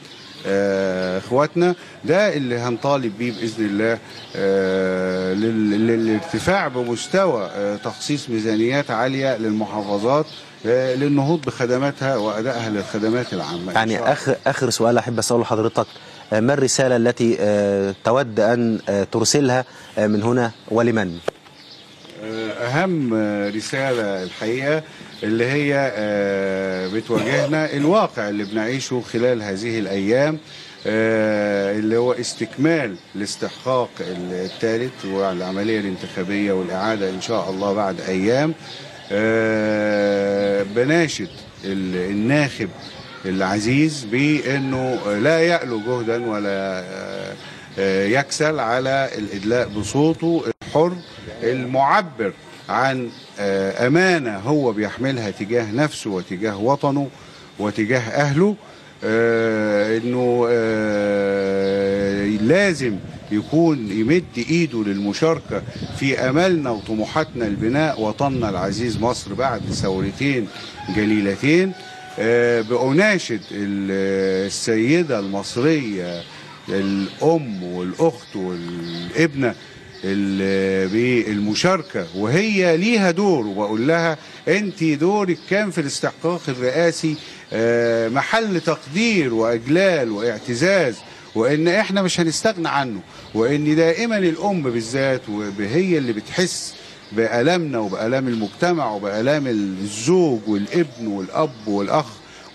آه، إخواتنا ده اللي هنطالب بيه بإذن الله آه، لل- للارتفاع بمستوى آه، تخصيص ميزانيات عالية للمحافظات آه، للنهوض بخدماتها وأدائها للخدمات العامة. إن يعني. آخر آخر سؤال أحب أسأله لحضرتك. آه، ما الرسالة التي آه، تود أن آه، ترسلها آه، من هنا ولمن؟ أهم رسالة الحقيقة اللي هي آه، بتواجهنا الواقع اللي بنعيشه خلال هذه الأيام آه، اللي هو استكمال الاستحقاق الثالث والعملية الانتخابية والإعادة إن شاء الله بعد أيام آه، بناشد ال- الناخب العزيز بأنه لا يألو جهدا ولا آه، آه، يكسل على الإدلاء بصوته الحر المعبر عن آه، أمانة هو بيحملها تجاه نفسه وتجاه وطنه وتجاه أهله إنه آه، لازم يكون يمد إيده للمشاركة في أملنا وطموحاتنا لبناء وطننا العزيز مصر بعد ثورتين جليلتين. بأناشد ال- السيدة المصرية الأم والأخت والابنة ال- بالمشاركه وهي ليها دور وبقول لها انت دورك كان في الاستحقاق الرئاسي آه، محل تقدير وإجلال واعتزاز وإن إحنا مش هنستغنى عنه وإن دائما الأم بالذات وهي اللي بتحس بألمنا وبألام المجتمع وبألام الزوج والابن والأب والأخ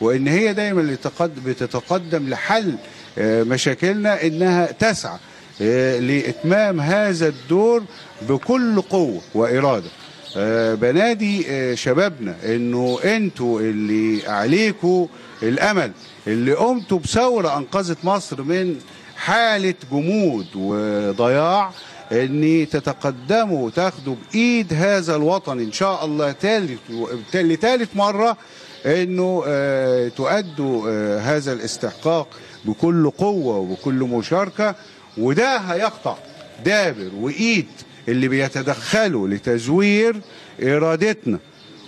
وإن هي دايما اللي تقد- بتتقدم لحل آه، مشاكلنا إنها تسعى آه، لإتمام هذا الدور بكل قوة وإرادة. آه، بنادي شبابنا إنه أنتوا اللي عليكوا الأمل اللي قمتوا بثورة أنقذت مصر من حالة جمود وضياع. ان تتقدموا وتاخدوا بإيد هذا الوطن إن شاء الله تالت لتالت مرة إنه آه، تؤدوا آه، هذا الاستحقاق بكل قوة وبكل مشاركة. وده هيقطع دابر وإيد اللي بيتدخلوا لتزوير إرادتنا.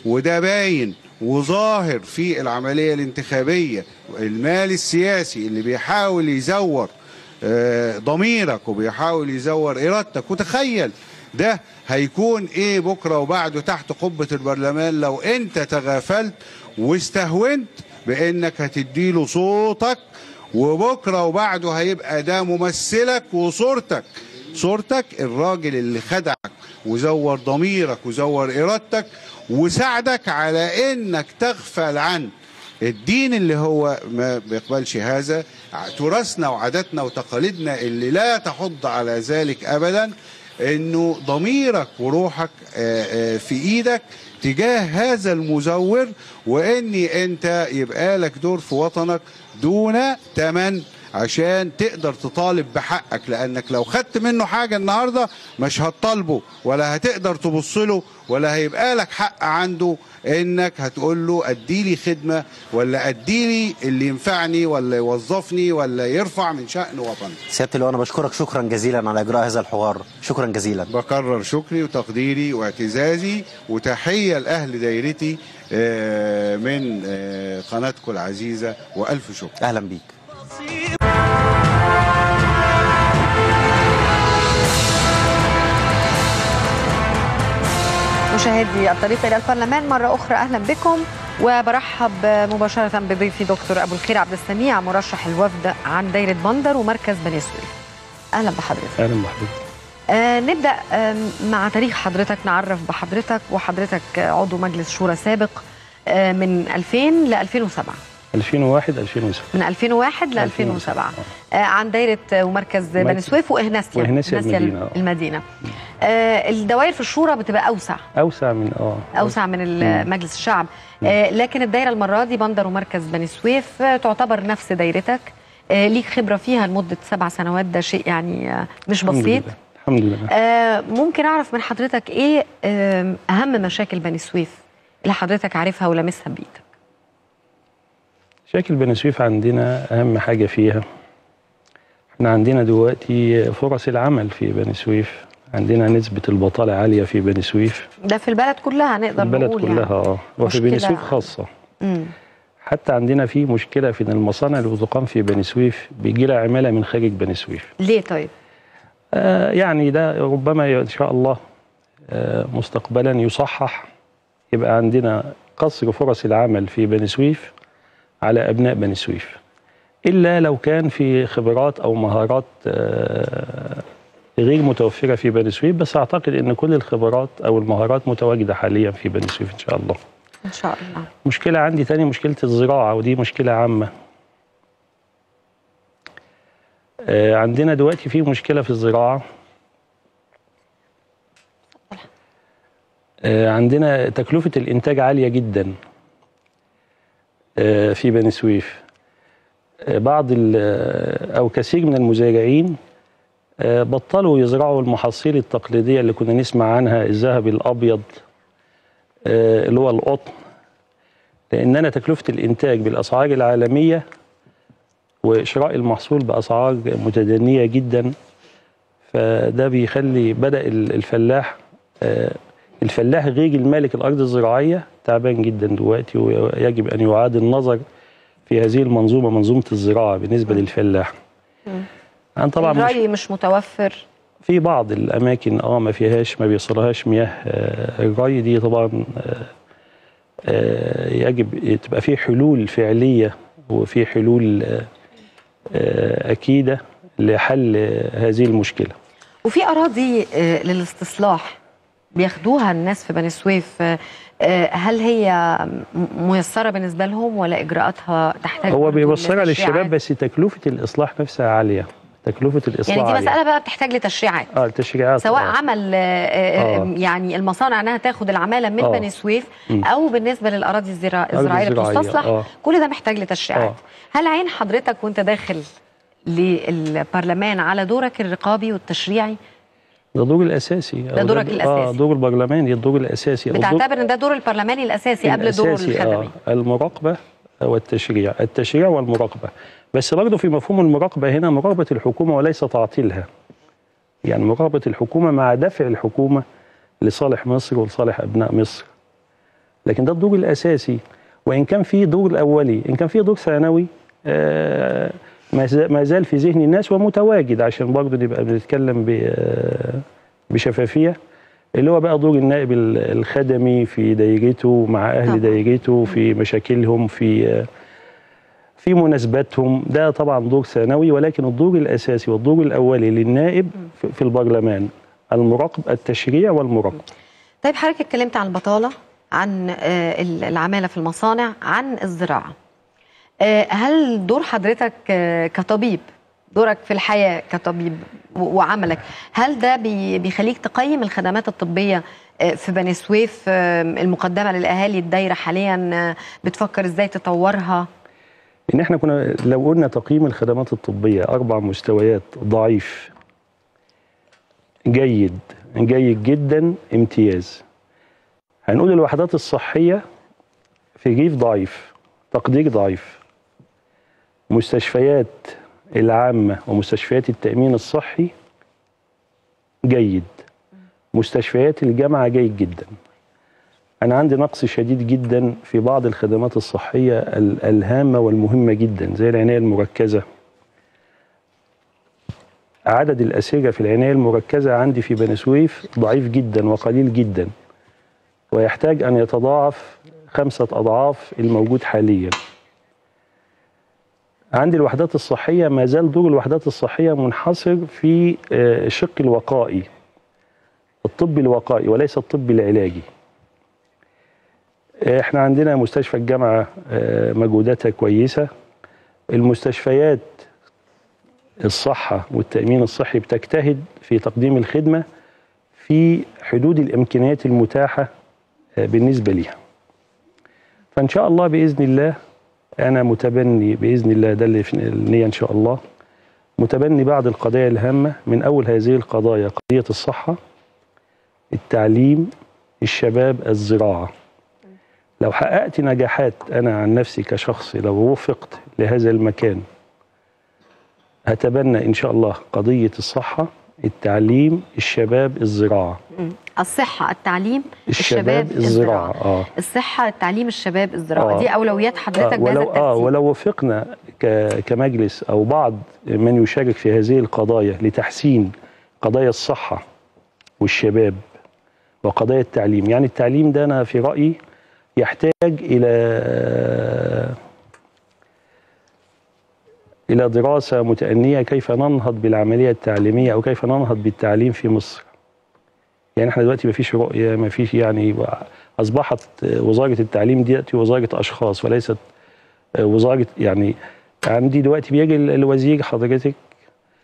وده باين وظاهر في العملية الانتخابية المال السياسي اللي بيحاول يزور ضميرك وبيحاول يزور إرادتك. وتخيل ده هيكون إيه بكرة وبعده تحت قبة البرلمان لو أنت تغافلت واستهونت بإنك هتديله صوتك وبكرة وبعده هيبقى ده ممثلك وصورتك. صورتك الراجل اللي خدعك وزور ضميرك وزور إرادتك وساعدك على إنك تغفل عن الدين اللي هو ما بيقبلش هذا تراثنا وعاداتنا وتقاليدنا اللي لا تحض على ذلك ابدا إنه ضميرك وروحك آه، آه، في إيدك تجاه هذا المزور وإني أنت يبقى لك دور في وطنك دون تمن عشان تقدر تطالب بحقك لأنك لو خدت منه حاجة النهارده مش هتطالبه ولا هتقدر تبص له ولا هيبقى لك حق عنده إنك هتقول له ادي لي خدمة ولا ادي لي اللي ينفعني ولا يوظفني ولا يرفع من شان وطني. سيادة اللواء أنا بشكرك شكرا جزيلا على إجراء هذا الحوار. شكرا جزيلا. بكرر شكري وتقديري واعتزازي وتحية لأهل دايرتي آه، من آه، قناتكم العزيزة وألف شكر. أهلا بيك. مشاهدي الطريق إلى البرلمان مرة أخرى أهلا بكم وبرحب مباشرة بضيفي دكتور أبو الخير عبد السميع مرشح الوفد عن دايرة بندر ومركز بني سويف. أهلا بحضرتك. أهلا بحضرتك. آه نبدأ آه مع تاريخ حضرتك نعرف بحضرتك وحضرتك عضو مجلس شورى سابق آه من 2000 ل 2007 2001 2007 من 2001 ل 2007 آه عن دايرة ومركز بني سويف واهناسيا وإهناسيا المدينة، آه. المدينة. آه. الدوائر في الشورى بتبقى أوسع. أوسع من آه. أوسع من مجلس الشعب. آه لكن الدايرة المرة دي بندر ومركز بني سويف آه تعتبر نفس دايرتك. آه ليك خبرة فيها لمدة سبع سنوات ده شيء يعني آه مش الحمد بسيط. لله. الحمد لله. آه ممكن أعرف من حضرتك إيه آه أهم مشاكل بني سويف اللي حضرتك عارفها ولامسها بايدك مشاكل بني سويف عندنا أهم حاجة فيها. إحنا عندنا دلوقتي فرص العمل في بني سويف. عندنا نسبة البطالة عالية في بني سويف. ده في البلد كلها نقدر البلد نقول كلها يعني. آه وفي بني مشكلة- سويف خاصة. مم. حتى عندنا في مشكلة في إن المصانع اللي بتقام في بني سويف بيجي لها عمالة من خارج بني سويف. ليه طيب؟ آه يعني ده ربما إن شاء الله آه مستقبلا يصحح. يبقى عندنا قصر فرص العمل في بني سويف. على أبناء بني سويف إلا لو كان في خبرات أو مهارات آه غير متوفرة في بني سويف بس أعتقد إن كل الخبرات أو المهارات متواجدة حاليا في بني سويف إن شاء الله. إن شاء الله. مشكلة عندي تاني مشكلة الزراعة ودي مشكلة عامة. آه، عندنا دلوقتي في مشكلة في الزراعة. آه، عندنا تكلفة الإنتاج عالية جدا. في بني سويف. آه، بعض آه، أو كثير من المزارعين آه، بطلوا يزرعوا المحاصيل التقليدية اللي كنا نسمع عنها الذهب الأبيض آه، اللي هو القطن. لأن أنا تكلفة الإنتاج بالأسعار العالمية وشراء المحصول بأسعار متدنية جدا فده بيخلي بدأ ال- الفلاح آه، الفلاح غير المالك الأرض الزراعية تعبان جدا دلوقتي ويجب أن يعاد النظر في هذه المنظومة منظومة الزراعة بالنسبة للفلاح. أنا طبعا مش الري مش متوفر. في بعض الأماكن آه ما فيهاش ما بيوصلهاش مياه آه، الري دي طبعا آه، آه، يجب تبقى في حلول فعلية وفي حلول أكيدة لحل هذه المشكلة. وفي أراضي للاستصلاح. بياخدوها الناس في بني سويف آه، آه، هل هي ميسرة بالنسبة لهم ولا إجراءاتها تحتاج هو بيوصلها؟ للشباب بس تكلفة الإصلاح نفسها عالية تكلفة الإصلاح يعني دي. مسألة بقى بتحتاج لتشريعات آه التشريعات سواء آه. عمل آه، آه،. يعني المصانع إنها تاخد العمالة من آه. بني سويف. أو بالنسبة للأراضي الزرا- الزراعية اللي بتستصلح آه. كل ده محتاج لتشريعات آه. هل عين حضرتك وأنت داخل للبرلمان على دورك الرقابي والتشريعي ده دور الأساسي. ده دورك آه الأساسي. دور البرلماني الدور الأساسي. بتعتبر إن ده دور البرلماني الأساسي قبل دوره الأساسي، الخدمي. آه المراقبة والتشريع. التشريع والمراقبة. بس برضه في مفهوم المراقبة هنا مراقبة الحكومة وليس تعطيلها. يعني مراقبة الحكومة مع دفع الحكومة لصالح مصر ولصالح أبناء مصر. لكن ده الدور الأساسي. وإن كان في دور أولي إن كان في دور ثانوي آه، ما زا- ما زال في ذهن الناس ومتواجد عشان برضه نبقى بنتكلم ب- بشفافية. اللي هو بقى دور النائب ال- الخدمي في دايرته مع أهل دايرته في مشاكلهم في في مناسباتهم. ده طبعا دور ثانوي ولكن الدور الأساسي والدور الأولي للنائب في- البرلمان المراقب التشريع والمراقبه طيب حضرتك اتكلمت عن البطالة عن آه، العمالة في المصانع عن الزراعة. هل دور حضرتك آه، كطبيب دورك في الحياة كطبيب وعملك هل ده بي- بيخليك تقيم الخدمات الطبية آه، في بني سويف آه، المقدمة للأهالي الدايرة حاليا آه، بتفكر إزاي تطورها؟ إن إحنا كنا لو قلنا تقييم الخدمات الطبية أربع مستويات ضعيف جيد جيد جدا امتياز. هنقول الوحدات الصحية في ريف ضعيف تقدير ضعيف. مستشفيات العامة ومستشفيات التأمين الصحي جيد. مستشفيات الجامعة جيد جدا. أنا عندي نقص شديد جدا في بعض الخدمات الصحية ال- الهامة والمهمة جدا زي العناية المركزة. عدد الأسرة في العناية المركزة عندي في بني سويف ضعيف جدا وقليل جدا ويحتاج أن يتضاعف خمسة أضعاف الموجود حاليا. عندي الوحدات الصحية ما زال دور الوحدات الصحية منحصر في آه، الشق الوقائي الطب الوقائي وليس الطب العلاجي. إحنا عندنا مستشفى الجامعة آه، مجهوداتها كويسة. المستشفيات الصحة والتأمين الصحي بتجتهد في تقديم الخدمة في حدود الإمكانيات المتاحة آه، بالنسبة لها فإن شاء الله بإذن الله أنا متبني بإذن الله ده اللي في النية إن شاء الله. متبني بعض القضايا الهامة من أول هذه القضايا قضية الصحة التعليم الشباب الزراعة. لو حققت نجاحات أنا عن نفسي كشخص لو وفقت لهذا المكان أتبنى إن شاء الله قضية الصحة التعليم الشباب الزراعة مم. الصحة التعليم الشباب الزراعة آه. الصحة التعليم الشباب الزراعة آه. دي أولويات حضرتك آه بهذا ولو آه الترتيب ولو وفقنا كمجلس أو بعض من يشارك في هذه القضايا لتحسين قضايا الصحة والشباب وقضايا التعليم يعني التعليم ده أنا في رأيي يحتاج إلى إلى دراسة متأنية كيف ننهض بالعملية التعليمية أو كيف ننهض بالتعليم في مصر. يعني إحنا دلوقتي مفيش رؤية مفيش يعني أصبحت وزارة التعليم دلوقتي وزارة أشخاص وليست وزارة يعني عندي دلوقتي بيجي الوزير حضرتك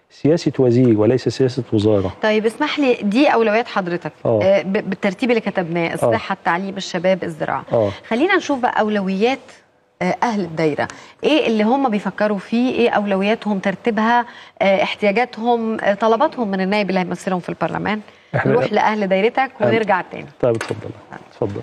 سياسة وزير وليس سياسة وزارة. طيب اسمح لي دي أولويات حضرتك. آه. آه، بالترتيب اللي كتبناه الصحه التعليم الشباب الزراعة. آه. خلينا نشوف بقى أولويات آه، أهل الدايرة. إيه اللي هم بيفكروا فيه؟ إيه أولوياتهم؟ ترتيبها؟ آه، احتياجاتهم؟ آه، طلباتهم من النائب اللي هيمثلهم في البرلمان؟ نروح لأهل دايرتك ونرجع تاني. طيب اتفضل. اتفضل.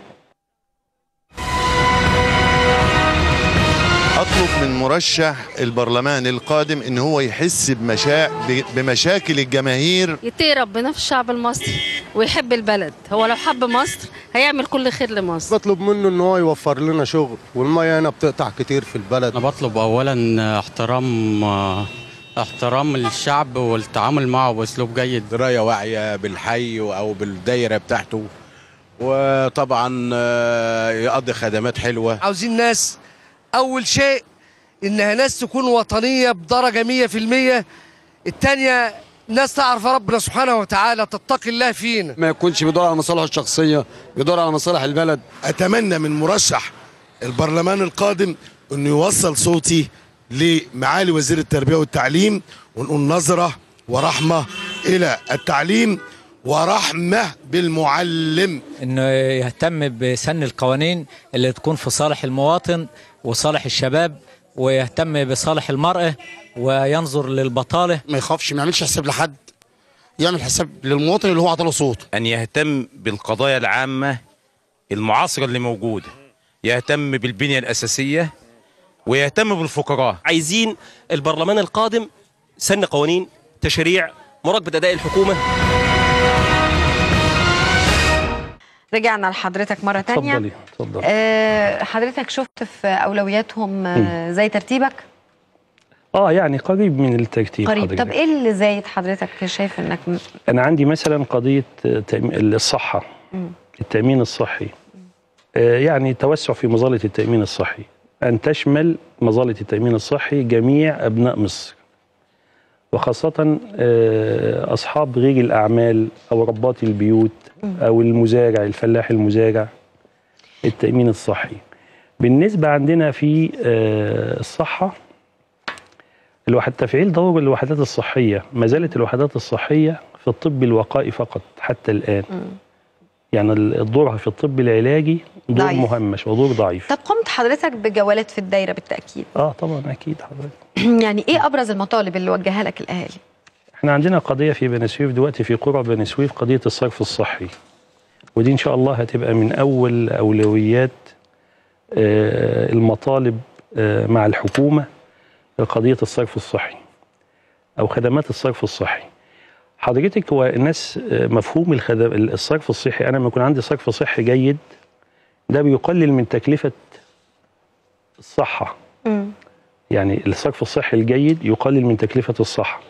أطلب من مرشح البرلمان القادم إن هو يحس بمشا... بمشاكل الجماهير. يتقي ربنا في الشعب المصري ويحب البلد. هو لو حب مصر هيعمل كل خير لمصر. بطلب منه إن هو يوفر لنا شغل والميه هنا بتقطع كتير في البلد. أنا بطلب اولا احترام احترام الشعب والتعامل معه بأسلوب جيد. درايه واعيه بالحي أو بالدايرة بتاعته. وطبعا آه، يقضي خدمات حلوة. عاوزين ناس أول شيء إنها ناس تكون وطنية بدرجة 100% الثانية ناس تعرف ربنا سبحانه وتعالى تتقي الله فينا. ما يكونش بيدور على مصالحه الشخصية بيدور على مصالح البلد. أتمنى من مرشح البرلمان القادم إنه يوصل صوتي لمعالي وزير التربية والتعليم ونقول نظرة ورحمة إلى التعليم ورحمة بالمعلم. إنه يهتم بسن القوانين اللي تكون في صالح المواطن وصالح الشباب ويهتم بصالح المرأة وينظر للبطالة. ما يخافش ما يعملش حساب لحد يعمل حساب للمواطن اللي هو عطاله صوت أن يهتم بالقضايا العامة المعاصرة اللي موجودة يهتم بالبنية الأساسية ويهتم بالفقراء. عايزين البرلمان القادم سن قوانين تشريع مراقبة أداء الحكومة. رجعنا لحضرتك مرة تانية. اتفضلي اتفضلي. آه حضرتك شفت في أولوياتهم آه زي ترتيبك؟ آه يعني قريب من الترتيب قريب. حضرتك. طب إيه اللي زايد حضرتك شايف إنك م- أنا عندي مثلا قضية تأم- الصحة. مم. التأمين الصحي. آه، يعني توسع في مظلة التأمين الصحي. أن تشمل مظلة التأمين الصحي جميع أبناء مصر. وخاصة آه، أصحاب غير الأعمال أو رباط البيوت أو المزارع الفلاح المزارع التأمين الصحي. بالنسبة عندنا في آه، الصحة الواحد تفعيل دور الوحدات الصحية. ما زالت الوحدات الصحية في الطب الوقائي فقط حتى الآن. يعني دورها في الطب العلاجي دور ضعيف. مهمش ودور ضعيف. طب قمت حضرتك بجولات في الدايرة بالتأكيد؟ آه طبعا أكيد حضرتك. يعني إيه أبرز المطالب اللي وجهها لك الأهالي؟ إحنا عندنا قضية في بني سويف دلوقتي في قرى بني سويف قضية الصرف الصحي. ودي إن شاء الله هتبقى من أول أولويات آه، المطالب آه، مع الحكومة قضيه الصرف الصحي أو خدمات الصرف الصحي. حضرتك هو الناس آه، مفهوم الخدم الصرف الصحي أنا لما يكون عندي صرف صحي جيد ده بيقلل من تكلفة الصحة يعني الصرف الصحي الجيد يقلل من تكلفة الصحة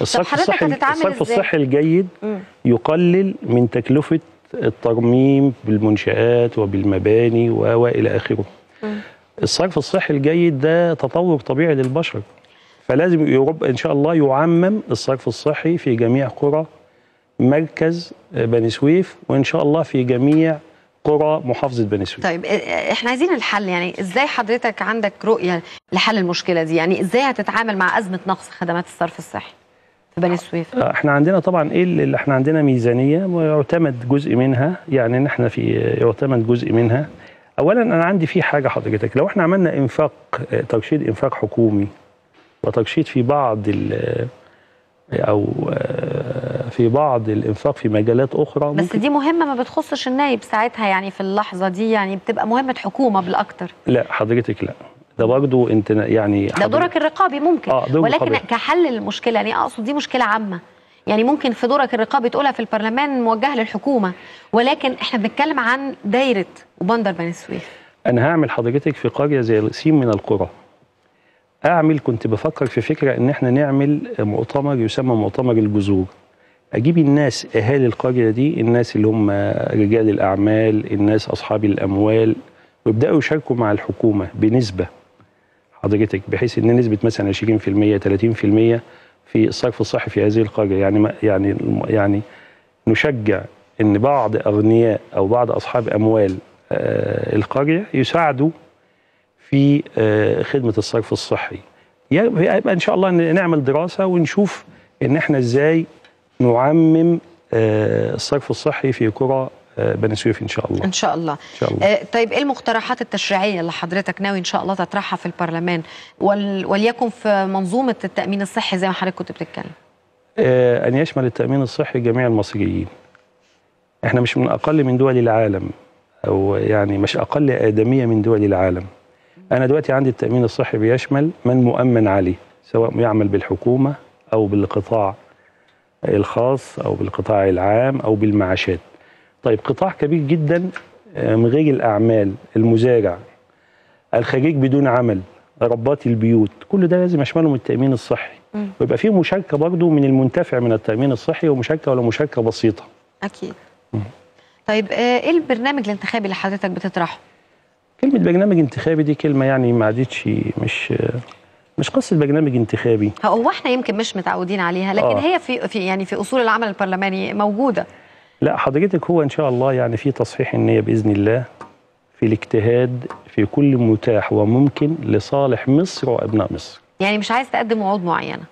الصرف الصحي الصرف؟ الصحي الجيد مم. يقلل من تكلفة الترميم بالمنشآت وبالمباني و- وإلى آخره مم. الصرف الصحي الجيد ده تطور طبيعي للبشر فلازم يا رب إن شاء الله يعمم الصرف الصحي في جميع قرى مركز بني سويف وإن شاء الله في جميع قرى محافظة بني سويف. طيب إيه- إحنا عايزين الحل يعني إزاي حضرتك عندك رؤية لحل المشكلة دي؟ يعني إزاي هتتعامل مع أزمة نقص خدمات الصرف الصحي في بني سويف؟ آه، إحنا عندنا طبعا إيه اللي إحنا عندنا ميزانية ويعتمد جزء منها يعني إن إحنا في يعتمد جزء منها. اولا أنا عندي في حاجة حضرتك لو إحنا عملنا إنفاق آه، ترشيد إنفاق حكومي وترشيد في بعض ال- أو آه، في بعض الإنفاق في مجالات أخرى بس دي مهمة ما بتخصش النايب ساعتها يعني في اللحظة دي يعني بتبقى مهمة حكومة بالأكتر. لا حضرتك لا. ده برضه انت يعني ده دورك الرقابي ممكن. آه، دور ولكن حضرتك. كحل المشكلة يعني أقصد دي مشكلة عامة. يعني ممكن في دورك الرقابي تقولها في البرلمان موجهة للحكومة ولكن إحنا بنتكلم عن دايرة وبندر بني سويف. أنا هعمل حضرتك في قرية زي سين من القرى. أعمل كنت بفكر في فكرة إن إحنا نعمل مؤتمر يسمى مؤتمر الجذور. أجيب الناس أهالي القرية دي الناس اللي هم رجال الأعمال الناس أصحاب الأموال ويبدأوا يشاركوا مع الحكومة بنسبة. حضرتك بحيث إن نسبة مثلا 20% 30% في الصرف الصحي في هذه القرية. يعني يعني يعني نشجع إن بعض أغنياء أو بعض أصحاب أموال آه، القرية يساعدوا في آه، خدمة الصرف الصحي. يبقى إن شاء الله نعمل دراسة ونشوف إن إحنا إزاي نعمم آه، الصرف الصحي في قرى آه، بني سويف إن شاء الله. إن شاء الله. إن شاء الله. طيب إيه المقترحات التشريعية اللي حضرتك ناوي إن شاء الله تطرحها في البرلمان؟ ول... وليكن في منظومة التأمين الصحي زي ما حضرتك كنت بتتكلم. أن يشمل التأمين الصحي جميع المصريين. إحنا مش من أقل من دول العالم أو يعني مش أقل آدمية من دول العالم. أنا دلوقتي عندي التأمين الصحي بيشمل من مؤمن عليه سواء يعمل بالحكومة أو بالقطاع الخاص أو بالقطاع العام أو بالمعاشات. طيب قطاع كبير جدا آه، من غير الأعمال المزارع الخريج بدون عمل ربات البيوت كل ده لازم يشملهم التأمين الصحي. ويبقى فيه مشاركة برضه من المنتفع من التأمين الصحي ومشاركة ولا مشاركة بسيطة. أكيد. طيب آه، إيه البرنامج الانتخابي اللي حضرتك بتطرحه؟ كلمة برنامج انتخابي دي كلمة يعني ما عادتش مش مش قصة برنامج انتخابي. هو إحنا يمكن مش متعودين عليها لكن آه. هي في في يعني في أصول العمل البرلماني موجودة. لا حضرتك هو إن شاء الله يعني في تصحيح النية بإذن الله في الاجتهاد في كل متاح وممكن لصالح مصر وأبناء مصر. يعني مش عايز تقدم وعود معينة؟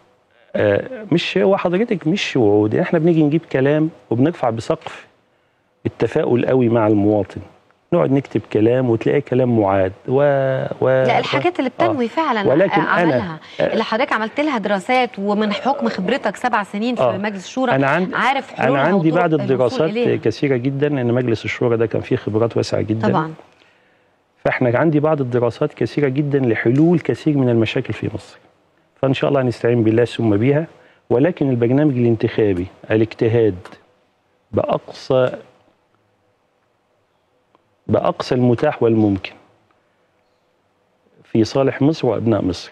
آه، مش هو حضرتك مش وعود. إحنا بنيجي نجيب كلام وبنرفع بسقف التفاؤل قوي مع المواطن. نقعد نكتب كلام وتلاقي كلام معاد و... و... لا الحاجات اللي بتنوي آه. فعلا ولكن أنا- عملها آه. اللي حضرتك عملت لها دراسات ومن حكم خبرتك سبع سنين في آه. مجلس الشورى أنا عندي عارف أنا عندي الوصول الدراسات. كثيرة جدا إن مجلس الشورى ده كان فيه خبرات واسعة جدا طبعا فإحنا عندي بعض الدراسات كثيرة جدا لحلول كثير من المشاكل في مصر فإن شاء الله هنستعين بالله ثم بها ولكن البرنامج الانتخابي الاجتهاد بأقصى بأقصى المتاح والممكن. في صالح مصر وأبناء مصر.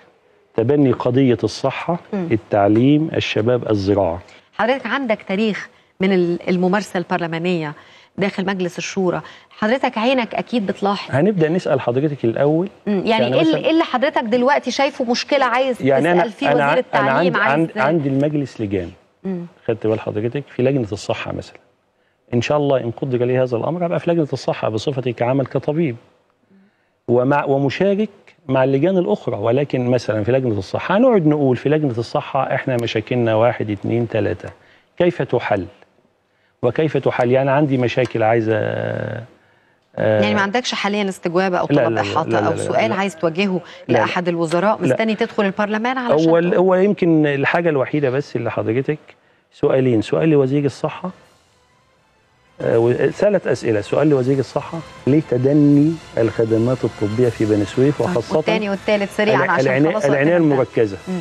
تبني قضية الصحة مم. التعليم الشباب الزراعة. حضرتك عندك تاريخ من ال- الممارسة البرلمانية داخل مجلس الشورى. حضرتك عينك أكيد بتلاحظ. هنبدأ نسأل حضرتك الأول. مم. يعني, إيه مثلاً- اللي- إيه حضرتك دلوقتي شايفه مشكلة عايز يعني تسأل فيه أنا وزير التعليم عند عايز عند عند المجلس لجان. خدت بال حضرتك في لجنة الصحة مثلا. إن شاء الله إن قدر لي هذا الأمر أبقى في لجنة الصحة بصفتي كعمل كطبيب ومع ومشارك مع اللجان الأخرى ولكن مثلا في لجنة الصحة هنقعد نقول في لجنة الصحة إحنا مشاكلنا واحد اثنين ثلاثة كيف تحل وكيف تحل يعني عندي مشاكل عايزه آه، يعني ما عندكش حاليا استجوابه أو طلب احاطه أو سؤال لا. عايز توجهه لا. لأحد الوزراء. مستني تدخل البرلمان علشان هو. هو يمكن الحاجة الوحيدة بس اللي حضرتك سؤالين سؤال لوزير الصحة ثلاث أسئلة. سؤال لوزير الصحة. ليه تدني الخدمات الطبية في بني سويف وخاصة والتاني والتالت سريعا عشان خلاص انتهى. المركزة. مم.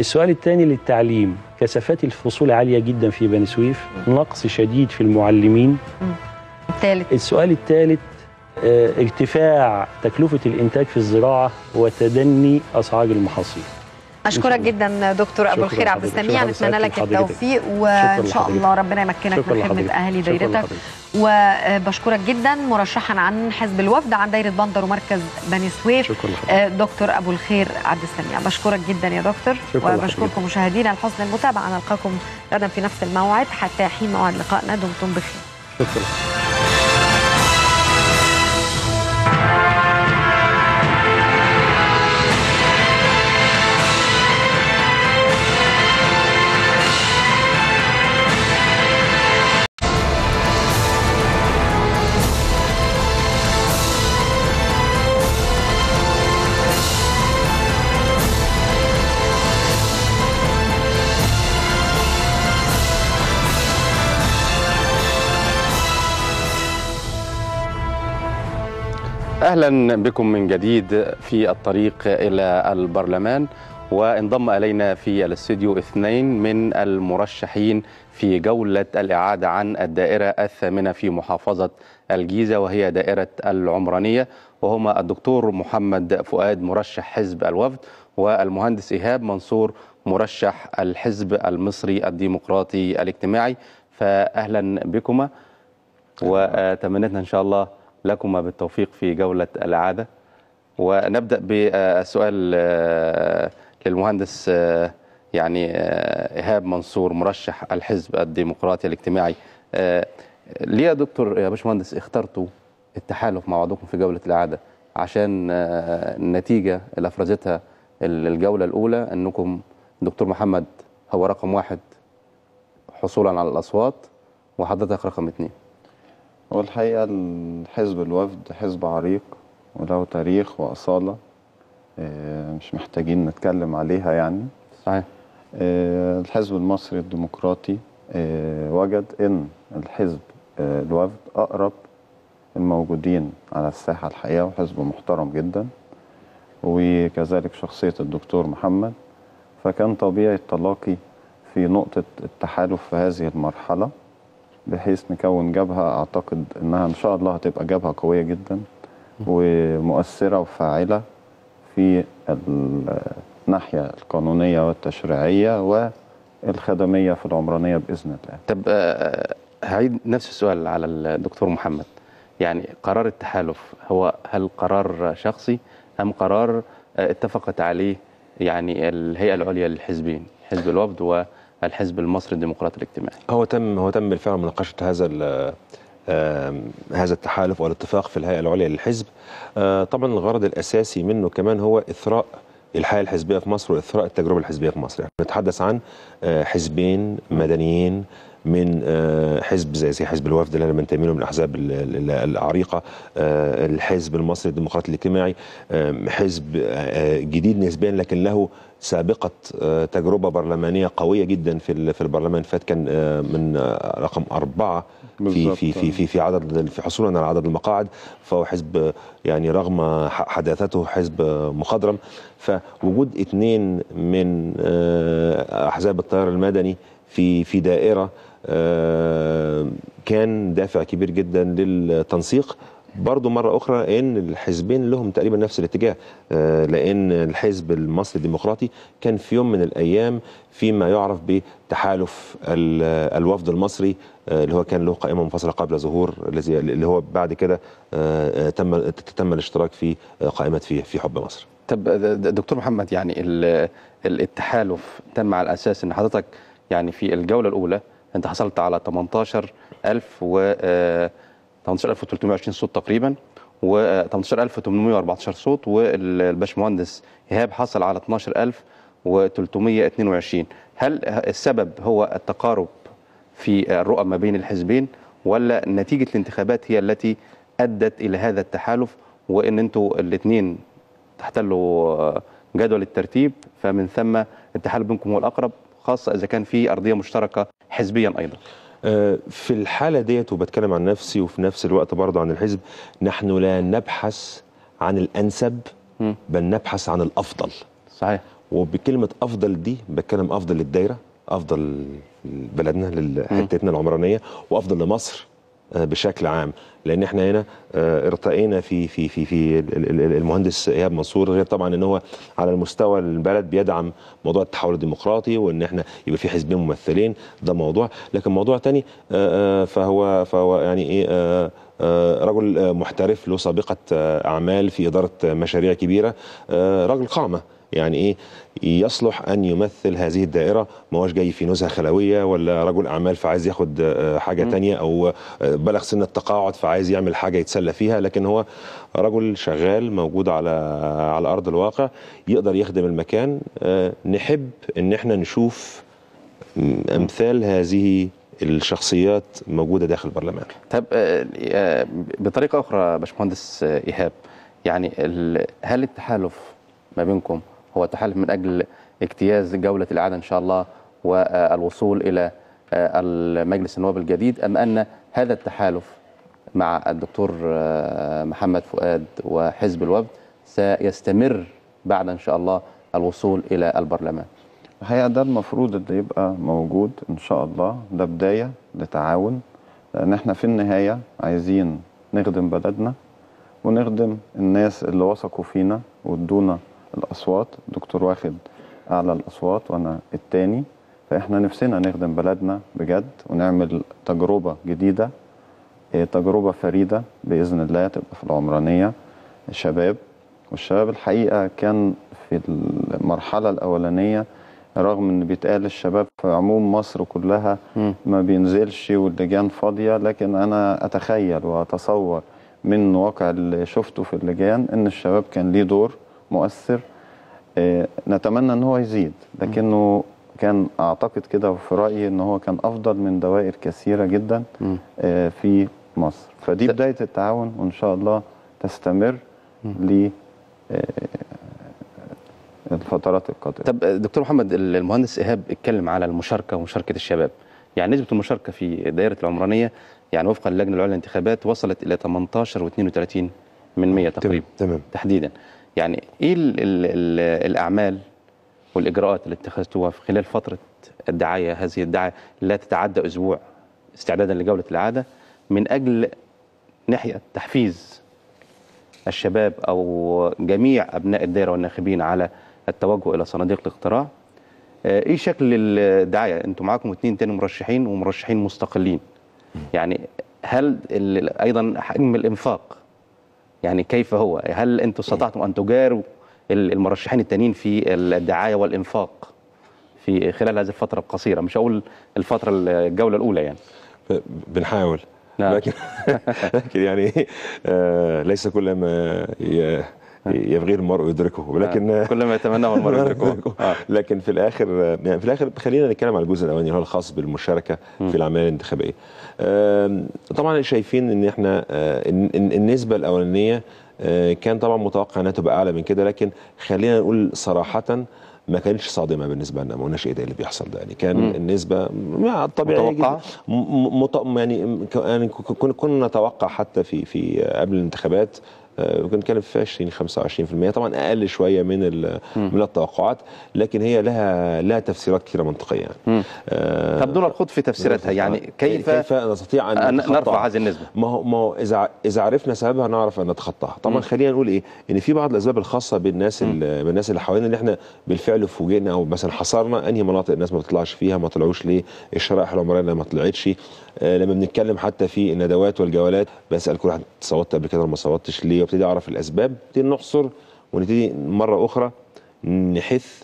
السؤال الثاني للتعليم. كثافات الفصول عالية جدا في بني سويف نقص شديد في المعلمين. الثالث السؤال الثالث آه، ارتفاع تكلفة الإنتاج في الزراعة وتدني أسعار المحاصيل. أشكرك جدا دكتور أبو الخير عبد. السميع نتمنى لك. التوفيق وإن شاء. الله ربنا يمكنك من خدمه. اهالي دايرتك. وبشكرك جدا مرشحا عن حزب الوفد عن دايرة بندر ومركز بني سويف. آه، دكتور أبو الخير عبد السميع بشكرك جدا يا دكتور وبشكركم. مشاهدينا لحسن المتابعة نلقاكم غدا في نفس الموعد حتى حين موعد لقائنا دمتم بخير شكرا أهلا بكم من جديد في الطريق إلى البرلمان وانضم إلينا في الاستوديو اثنين من المرشحين في جولة الإعادة عن الدائرة الثامنة في محافظة الجيزة وهي دائرة العمرانية وهما الدكتور محمد فؤاد مرشح حزب الوفد والمهندس إيهاب منصور مرشح الحزب المصري الديمقراطي الاجتماعي. فاهلا بكما وتمنيتنا إن شاء الله لكما بالتوفيق في جولة الاعاده ونبدأ بالسؤال آه، للمهندس آه، يعني آه، إيهاب منصور مرشح الحزب الديمقراطي الاجتماعي. ليه يا دكتور يا باشمهندس اخترتوا التحالف مع بعضكم في جولة الاعاده عشان النتيجة اللي أفرزتها الجولة الأولى أنكم دكتور محمد هو رقم واحد حصولا على الأصوات وحضرتك رقم اثنين هو الحقيقة الحزب الوفد حزب عريق وله تاريخ وأصالة آه، مش محتاجين نتكلم عليها يعني. صحيح. الحزب المصري الديمقراطي آه، وجد أن الحزب آه، الوفد أقرب الموجودين على الساحة الحقيقة وحزب محترم جدا وكذلك شخصية الدكتور محمد. فكان طبيعي التلاقي في نقطة التحالف في هذه المرحلة. بحيث نكون جبهة أعتقد إنها إن شاء الله هتبقى جبهة قوية جدا ومؤثرة وفاعلة في الناحية القانونية والتشريعية والخدمية في العمرانية بإذن الله. طب آه، هعيد نفس السؤال على الدكتور محمد. يعني قرار التحالف هو هل قرار شخصي أم قرار آه، اتفقت عليه يعني الهيئة العليا للحزبين حزب الوفد والحزب المصري الديمقراطي الاجتماعي. هو تم هو تم بالفعل مناقشة هذا هذا التحالف والاتفاق في الهيئة العليا للحزب. آه، طبعا الغرض الأساسي منه كمان هو إثراء الحياة الحزبية في مصر وإثراء التجربة الحزبية في مصر. يعني نتحدث عن آه، حزبين مدنيين من آه، حزب زي زي حزب الوفد اللي أنا بنتمي له من الأحزاب ال- ال- العريقة الحزب المصري الديمقراطي الاجتماعي حزب جديد نسبيا لكن له سابقة آه، تجربة برلمانية قوية جدا في في البرلمان فات. كان آه، من آه، رقم أربعة في. في في في في عدد في حصولا على عدد المقاعد. فهو حزب يعني رغم حداثته حزب مخضرم. فوجود اثنين من أحزاب التيار المدني في في دائرة آه، كان دافع كبير جدا للتنسيق. برضو مرة أخرى إن الحزبين لهم تقريبا نفس الاتجاه آه، لأن الحزب المصري الديمقراطي كان في يوم من الأيام فيما يعرف بتحالف ال- الوفد المصري آه، اللي هو كان له قائمة منفصلة قبل ظهور الذي اللي هو بعد كده آه، تم تم الاشتراك في قائمة في حب مصر. طب دكتور محمد يعني ال- ال- التحالف تم على أساس إن حضرتك يعني في الجولة الأولى أنت حصلت على 18000 و 18320 صوت تقريبا و 18814 صوت والباشمهندس إيهاب حصل على 12322 هل السبب هو التقارب في الرؤى ما بين الحزبين ولا نتيجة الانتخابات هي التي أدت إلى هذا التحالف؟ وإن أنتوا الاثنين تحتلوا آه، جدول الترتيب فمن ثم التحالف بينكم هو الأقرب خاصة إذا كان في أرضية مشتركة حزبيا أيضا. آه، في الحالة ديت وبتكلم عن نفسي وفي نفس الوقت برضه عن الحزب نحن لا نبحث عن الأنسب بل نبحث عن الأفضل. صحيح. وبكلمة أفضل دي بتكلم أفضل للدايرة أفضل لبلدنا لحتتنا العمرانية وأفضل لمصر. آه، بشكل عام. لأن إحنا هنا آه، ارتقينا في في في في ال- ال- ال- المهندس إيهاب منصور غير طبعا إن هو على المستوى البلد بيدعم موضوع التحول الديمقراطي وإن إحنا يبقى في حزبين ممثلين. ده موضوع. لكن موضوع تاني آه، آه، فهو فهو يعني إيه آه، آه، رجل آه، محترف له سابقة آه، أعمال في إدارة آه، مشاريع كبيرة آه، رجل قامة. يعني إيه يصلح أن يمثل هذه الدائرة. ما هوش جاي في نزهة خلوية ولا رجل أعمال فعايز ياخد آه، حاجة تانية أو آه، بلغ سن التقاعد فعايز يعمل حاجة يتسلى فيها. لكن هو رجل شغال موجود على على أرض الواقع يقدر يخدم المكان. آه، نحب إن إحنا نشوف أمثال هذه الشخصيات موجودة داخل البرلمان. طب بطريقة أخرى باشمهندس إيهاب يعني هل التحالف ما بينكم هو تحالف من أجل اجتياز جولة الاعاده إن شاء الله والوصول إلى آه، المجلس النواب الجديد أم أن هذا التحالف مع الدكتور آه، محمد فؤاد وحزب الوفد سيستمر بعد إن شاء الله الوصول إلى البرلمان؟ الحقيقة ده المفروض اللي يبقى موجود إن شاء الله ده بداية لتعاون لأن إحنا في النهاية عايزين نخدم بلدنا ونخدم الناس اللي وثقوا فينا وادونا الأصوات الدكتور واخد أعلى الأصوات وأنا التاني. فإحنا نفسنا نخدم بلدنا بجد ونعمل تجربة جديدة إيه، تجربة فريدة بإذن الله تبقى في العمرانية. الشباب والشباب الحقيقة كان في المرحلة الأولانية رغم إن بيتقال الشباب في عموم مصر كلها ما بينزلش واللجان فاضية لكن أنا أتخيل وأتصور من واقع اللي شفته في اللجان إن الشباب كان ليه دور مؤثر. آه، نتمنى إن هو يزيد لكنه كان أعتقد كده وفي رأيي إن هو كان أفضل من دوائر كثيرة جدا آه، في مصر. فدي بداية التعاون وإن شاء الله تستمر ل آه، الفترات القادمة. طب دكتور محمد المهندس إيهاب اتكلم على المشاركة ومشاركة الشباب. يعني نسبة المشاركة في دائره العمرانية يعني وفقا للجنه العليا للانتخابات وصلت إلى 18 و32 من 100 تقريبا تمام. تحديدا. يعني إيه ال ال ال الأعمال والإجراءات اللي اتخذتوها في خلال فترة الدعاية هذه الدعاية لا تتعدى أسبوع استعدادا لجولة العادة من أجل ناحية تحفيز الشباب أو جميع أبناء الدائره والناخبين على التوجه إلى صناديق الاقتراع. آه، إيه شكل الدعاية؟ أنتم معاكم اثنين تاني مرشحين ومرشحين مستقلين. يعني هل أيضا حجم الإنفاق يعني كيف هو؟ هل أنتم استطعتم أن تجاروا ال- المرشحين التانيين في الدعاية والإنفاق في خلال هذه الفترة القصيرة؟ مش هقول الفترة الجولة الأولى يعني. بنحاول. نعم. لكن لكن يعني آه ليس كل ما يبغي المرء يدركه ولكن كل ما يتمناه المرء يدركه آه. لكن في الآخر يعني في الآخر خلينا نتكلم على الجزء الأولاني اللي هو الخاص بالمشاركة في الاعمال الانتخابية. طبعا شايفين إن إحنا آه، النسبة الأولانية آه، كان طبعا متوقع إنها تبقى أعلى من كده لكن خلينا نقول صراحة ما كانتش صادمة بالنسبة لنا ما قلناش إيه ده اللي بيحصل ده يعني كان مم. النسبة طبيعيه متوقعة؟ جدا م- م- مت... يعني يعني كنا نتوقع حتى في في قبل الانتخابات آه، كنا نتكلم في 20 25% طبعا أقل شوية من من التوقعات لكن هي لها لها تفسيرات كثيره منطقية يعني. آه، طب دون الخوض في تفسيراتها يعني كيف كيف نستطيع أن أن؟ نرفع هذه النسبة؟ ما هو ما هو اذا إذا عرفنا سببها نعرف أن نتخطاها. طبعا. خلينا نقول إيه؟ إن في بعض الأسباب الخاصة بالناس ال- بالناس اللي حوالينا اللي إحنا بالفعل فوجئنا أو مثلا حصرنا أنهي مناطق الناس ما بتطلعش فيها ما طلعوش ليه؟ الشرائح العمرانيه ما طلعتش. آه لما بنتكلم حتى في الندوات والجولات بسأل كل واحد صوتت قبل كده ولا ما صوتتش ليه؟ وابتدي أعرف الأسباب. نبتدي نحصر ونبتدي مرة أخرى نحث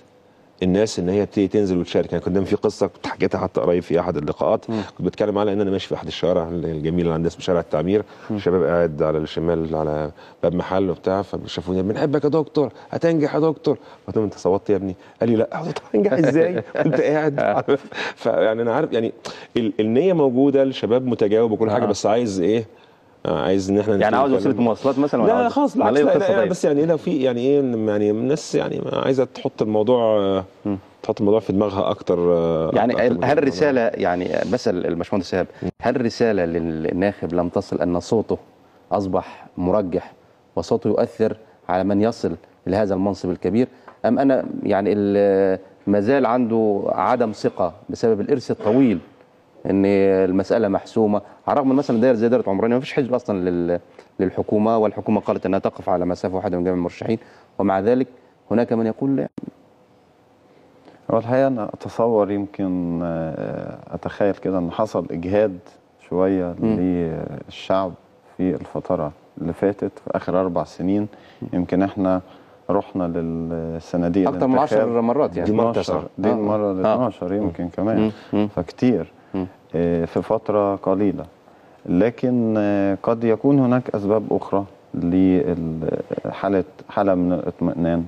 الناس إن هي تبتدي تنزل وتشارك. يعني كنت دايما في قصة كنت حكيتها حتى قريب في أحد اللقاءات. كنت بتكلم على ان أنا ماشي في أحد الشوارع الجميلة اللي عندنا اسمه شارع التعمير. شباب قاعد على الشمال على باب محل وبتاع فشافوني بنحبك يا دكتور. هتنجح يا دكتور. قلت لهم أنت صوتت يا ابني. قال لي لا. له هنجح إزاي؟ وانت قاعد فيعني أنا عارف يعني ال- النية موجودة الشباب متجاوب وكل حاجة آه. بس عايز إيه؟ عايز إن إحنا يعني عاوز. وسيله مواصلات مثلا لا خلاص بالعكس لا, لا, لا. بس يعني لو في يعني إيه يعني الناس يعني عايزة تحط الموضوع آه، تحط الموضوع في دماغها أكتر آه، يعني أكتر هل كده. الرسالة يعني بسأل الباشمهندس إيهاب هل الرسالة للناخب لم تصل أن صوته أصبح مرجح وصوته يؤثر على من يصل لهذا المنصب الكبير أم أنا يعني ما زال عنده عدم ثقة بسبب الإرث الطويل إن المسألة محسومة على الرغم من مثلا دايره زي دايرة عمرانيه ما فيش حزب أصلا لل- للحكومة والحكومة قالت إنها تقف على مسافة واحدة من جميع المرشحين ومع ذلك هناك من يقول الحقيقة أنا أتصور يمكن آه، أتخيل كده إن حصل إجهاد شوية للشعب في الفترة اللي فاتت في آخر أربع سنين يمكن إحنا رحنا للصناديق أكتر من الانتخاب. 10 مرات يعني. دي مرة 12. تسعة. دي آه. المرة ال آه. 12 يمكن كمان. فكتير في فترة قليلة. لكن آه، قد يكون هناك أسباب أخرى لحالة حالة من الاطمئنان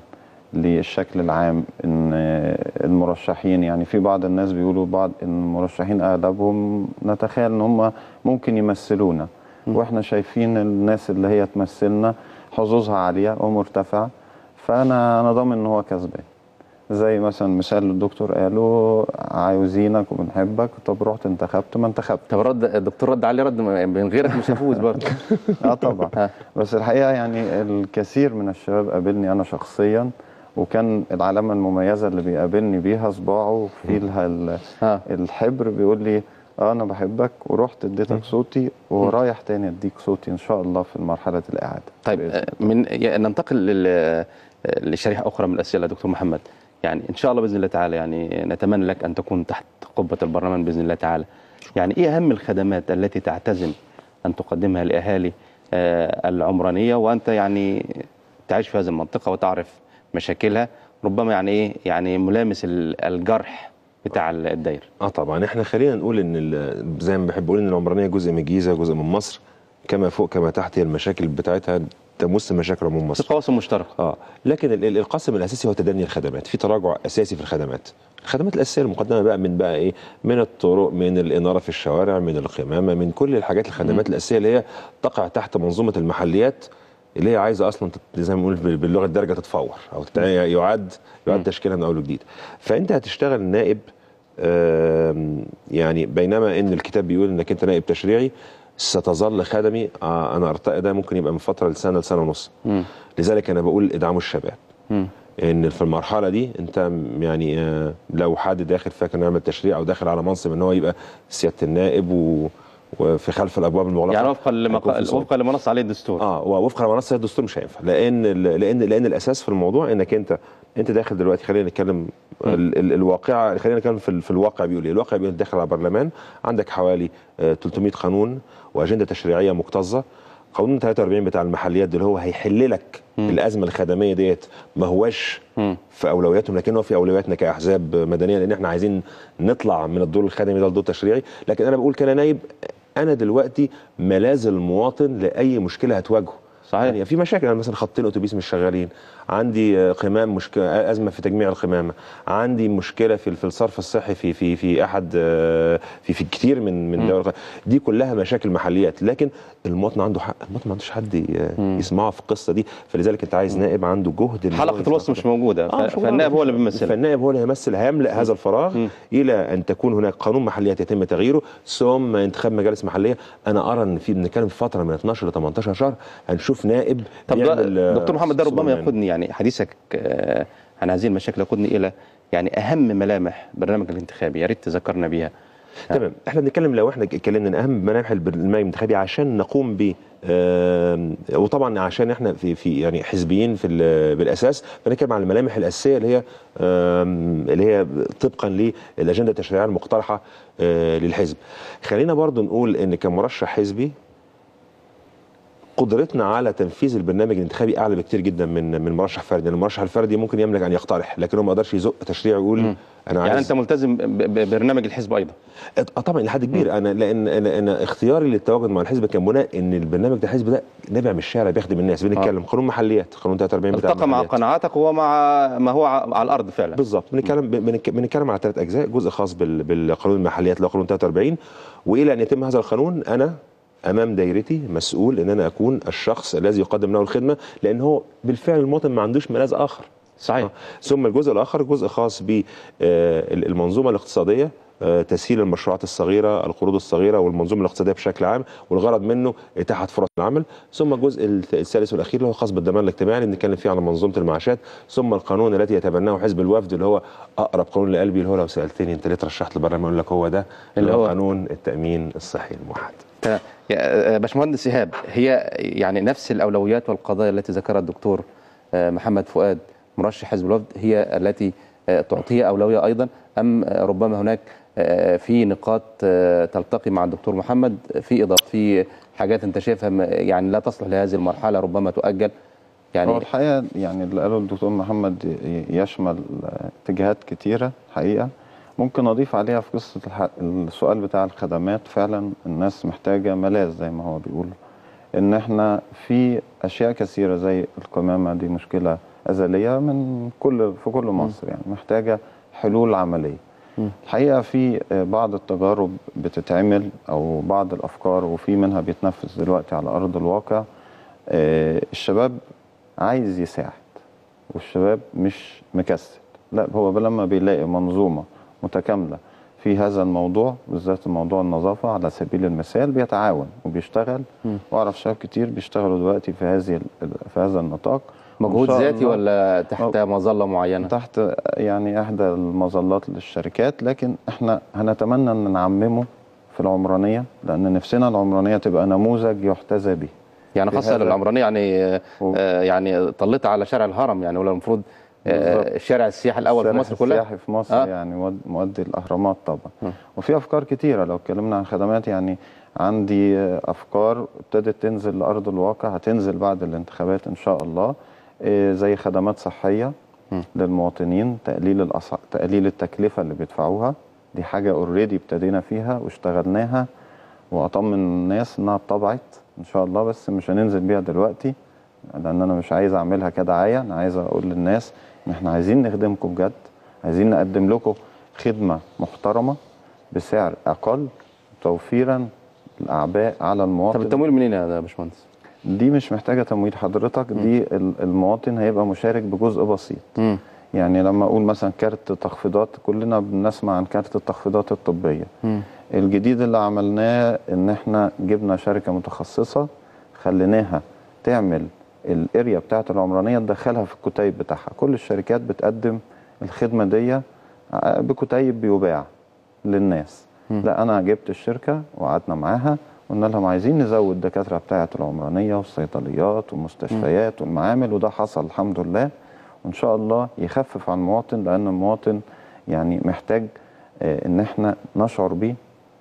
للشكل العام إن آه، المرشحين يعني في بعض الناس بيقولوا بعض ان المرشحين أغلبهم نتخيل إن هم ممكن يمثلونا. وإحنا شايفين الناس اللي هي تمثلنا حظوظها عالية ومرتفعة فأنا أنا ضامن إن هو كسبان. زي مثلا مثال الدكتور قالوا عاوزينك وبنحبك طب رحت انتخبت ما انتخبت. طب رد الدكتور رد عليه رد من غيرك مش هيفوز برضه. آه طبعا. بس الحقيقة يعني الكثير من الشباب قابلني أنا شخصيا وكان العلامة المميزة اللي بيقابلني بيها صباعه في لها ال- الحبر بيقول لي آه أنا بحبك ورحت اديتك صوتي ورايح تاني اديك صوتي إن شاء الله في مرحلة الإعادة. طيب آه، من ننتقل لشريحة أخرى من الأسئلة دكتور محمد. يعني إن شاء الله بإذن الله تعالى يعني نتمنى لك أن تكون تحت قبة البرلمان بإذن الله تعالى. يعني إيه أهم الخدمات التي تعتزم أن تقدمها لأهالي آه، العمرانية؟ وأنت يعني تعيش في هذه المنطقة وتعرف مشاكلها ربما يعني إيه يعني ملامس ال- الجرح بتاع الدايره آه طبعا. إحنا خلينا نقول إن زي ما بحب أقول إن العمرانية جزء من الجيزة جزء من مصر كما فوق كما تحت هي المشاكل بتاعتها. تمس مشاكل عموم مصر. قواسم مشتركه آه. لكن ال- ال- القاسم الأساسي هو تدني الخدمات. في تراجع أساسي في الخدمات. الخدمات الأساسية المقدمة بقى من بقى إيه؟ من الطرق من الإنارة في الشوارع من القمامه من كل الحاجات الخدمات الأساسية اللي هي تقع تحت منظومة المحليات اللي هي عايزة أصلا زي ما بنقول بال- باللغة الدارجة تتفور أو يعاد يعاد تشكيلها من أول وجديد. فأنت هتشتغل نائب يعني بينما إن الكتاب بيقول إنك أنت نائب تشريعي ستظل خدمي آه، أنا أرتقي ده ممكن يبقى من فترة لسنة لسنة ونص. لذلك أنا بقول ادعموا الشباب. إن في المرحلة دي أنت م- يعني آه، لو حد داخل فاكر انه يعمل تشريع أو داخل على منصب إن هو يبقى سيادة النائب و وفي خلف الأبواب المغلقة يعني وفقا لما صعوبة. وفقا لما نص عليه الدستور. آه ووفقا لمنصه الدستور مش هينفع. لأن لأن لأن الأساس في الموضوع إنك أنت أنت داخل دلوقتي خلينا نتكلم ال- ال- الواقع خلينا نتكلم في, ال- في الواقع بيقول إيه. الواقع بيقول داخل على برلمان عندك حوالي آه، 300 قانون وأجندة تشريعية مكتظة. قانون 43 بتاع المحليات ده اللي هو هيحل لك الأزمة الخدمية ديت ما هواش في أولوياتهم لكن هو في أولوياتنا كأحزاب مدنية لأن إحنا عايزين نطلع من الدور الخدمي ده للدور التشريعي لكن أنا بقول كنايب أنا دلوقتي ملاذ المواطن لأي مشكلة هتواجهه. صحيح. يعني في مشاكل أنا مثلا خطين أتوبيس مش شغالين عندي آه، قمام مشكله أزمة في تجميع القمامه عندي مشكلة في في الصرف الصحي في في في أحد آه، في في كتير من من دول دي كلها مشاكل محليات لكن المواطن عنده حق المواطن ما عندوش حد يسمعه في القصة دي فلذلك أنت عايز نائب عنده جهد حلقة الوصل مش موجودة آه، فالنائب هو اللي بيمثل. فالنائب هو اللي هيمثل هيملأ هذا الفراغ إلى أن تكون هناك قانون محليات يتم تغييره ثم انتخاب مجالس محلية. أنا أرى إن في بنتكلم في فترة من 12 ل 18 شهر هنشوف نائب طب آه، دكتور محمد ده ربما. يقودني يعني حديثك آه، عن هذه المشاكل يقودني إلى يعني أهم ملامح برنامج الانتخابي يا ريت تذكرنا بيها تمام إحنا بنتكلم لو إحنا اتكلمنا إن أهم ملامح البرنامج الانتخابي عشان نقوم ب وطبعا عشان إحنا في في يعني حزبيين في ال- بالأساس بنتكلم عن الملامح الأساسية اللي هي اللي هي طبقا للأجندة التشريعية المقترحة آه، للحزب. خلينا برضو نقول إن كمرشح حزبي قدرتنا على تنفيذ البرنامج الانتخابي أعلى بكتير جدا من من مرشح فردي، لأن المرشح الفردي ممكن يملك أن يقترح لكن هو ما يقدرش يزق تشريع ويقول أنا عايز يعني أنت ملتزم ببرنامج الحزب أيضا. آه طبعا لحد كبير. أنا لأن أنا, أنا اختياري للتواجد مع الحزب كان بناء إن البرنامج ده الحزب ده نابع من الشارع بيخدم الناس بنتكلم قانون محليات قانون 43 بتاع التقى مع. قناعاتك ومع ما هو على الأرض فعلا. بالظبط. بنتكلم بنتكلم على ثلاث أجزاء جزء خاص بال- بالقانون المحليات اللي هو قانون 43 وإلى أن يتم هذا القانون أنا أمام دايرتي مسؤول إن أنا أكون الشخص الذي يقدم له الخدمة لأن هو بالفعل المواطن ما عندوش ملاذ آخر. صحيح. ثم الجزء الآخر جزء خاص بالمنظومه الاقتصادية آه، تسهيل المشروعات الصغيرة القروض الصغيرة والمنظومة الاقتصادية بشكل عام والغرض منه إتاحة فرص العمل. ثم الجزء الث- الثالث والأخير اللي هو خاص بالضمان الاجتماعي اللي بنتكلم فيه على منظومة المعاشات. ثم القانون الذي يتبناه حزب الوفد اللي هو أقرب قانون لقلبي اللي هو لو سألتني أنت ليه ترشحت للبرلمان أقول لك هو ده؟ اللي هو قانون التأمين الصحي الموحد. يا- آه، باشمهندس إيهاب هي يعني نفس الأولويات والقضايا التي ذكرها الدكتور آه، محمد فؤاد مرشح حزب الوفد هي التي آه، تعطيها أولوية أيضا أم ربما هناك في نقاط تلتقي مع الدكتور محمد في إضافة في حاجات أنت شايفها يعني لا تصلح لهذه المرحلة ربما تؤجل؟ هو يعني الحقيقة يعني اللي قاله الدكتور محمد يشمل اتجاهات كتيرة حقيقة. ممكن أضيف عليها في قصة الح... السؤال بتاع الخدمات. فعلا الناس محتاجة ملاذ زي ما هو بيقول. إن إحنا في أشياء كثيرة زي القمامة دي مشكلة أزلية من كل في كل مصر يعني. محتاجة حلول عملية. الحقيقة في بعض التجارب بتتعمل أو بعض الأفكار وفي منها بيتنفذ دلوقتي على أرض الواقع. آه، الشباب عايز يساعد والشباب مش مكسل. لا هو لما بيلاقي منظومة متكاملة. في هذا الموضوع بالذات موضوع النظافة على سبيل المثال بيتعاون وبيشتغل. وأعرف شباب كتير بيشتغلوا دلوقتي في هذه في هذا النطاق. مجهود ذاتي ولا تحت مظلة معينة؟ تحت يعني إحدى المظلات للشركات. لكن إحنا هنتمنى أن نعممه في العمرانية لأن نفسنا العمرانية تبقى نموذج يحتذى به. يعني خاصة للعمرانية يعني آه، يعني طلت على شارع الهرم يعني ولا المفروض. الشارع السياحي الأول في مصر كلها؟ السياحي في مصر آه. يعني مؤدي الأهرامات طبعا. وفي أفكار كتيرة لو اتكلمنا عن خدمات يعني عندي آه، أفكار ابتدت تنزل لأرض الواقع هتنزل بعد الانتخابات إن شاء الله آه، زي خدمات صحية للمواطنين تقليل الأسع... تقليل التكلفة اللي بيدفعوها. دي حاجة اوريدي ابتدينا فيها واشتغلناها واطمن الناس إنها اتطبعت إن شاء الله بس مش هننزل بيها دلوقتي لأن أنا مش عايز أعملها كدعاية أنا عايز أقول للناس ان إحنا عايزين نخدمكم بجد عايزين نقدم لكم خدمة محترمة بسعر أقل توفيرا الاعباء على المواطن. طب التمويل منين يا باشمهندس؟ دي مش محتاجة تمويل حضرتك دي ال- المواطن هيبقى مشارك بجزء بسيط. مم. يعني لما أقول مثلا كارت تخفيضات كلنا بنسمع عن كارت التخفيضات الطبية. الجديد اللي عملناه إن إحنا جبنا شركة متخصصة خليناها تعمل ال area بتاعت العمرانية تدخلها في الكتيب بتاعها. كل الشركات بتقدم الخدمة دي ع- بكتيب بيباع للناس. لا أنا جبت الشركة وقعدنا معاها قلنا لهم عايزين نزود الدكاتره بتاعه العمرانية والصيدليات والمستشفيات والمعامل وده حصل الحمد لله. وإن شاء الله يخفف عن المواطن لأن المواطن يعني محتاج آه، إن إحنا نشعر بيه.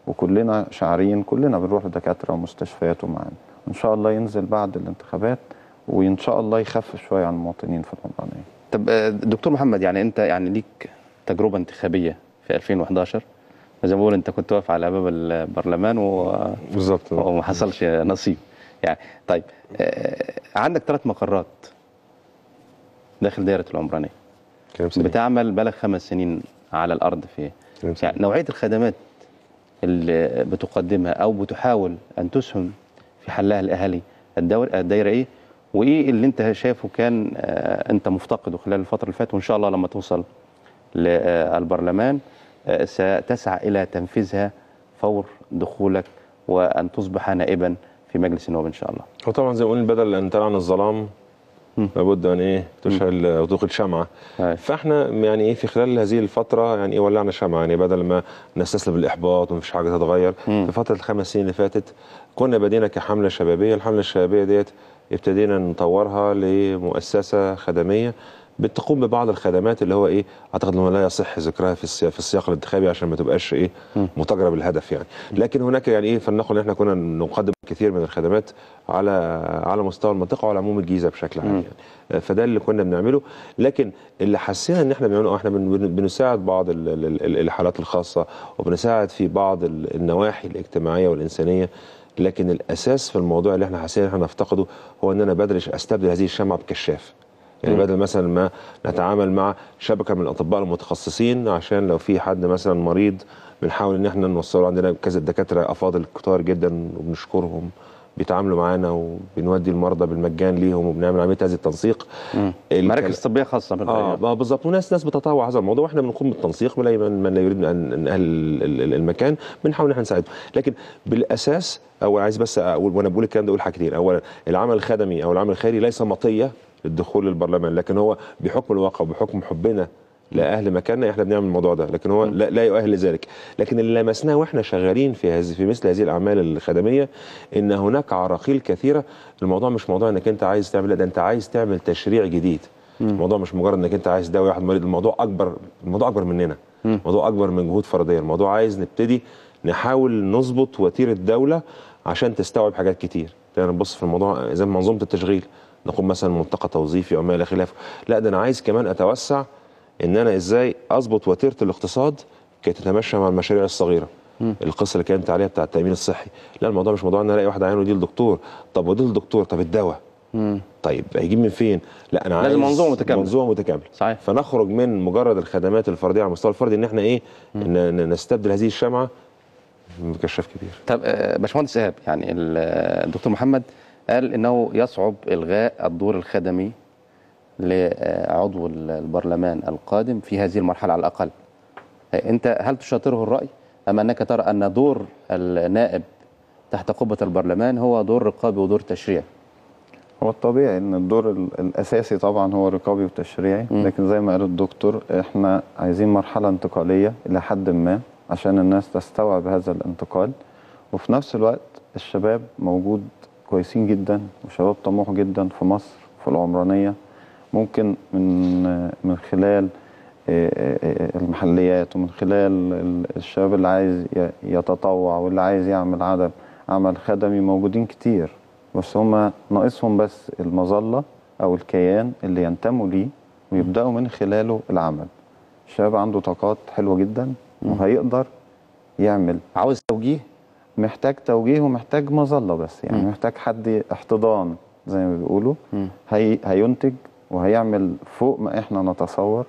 وكلنا شعارين كلنا بنروح لدكاترة ومستشفيات ومعامل. إن شاء الله ينزل بعد الانتخابات وإن شاء الله يخفف شوية عن المواطنين في العمرانيه طب آه، دكتور محمد يعني أنت يعني ليك تجربة انتخابية في 2011 زي ما بقول أنت كنت واقف على باب البرلمان و بالظبط. وما حصلش نصيب. يعني طيب آه، عندك ثلاث مقرات داخل دائره العمرانية. بتعمل بلغ خمس سنين على الأرض في يعني نوعية الخدمات اللي بتقدمها أو بتحاول أن تسهم في حلها الاهالي الدور الدايرة إيه؟ وإيه اللي أنت شايفه كان آه، أنت مفتقده خلال الفترة اللي فاتت؟ وإن شاء الله لما توصل للبرلمان آه، ستسعى إلى تنفيذها فور دخولك وأن تصبح نائبا في مجلس النواب إن شاء الله. هو طبعا زي ما قلنا بدل أن تلعن الظلام لابد أن إيه تشعل أو توقد شمعه فإحنا يعني إيه في خلال هذه الفترة يعني إيه ولعنا شمعة. يعني بدل ما نستسلم الاحباط ومفيش حاجة تتغير في فترة الخمس سنين اللي فاتت كنا بدينا كحملة شبابية. الحملة الشبابية ديت ابتدينا نطورها لمؤسسة خدمية بتقوم ببعض الخدمات اللي هو إيه أعتقد إنه لا يصح ذكرها في السياق في السياق الانتخابي عشان ما تبقاش إيه متجرة بالهدف يعني. لكن هناك يعني إيه فلنقل إن إحنا كنا نقدم كثير من الخدمات على على مستوى المنطقة وعلى عموم الجيزة بشكل عام يعني. فده اللي كنا بنعمله. لكن اللي حسينا إن إحنا بنعمله إحنا بن- بن- بنساعد بعض ال- ال- ال- الحالات الخاصة وبنساعد في بعض ال- النواحي الاجتماعية والإنسانية لكن الأساس في الموضوع اللي إحنا حاسين إحنا نفتقده هو إن أنا بدرش استبدل هذه الشمعة بكشاف. يعني. بدل مثلا ما نتعامل مع شبكة من الأطباء المتخصصين عشان لو في حد مثلا مريض بنحاول إن إحنا نوصله. عندنا كذا دكاترة أفاضل كتار جدا وبنشكرهم بيتعاملوا معانا وبنودي المرضى بالمجان ليهم وبنعمل عملية هذه التنسيق. مراكز طبية خاصة آه آه، بالظبط وناس ناس بتتطوع هذا الموضوع. وإحنا بنقوم بالتنسيق بنلاقي من, من لا يريد ان أهل ال- ال- المكان. بنحاول إن إحنا نساعده لكن بالأساس أو عايز بس أقول وأنا بقول الكلام ده أقول حاجتين اولا العمل الخدمي أو العمل الخيري ليس مطية للدخول للبرلمان لكن هو بحكم الواقع وبحكم حبنا لأهل مكاننا إحنا بنعمل الموضوع ده لكن هو لا, لا يؤهل لذلك. لكن اللي لمسناه وإحنا شغالين في هذه في مثل هذه الأعمال الخدمية إن هناك عراقيل كثيرة. الموضوع مش موضوع إنك أنت عايز تعمل لا، ده أنت عايز تعمل تشريع جديد. الموضوع مش مجرد إنك أنت عايز دواء واحد مريض الموضوع أكبر الموضوع أكبر مننا. الموضوع أكبر من جهود فرديه الموضوع عايز نبتدي نحاول نظبط وتيرة الدولة عشان تستوعب حاجات كتير. يعني نبص في الموضوع زي منظومة التشغيل نقوم مثلا ملتقى توظيفي أو ما إلى خلافه لا ده أنا عايز كمان أتوسع إن أنا إزاي أظبط وتيرة الاقتصاد كي تتماشى مع المشاريع الصغيرة. القصة اللي كانت عليها بتاع التأمين الصحي. لا الموضوع مش موضوع إن أنا ألاقي واحد عينه دي الدكتور طب ودي الدكتور طب الدواء. طيب هيجيب من فين؟ لا أنا عايز لازم منظومة متكاملة. منظومة متكاملة. صحيح. فنخرج من مجرد الخدمات الفردية على المستوى الفردي إن إحنا إيه؟ ن- ن- نستبدل هذه الشمعة بكشاف كبير. طب آه، باشمهندس إيهاب يعني آه، الدكتور محمد قال إنه يصعب إلغاء الدور الخدمي لعضو ال- البرلمان القادم في هذه المرحلة على الأقل. آه، أنت هل تشاطره الرأي أم أنك ترى أن دور النائب تحت قبة البرلمان هو دور رقابي ودور تشريعي؟ هو الطبيعي إن الدور ال- الأساسي طبعا هو رقابي وتشريعي لكن زي ما قال الدكتور إحنا عايزين مرحلة انتقالية إلى حد ما عشان الناس تستوعب هذا الانتقال. وفي نفس الوقت الشباب موجود كويسين جدا وشباب طموح جدا في مصر في العمرانية. ممكن من من خلال آه، آه، آه، المحليات ومن خلال ال- الشباب اللي عايز يتطوع واللي عايز يعمل عدد عمل خدمي موجودين كتير. بس هما ناقصهم بس المظلة أو الكيان اللي ينتموا ليه ويبدأوا من خلاله العمل. الشباب عنده طاقات حلوة جدا وهيقدر يعمل. عاوز توجيه؟ محتاج توجيه ومحتاج مظلة بس يعني. محتاج حد احتضان زي ما بيقولوا. هي هينتج وهيعمل فوق ما إحنا نتصور.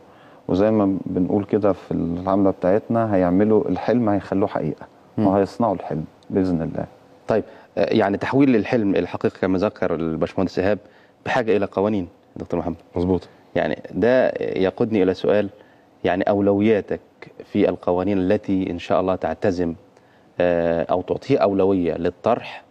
وزي ما بنقول كده في العملة بتاعتنا هيعملوا الحلم هيخلوه حقيقة. مم. وهيصنعوا الحلم بإذن الله. طيب آه، يعني تحويل الحلم إلى حقيقة كما ذكر الباشمهندس إيهاب بحاجة إلى قوانين دكتور محمد. مظبوط. يعني ده يقودني إلى سؤال يعني أولوياتك في القوانين التي إن شاء الله تعتزم آه، أو تعطيه أولوية للطرح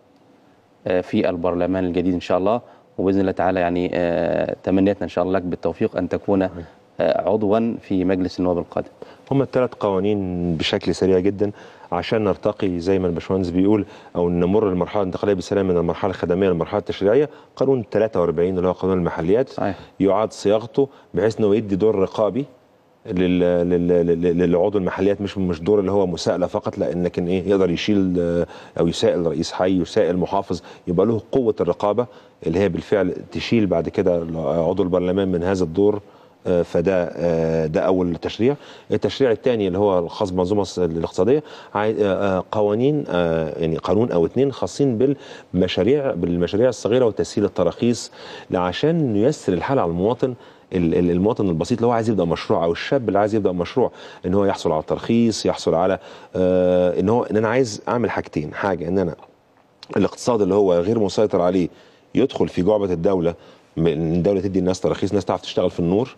آه، في البرلمان الجديد إن شاء الله وبإذن الله تعالى يعني آه، تمنياتنا إن شاء الله لك بالتوفيق أن تكون آه، عضوا في مجلس النواب القادم. هم الثلاث قوانين بشكل سريع جدا عشان نرتقي زي ما الباشمهندس بيقول أو نمر المرحلة الانتقالية بسلام من المرحلة الخدمية للمرحلة التشريعية. قانون 43 اللي هو قانون المحليات. صحيح. يعاد صياغته بحيث إنه يدي دور رقابي للعضو المحليات مش مش دور اللي هو مساءلة فقط لا لكن إيه يقدر يشيل آه، أو يسائل رئيس حي يسائل محافظ يبقى له قوة الرقابة اللي هي بالفعل تشيل بعد كده عضو البرلمان من هذا الدور آه، فده آه، ده أول تشريع. التشريع الثاني اللي هو الخاص بالمنظومه الاقتصادية قوانين يعني قانون أو اثنين خاصين بالمشاريع بالمشاريع الصغيرة وتسهيل التراخيص عشان نيسر الحال على المواطن ال- ال- المواطن البسيط اللي هو عايز يبدأ مشروع أو الشاب اللي عايز يبدأ مشروع إن هو يحصل على ترخيص يحصل على آه إن هو إن أنا عايز أعمل حاجتين. حاجة إن أنا الاقتصاد اللي هو غير مسيطر عليه يدخل في جعبة الدولة من الدولة تدي الناس تراخيص الناس تعرف تشتغل في النور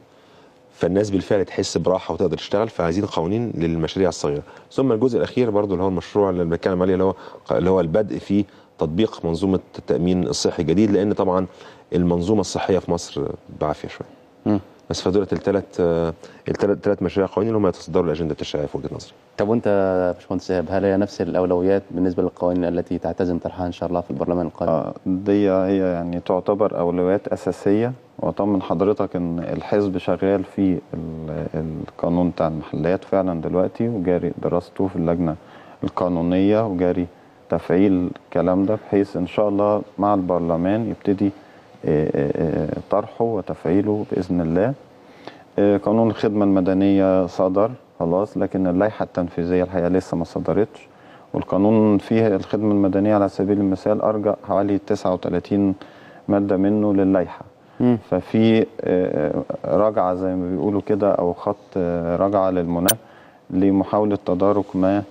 فالناس بالفعل تحس براحة وتقدر تشتغل فعايزين قوانين للمشاريع الصغيرة. ثم الجزء الأخير برضو اللي هو المشروع اللي بنتكلم عليه اللي هو اللي هو البدء في تطبيق منظومة التأمين الصحي الجديد لأن طبعا المنظومة الصحية في مصر بعافيه شوية. بس فدولت الثلاث الثلاث ثلاث مشاريع قوانين اللي هم يتصدروا الأجندة التشريعية في وجهة نظري طب وأنت يا باشمهندس ايهاب هل هي نفس الأولويات بالنسبة للقوانين التي تعتزم طرحها إن شاء الله في البرلمان القادم؟ آه، دي هي يعني تعتبر أولويات أساسية وأطمن حضرتك إن الحزب شغال في ال- القانون بتاع المحلات فعلا دلوقتي وجاري دراسته في اللجنة القانونية وجاري تفعيل الكلام ده بحيث إن شاء الله مع البرلمان يبتدي آه، آه، آه، طرحه وتفعيله بإذن الله. آه، قانون الخدمة المدنية صدر خلاص لكن اللائحة التنفيذية الحقيقة لسه ما صدرتش. والقانون فيه الخدمة المدنية على سبيل المثال أرجع حوالي 39 مادة منه للائحة. مم. ففي آه، رجعة زي ما بيقولوا كده أو خط آه، رجعة للمناة لمحاولة تدارك ما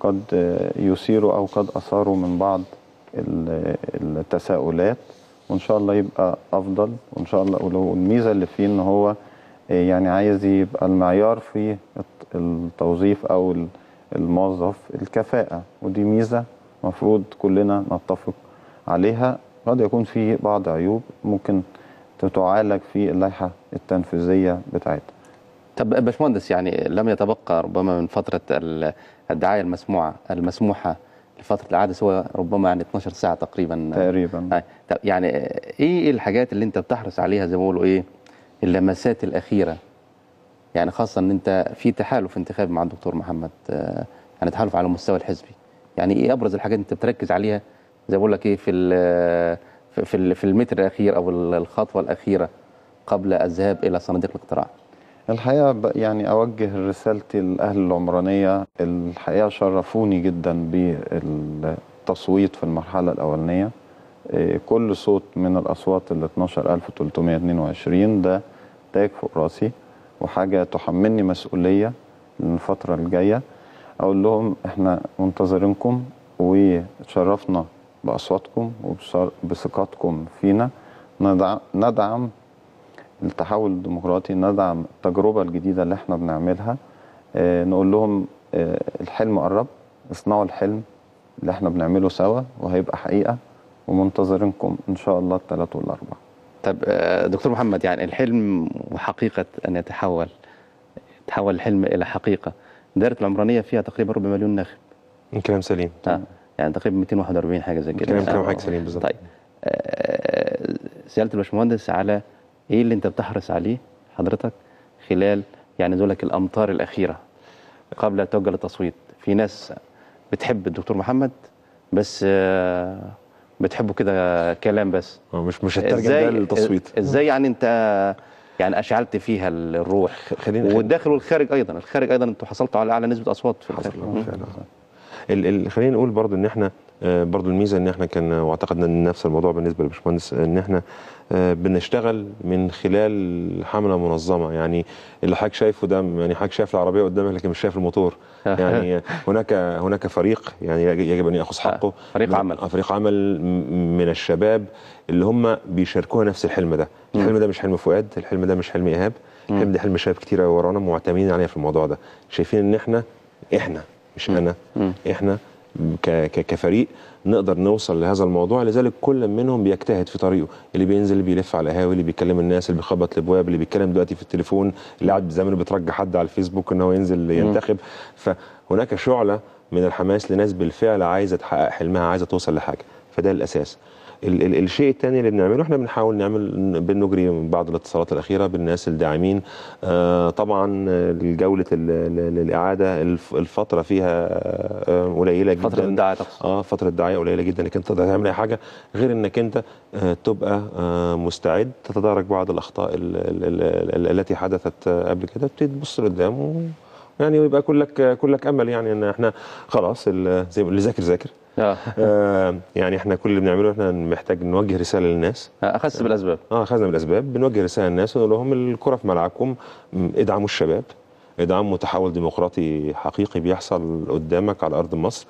قد آه، يثير أو قد أثاروا من بعض ال- التساؤلات. وإن شاء الله يبقى أفضل. وإن شاء الله ولو الميزة اللي فيه إن هو آه، يعني عايز يبقى المعيار في الت- التوظيف ال- الموظف الكفاءة. ودي ميزة مفروض كلنا نتفق عليها. قد يكون في بعض عيوب ممكن تتعالج في اللائحة التنفيذية بتاعتها. طب باشمهندس يعني لم يتبقى ربما من فترة ال- الدعاية المسموعة المسموحة لفتره العاده هو ربما يعني 12 ساعة تقريبا. تقريبا. آه. يعني إيه الحاجات اللي أنت بتحرص عليها زي ما بيقولوا إيه اللمسات الأخيرة؟ يعني خاصة إن أنت في تحالف انتخابي مع الدكتور محمد آه، يعني تحالف على المستوى الحزبي. يعني إيه أبرز الحاجات أنت بتركز عليها؟ زي ما بقول لك إيه في في في ال- في المتر الأخير أو ال- الخطوة الأخيرة قبل الذهاب إلى صناديق الاقتراع. الحقيقة يعني أوجه رسالتي لأهل العمرانية الحقيقة شرفوني جدا بالتصويت في المرحلة الأولانية. إيه، كل صوت من الأصوات ال 12322 ده تاج فوق راسي وحاجة تحملني مسؤولية للفترة الجاية. أقول لهم إحنا منتظرينكم وتشرفنا بأصواتكم وبثقتكم فينا. ندع- ندعم التحول الديمقراطي ندعم التجربة الجديدة اللي إحنا بنعملها. آه، نقول لهم آه، الحلم قرب اصنعوا الحلم اللي إحنا بنعمله سوا وهيبقى حقيقة ومنتظرينكم إن شاء الله الثلاث والأربعة. طب آه، دكتور محمد يعني الحلم وحقيقة أن يتحول يتحول الحلم إلى حقيقة دائرة العمرانية فيها تقريبا ربع مليون ناخب كلام سليم. آه. يعني تقريبا 241 حاجة زي كده. كلام كلام. حضرتك سليم بالظبط طيب. سألت الباشمهندس على إيه اللي أنت بتحرص عليه حضرتك خلال يعني دولك الأمطار الأخيرة قبل أن توجه للتصويت؟ في ناس بتحب الدكتور محمد بس آه، بتحبه كده كلام بس. مش مش هترجم ده للتصويت. إزاي يعني أنت يعني أشعلت فيها الروح؟ خلينا- والداخل والخارج أيضا. الخارج أيضا أنتوا حصلتوا على أعلى نسبة أصوات في الخارج ال ال خلينا نقول برضو إن إحنا آه، برضو الميزة إن إحنا كان وأعتقد إن نفس الموضوع بالنسبة للباشمهندس إن إحنا آه، بنشتغل من خلال حملة منظمة. يعني اللي حضرتك شايفه ده يعني حضرتك شايف العربية قدامك لكن مش شايف الموتور. يعني هناك هناك فريق يعني يجب أن يأخذ حقه. فريق من- عمل. آه، فريق عمل من الشباب اللي هم بيشاركوها نفس الحلم ده. الحلم ده مش حلم فؤاد الحلم ده مش حلم إيهاب. الحلم ده حلم شباب كتير ورانا معتمدين عليها في الموضوع ده. شايفين إن إحنا إحنا مش أنا إحنا كفريق نقدر نوصل لهذا الموضوع. لذلك كل منهم بيجتهد في طريقه. اللي بينزل اللي بيلف على القهاوي اللي بيكلم الناس اللي بيخبط الابواب اللي بيتكلم دلوقتي في التليفون اللي قاعد زمان بيترجى حد على الفيسبوك إن هو ينزل ينتخب. فهناك شعلة من الحماس لناس بالفعل عايزة تحقق حلمها عايزة توصل لحاجة. فده الأساس. ال ال الشيء الثاني اللي بنعمله إحنا بنحاول نعمل بنجري من بعض الاتصالات الأخيرة بالناس الداعمين. آه طبعا جولة ال- ال- الإعادة الف- الفترة فيها آه قليلة جدا. فترة الدعاية تقصد. آه فترة الدعاية قليلة جدا إنك أنت تعمل أي حاجة غير إنك أنت آه تبقى آه مستعد تتدارك بعض الأخطاء ال ال ال ال التي حدثت آه، قبل كده تبتدي تبص لقدام يعني ويبقى كلك كلك أمل يعني إن إحنا خلاص زي ما اللي ذاكر ذاكر. آه. يعني إحنا كل اللي بنعمله إحنا محتاج نوجه رسالة للناس. أخذت بالأسباب. آه أخذنا بالأسباب. بنوجه رسالة للناس ونقول لهم الكرة في ملعبكم ادعموا الشباب. ادعموا تحول ديمقراطي حقيقي بيحصل قدامك على أرض مصر.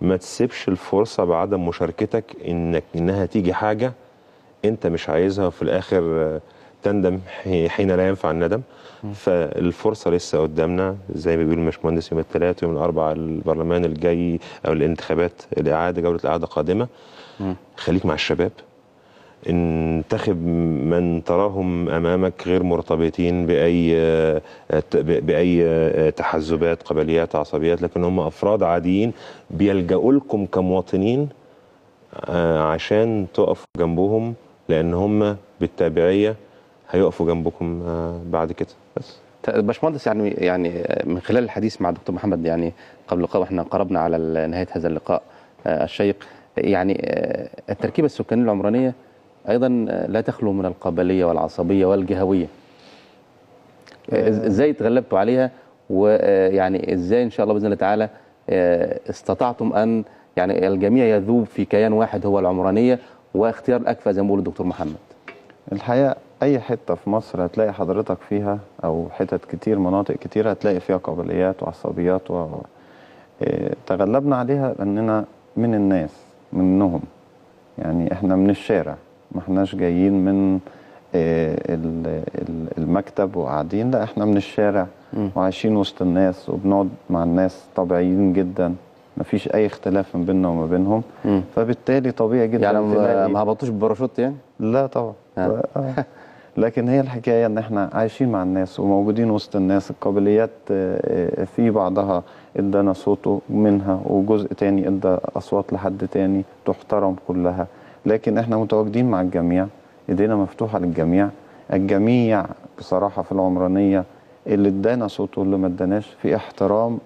ما تسيبش الفرصة بعدم مشاركتك إنك إنها تيجي حاجة أنت مش عايزها وفي الآخر آه، تندم حي- حين لا ينفع الندم. فالفرصة لسه قدامنا. زي ما بيقول الباشمهندس يوم الثلاث يوم الأربعاء البرلمان الجاي أو الانتخابات الإعادة جولة الإعادة قادمه خليك مع الشباب. انتخب من تراهم أمامك غير مرتبطين بأي بأي تحزبات قبليات عصبيات لكن هم أفراد عاديين بيلجأوا لكم كمواطنين آه، عشان تقفوا جنبهم لأن هم بالتابعية هيقفوا جنبكم آه، بعد كده. بس. باشمهندس يعني يعني من خلال الحديث مع الدكتور محمد يعني قبل اللقاء وإحنا قربنا على نهاية هذا اللقاء آه، الشيق يعني آه، التركيبة السكانية العمرانية أيضا آه، لا تخلو من القبليه والعصبية والجهوية. آه، إزاي تغلبتوا عليها؟ ويعني إزاي إن شاء الله بإذن الله تعالى آه، استطعتم أن يعني الجميع يذوب في كيان واحد هو العمرانية واختيار الاكفأ زي ما بيقول الدكتور محمد؟ الحقيقة أي حتة في مصر هتلاقي حضرتك فيها أو حتت كتير مناطق كتير هتلاقي فيها قبليات وعصبيات و إيه، تغلبنا عليها لأننا من الناس منهم. يعني إحنا من الشارع ما إحناش جايين من ال- المكتب وقاعدين لا إحنا من الشارع وعايشين وسط الناس وبنقعد مع الناس طبيعيين جدا. مفيش أي اختلاف ما بيننا وما بينهم. فبالتالي طبيعي جدا يعني ما- ما هبطوش بباراشوت يعني؟ لا طبعا. آه. لكن هي الحكاية إن إحنا عايشين مع الناس وموجودين وسط الناس. القابليات آه، آه، في بعضها إدانا صوته منها وجزء تاني إدى أصوات لحد تاني تحترم كلها. لكن إحنا متواجدين مع الجميع إيدينا مفتوحة للجميع. الجميع بصراحة في العمرانية اللي إدانا صوته واللي ما إداناش في احترام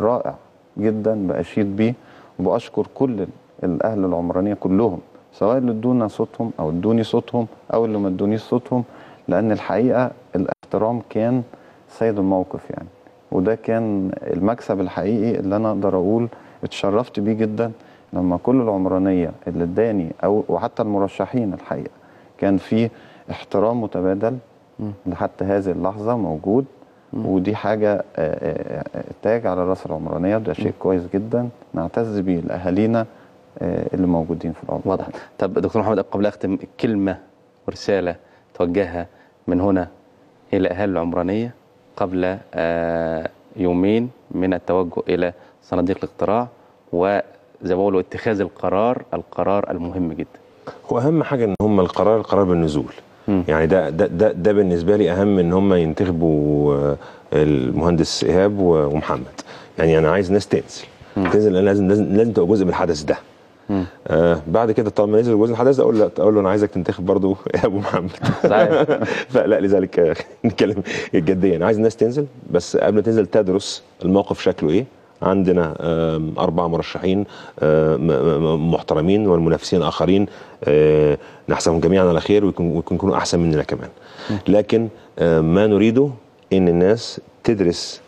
رائع جدا بأشيد بيه. وبأشكر كل الأهل العمرانية كلهم. سواء اللي ادونا صوتهم أو ادوني صوتهم أو اللي ما ادونيش صوتهم لأن الحقيقة الاحترام كان سيد الموقف يعني. وده كان المكسب الحقيقي اللي أنا أقدر أقول اتشرفت بيه جدا لما كل العمرانية اللي اداني أو وحتى المرشحين الحقيقة كان في احترام متبادل لحتى هذه اللحظة موجود. ودي حاجة آه، آه، آه، تاج على رأس العمرانية وده شيء كويس جدا. نعتز بيه لأهالينا آه، اللي موجودين في العمر واضح. طب دكتور محمد قبل أختم كلمة ورسالة توجهها من هنا إلى اهالي العمرانية قبل آه، يومين من التوجه إلى صناديق الاقتراع وزي ما بقولوا اتخاذ القرار القرار المهم جدا. واهم حاجة إن هم القرار القرار بالنزول. يعني ده ده ده, ده بالنسبة لي أهم إن هم ينتخبوا آه، المهندس إيهاب و- ومحمد. يعني أنا عايز ناس تنزل. تنزل لأن لازم لازم لازم تبقى جزء من الحدث ده. آه بعد كده طالما نزل جزء من الحدث أقول له أقول له أنا عايزك تنتخب برضه ايهاب ومحمد فلا لذلك آه، نتكلم جديا. عايز الناس تنزل بس قبل ما تنزل تدرس الموقف شكله إيه؟ عندنا آم، أربعة مرشحين م- محترمين والمنافسين آخرين آه، نحسبهم جميعا على خير ويكون- ويكون- يكونوا أحسن مننا كمان. لكن آه، ما نريده إن الناس تدرس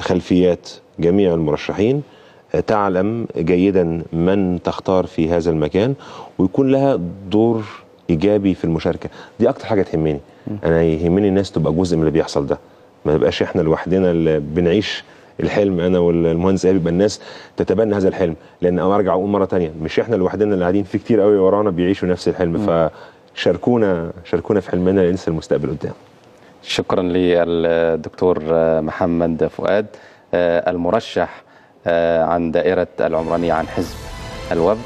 خلفيات جميع المرشحين آه، تعلم جيدا من تختار في هذا المكان ويكون لها دور إيجابي في المشاركة. دي أكتر حاجة تهمني. أنا يهمني الناس تبقى جزء من اللي بيحصل ده. ما نبقاش إحنا لوحدنا اللي بنعيش الحلم أنا والمهندس ايهاب يبقى الناس تتبنى هذا الحلم. لأن أنا أرجع أقول مرة تانية مش إحنا لوحدنا اللي قاعدين في كتير قوي ورانا بيعيشوا نفس الحلم. فشاركونا شاركونا في حلمنا لننسى المستقبل قدام. شكرا للدكتور محمد فؤاد آه، المرشح عن دائرة العمرانية عن حزب الوفد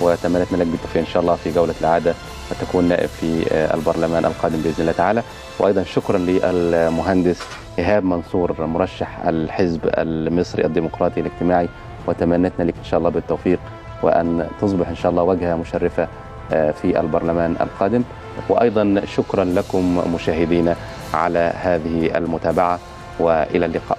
وتمنيت لك بالتوفيق إن شاء الله في جولة العادة وتكون نائب في آه، البرلمان القادم بإذن الله تعالى. وأيضا شكرا للمهندس إيهاب منصور مرشح الحزب المصري الديمقراطي الاجتماعي وتمنيتنا لك إن شاء الله بالتوفيق وأن تصبح إن شاء الله وجهة مشرفة آه، في البرلمان القادم. وأيضا شكرا لكم مشاهدينا على هذه المتابعة وإلى اللقاء.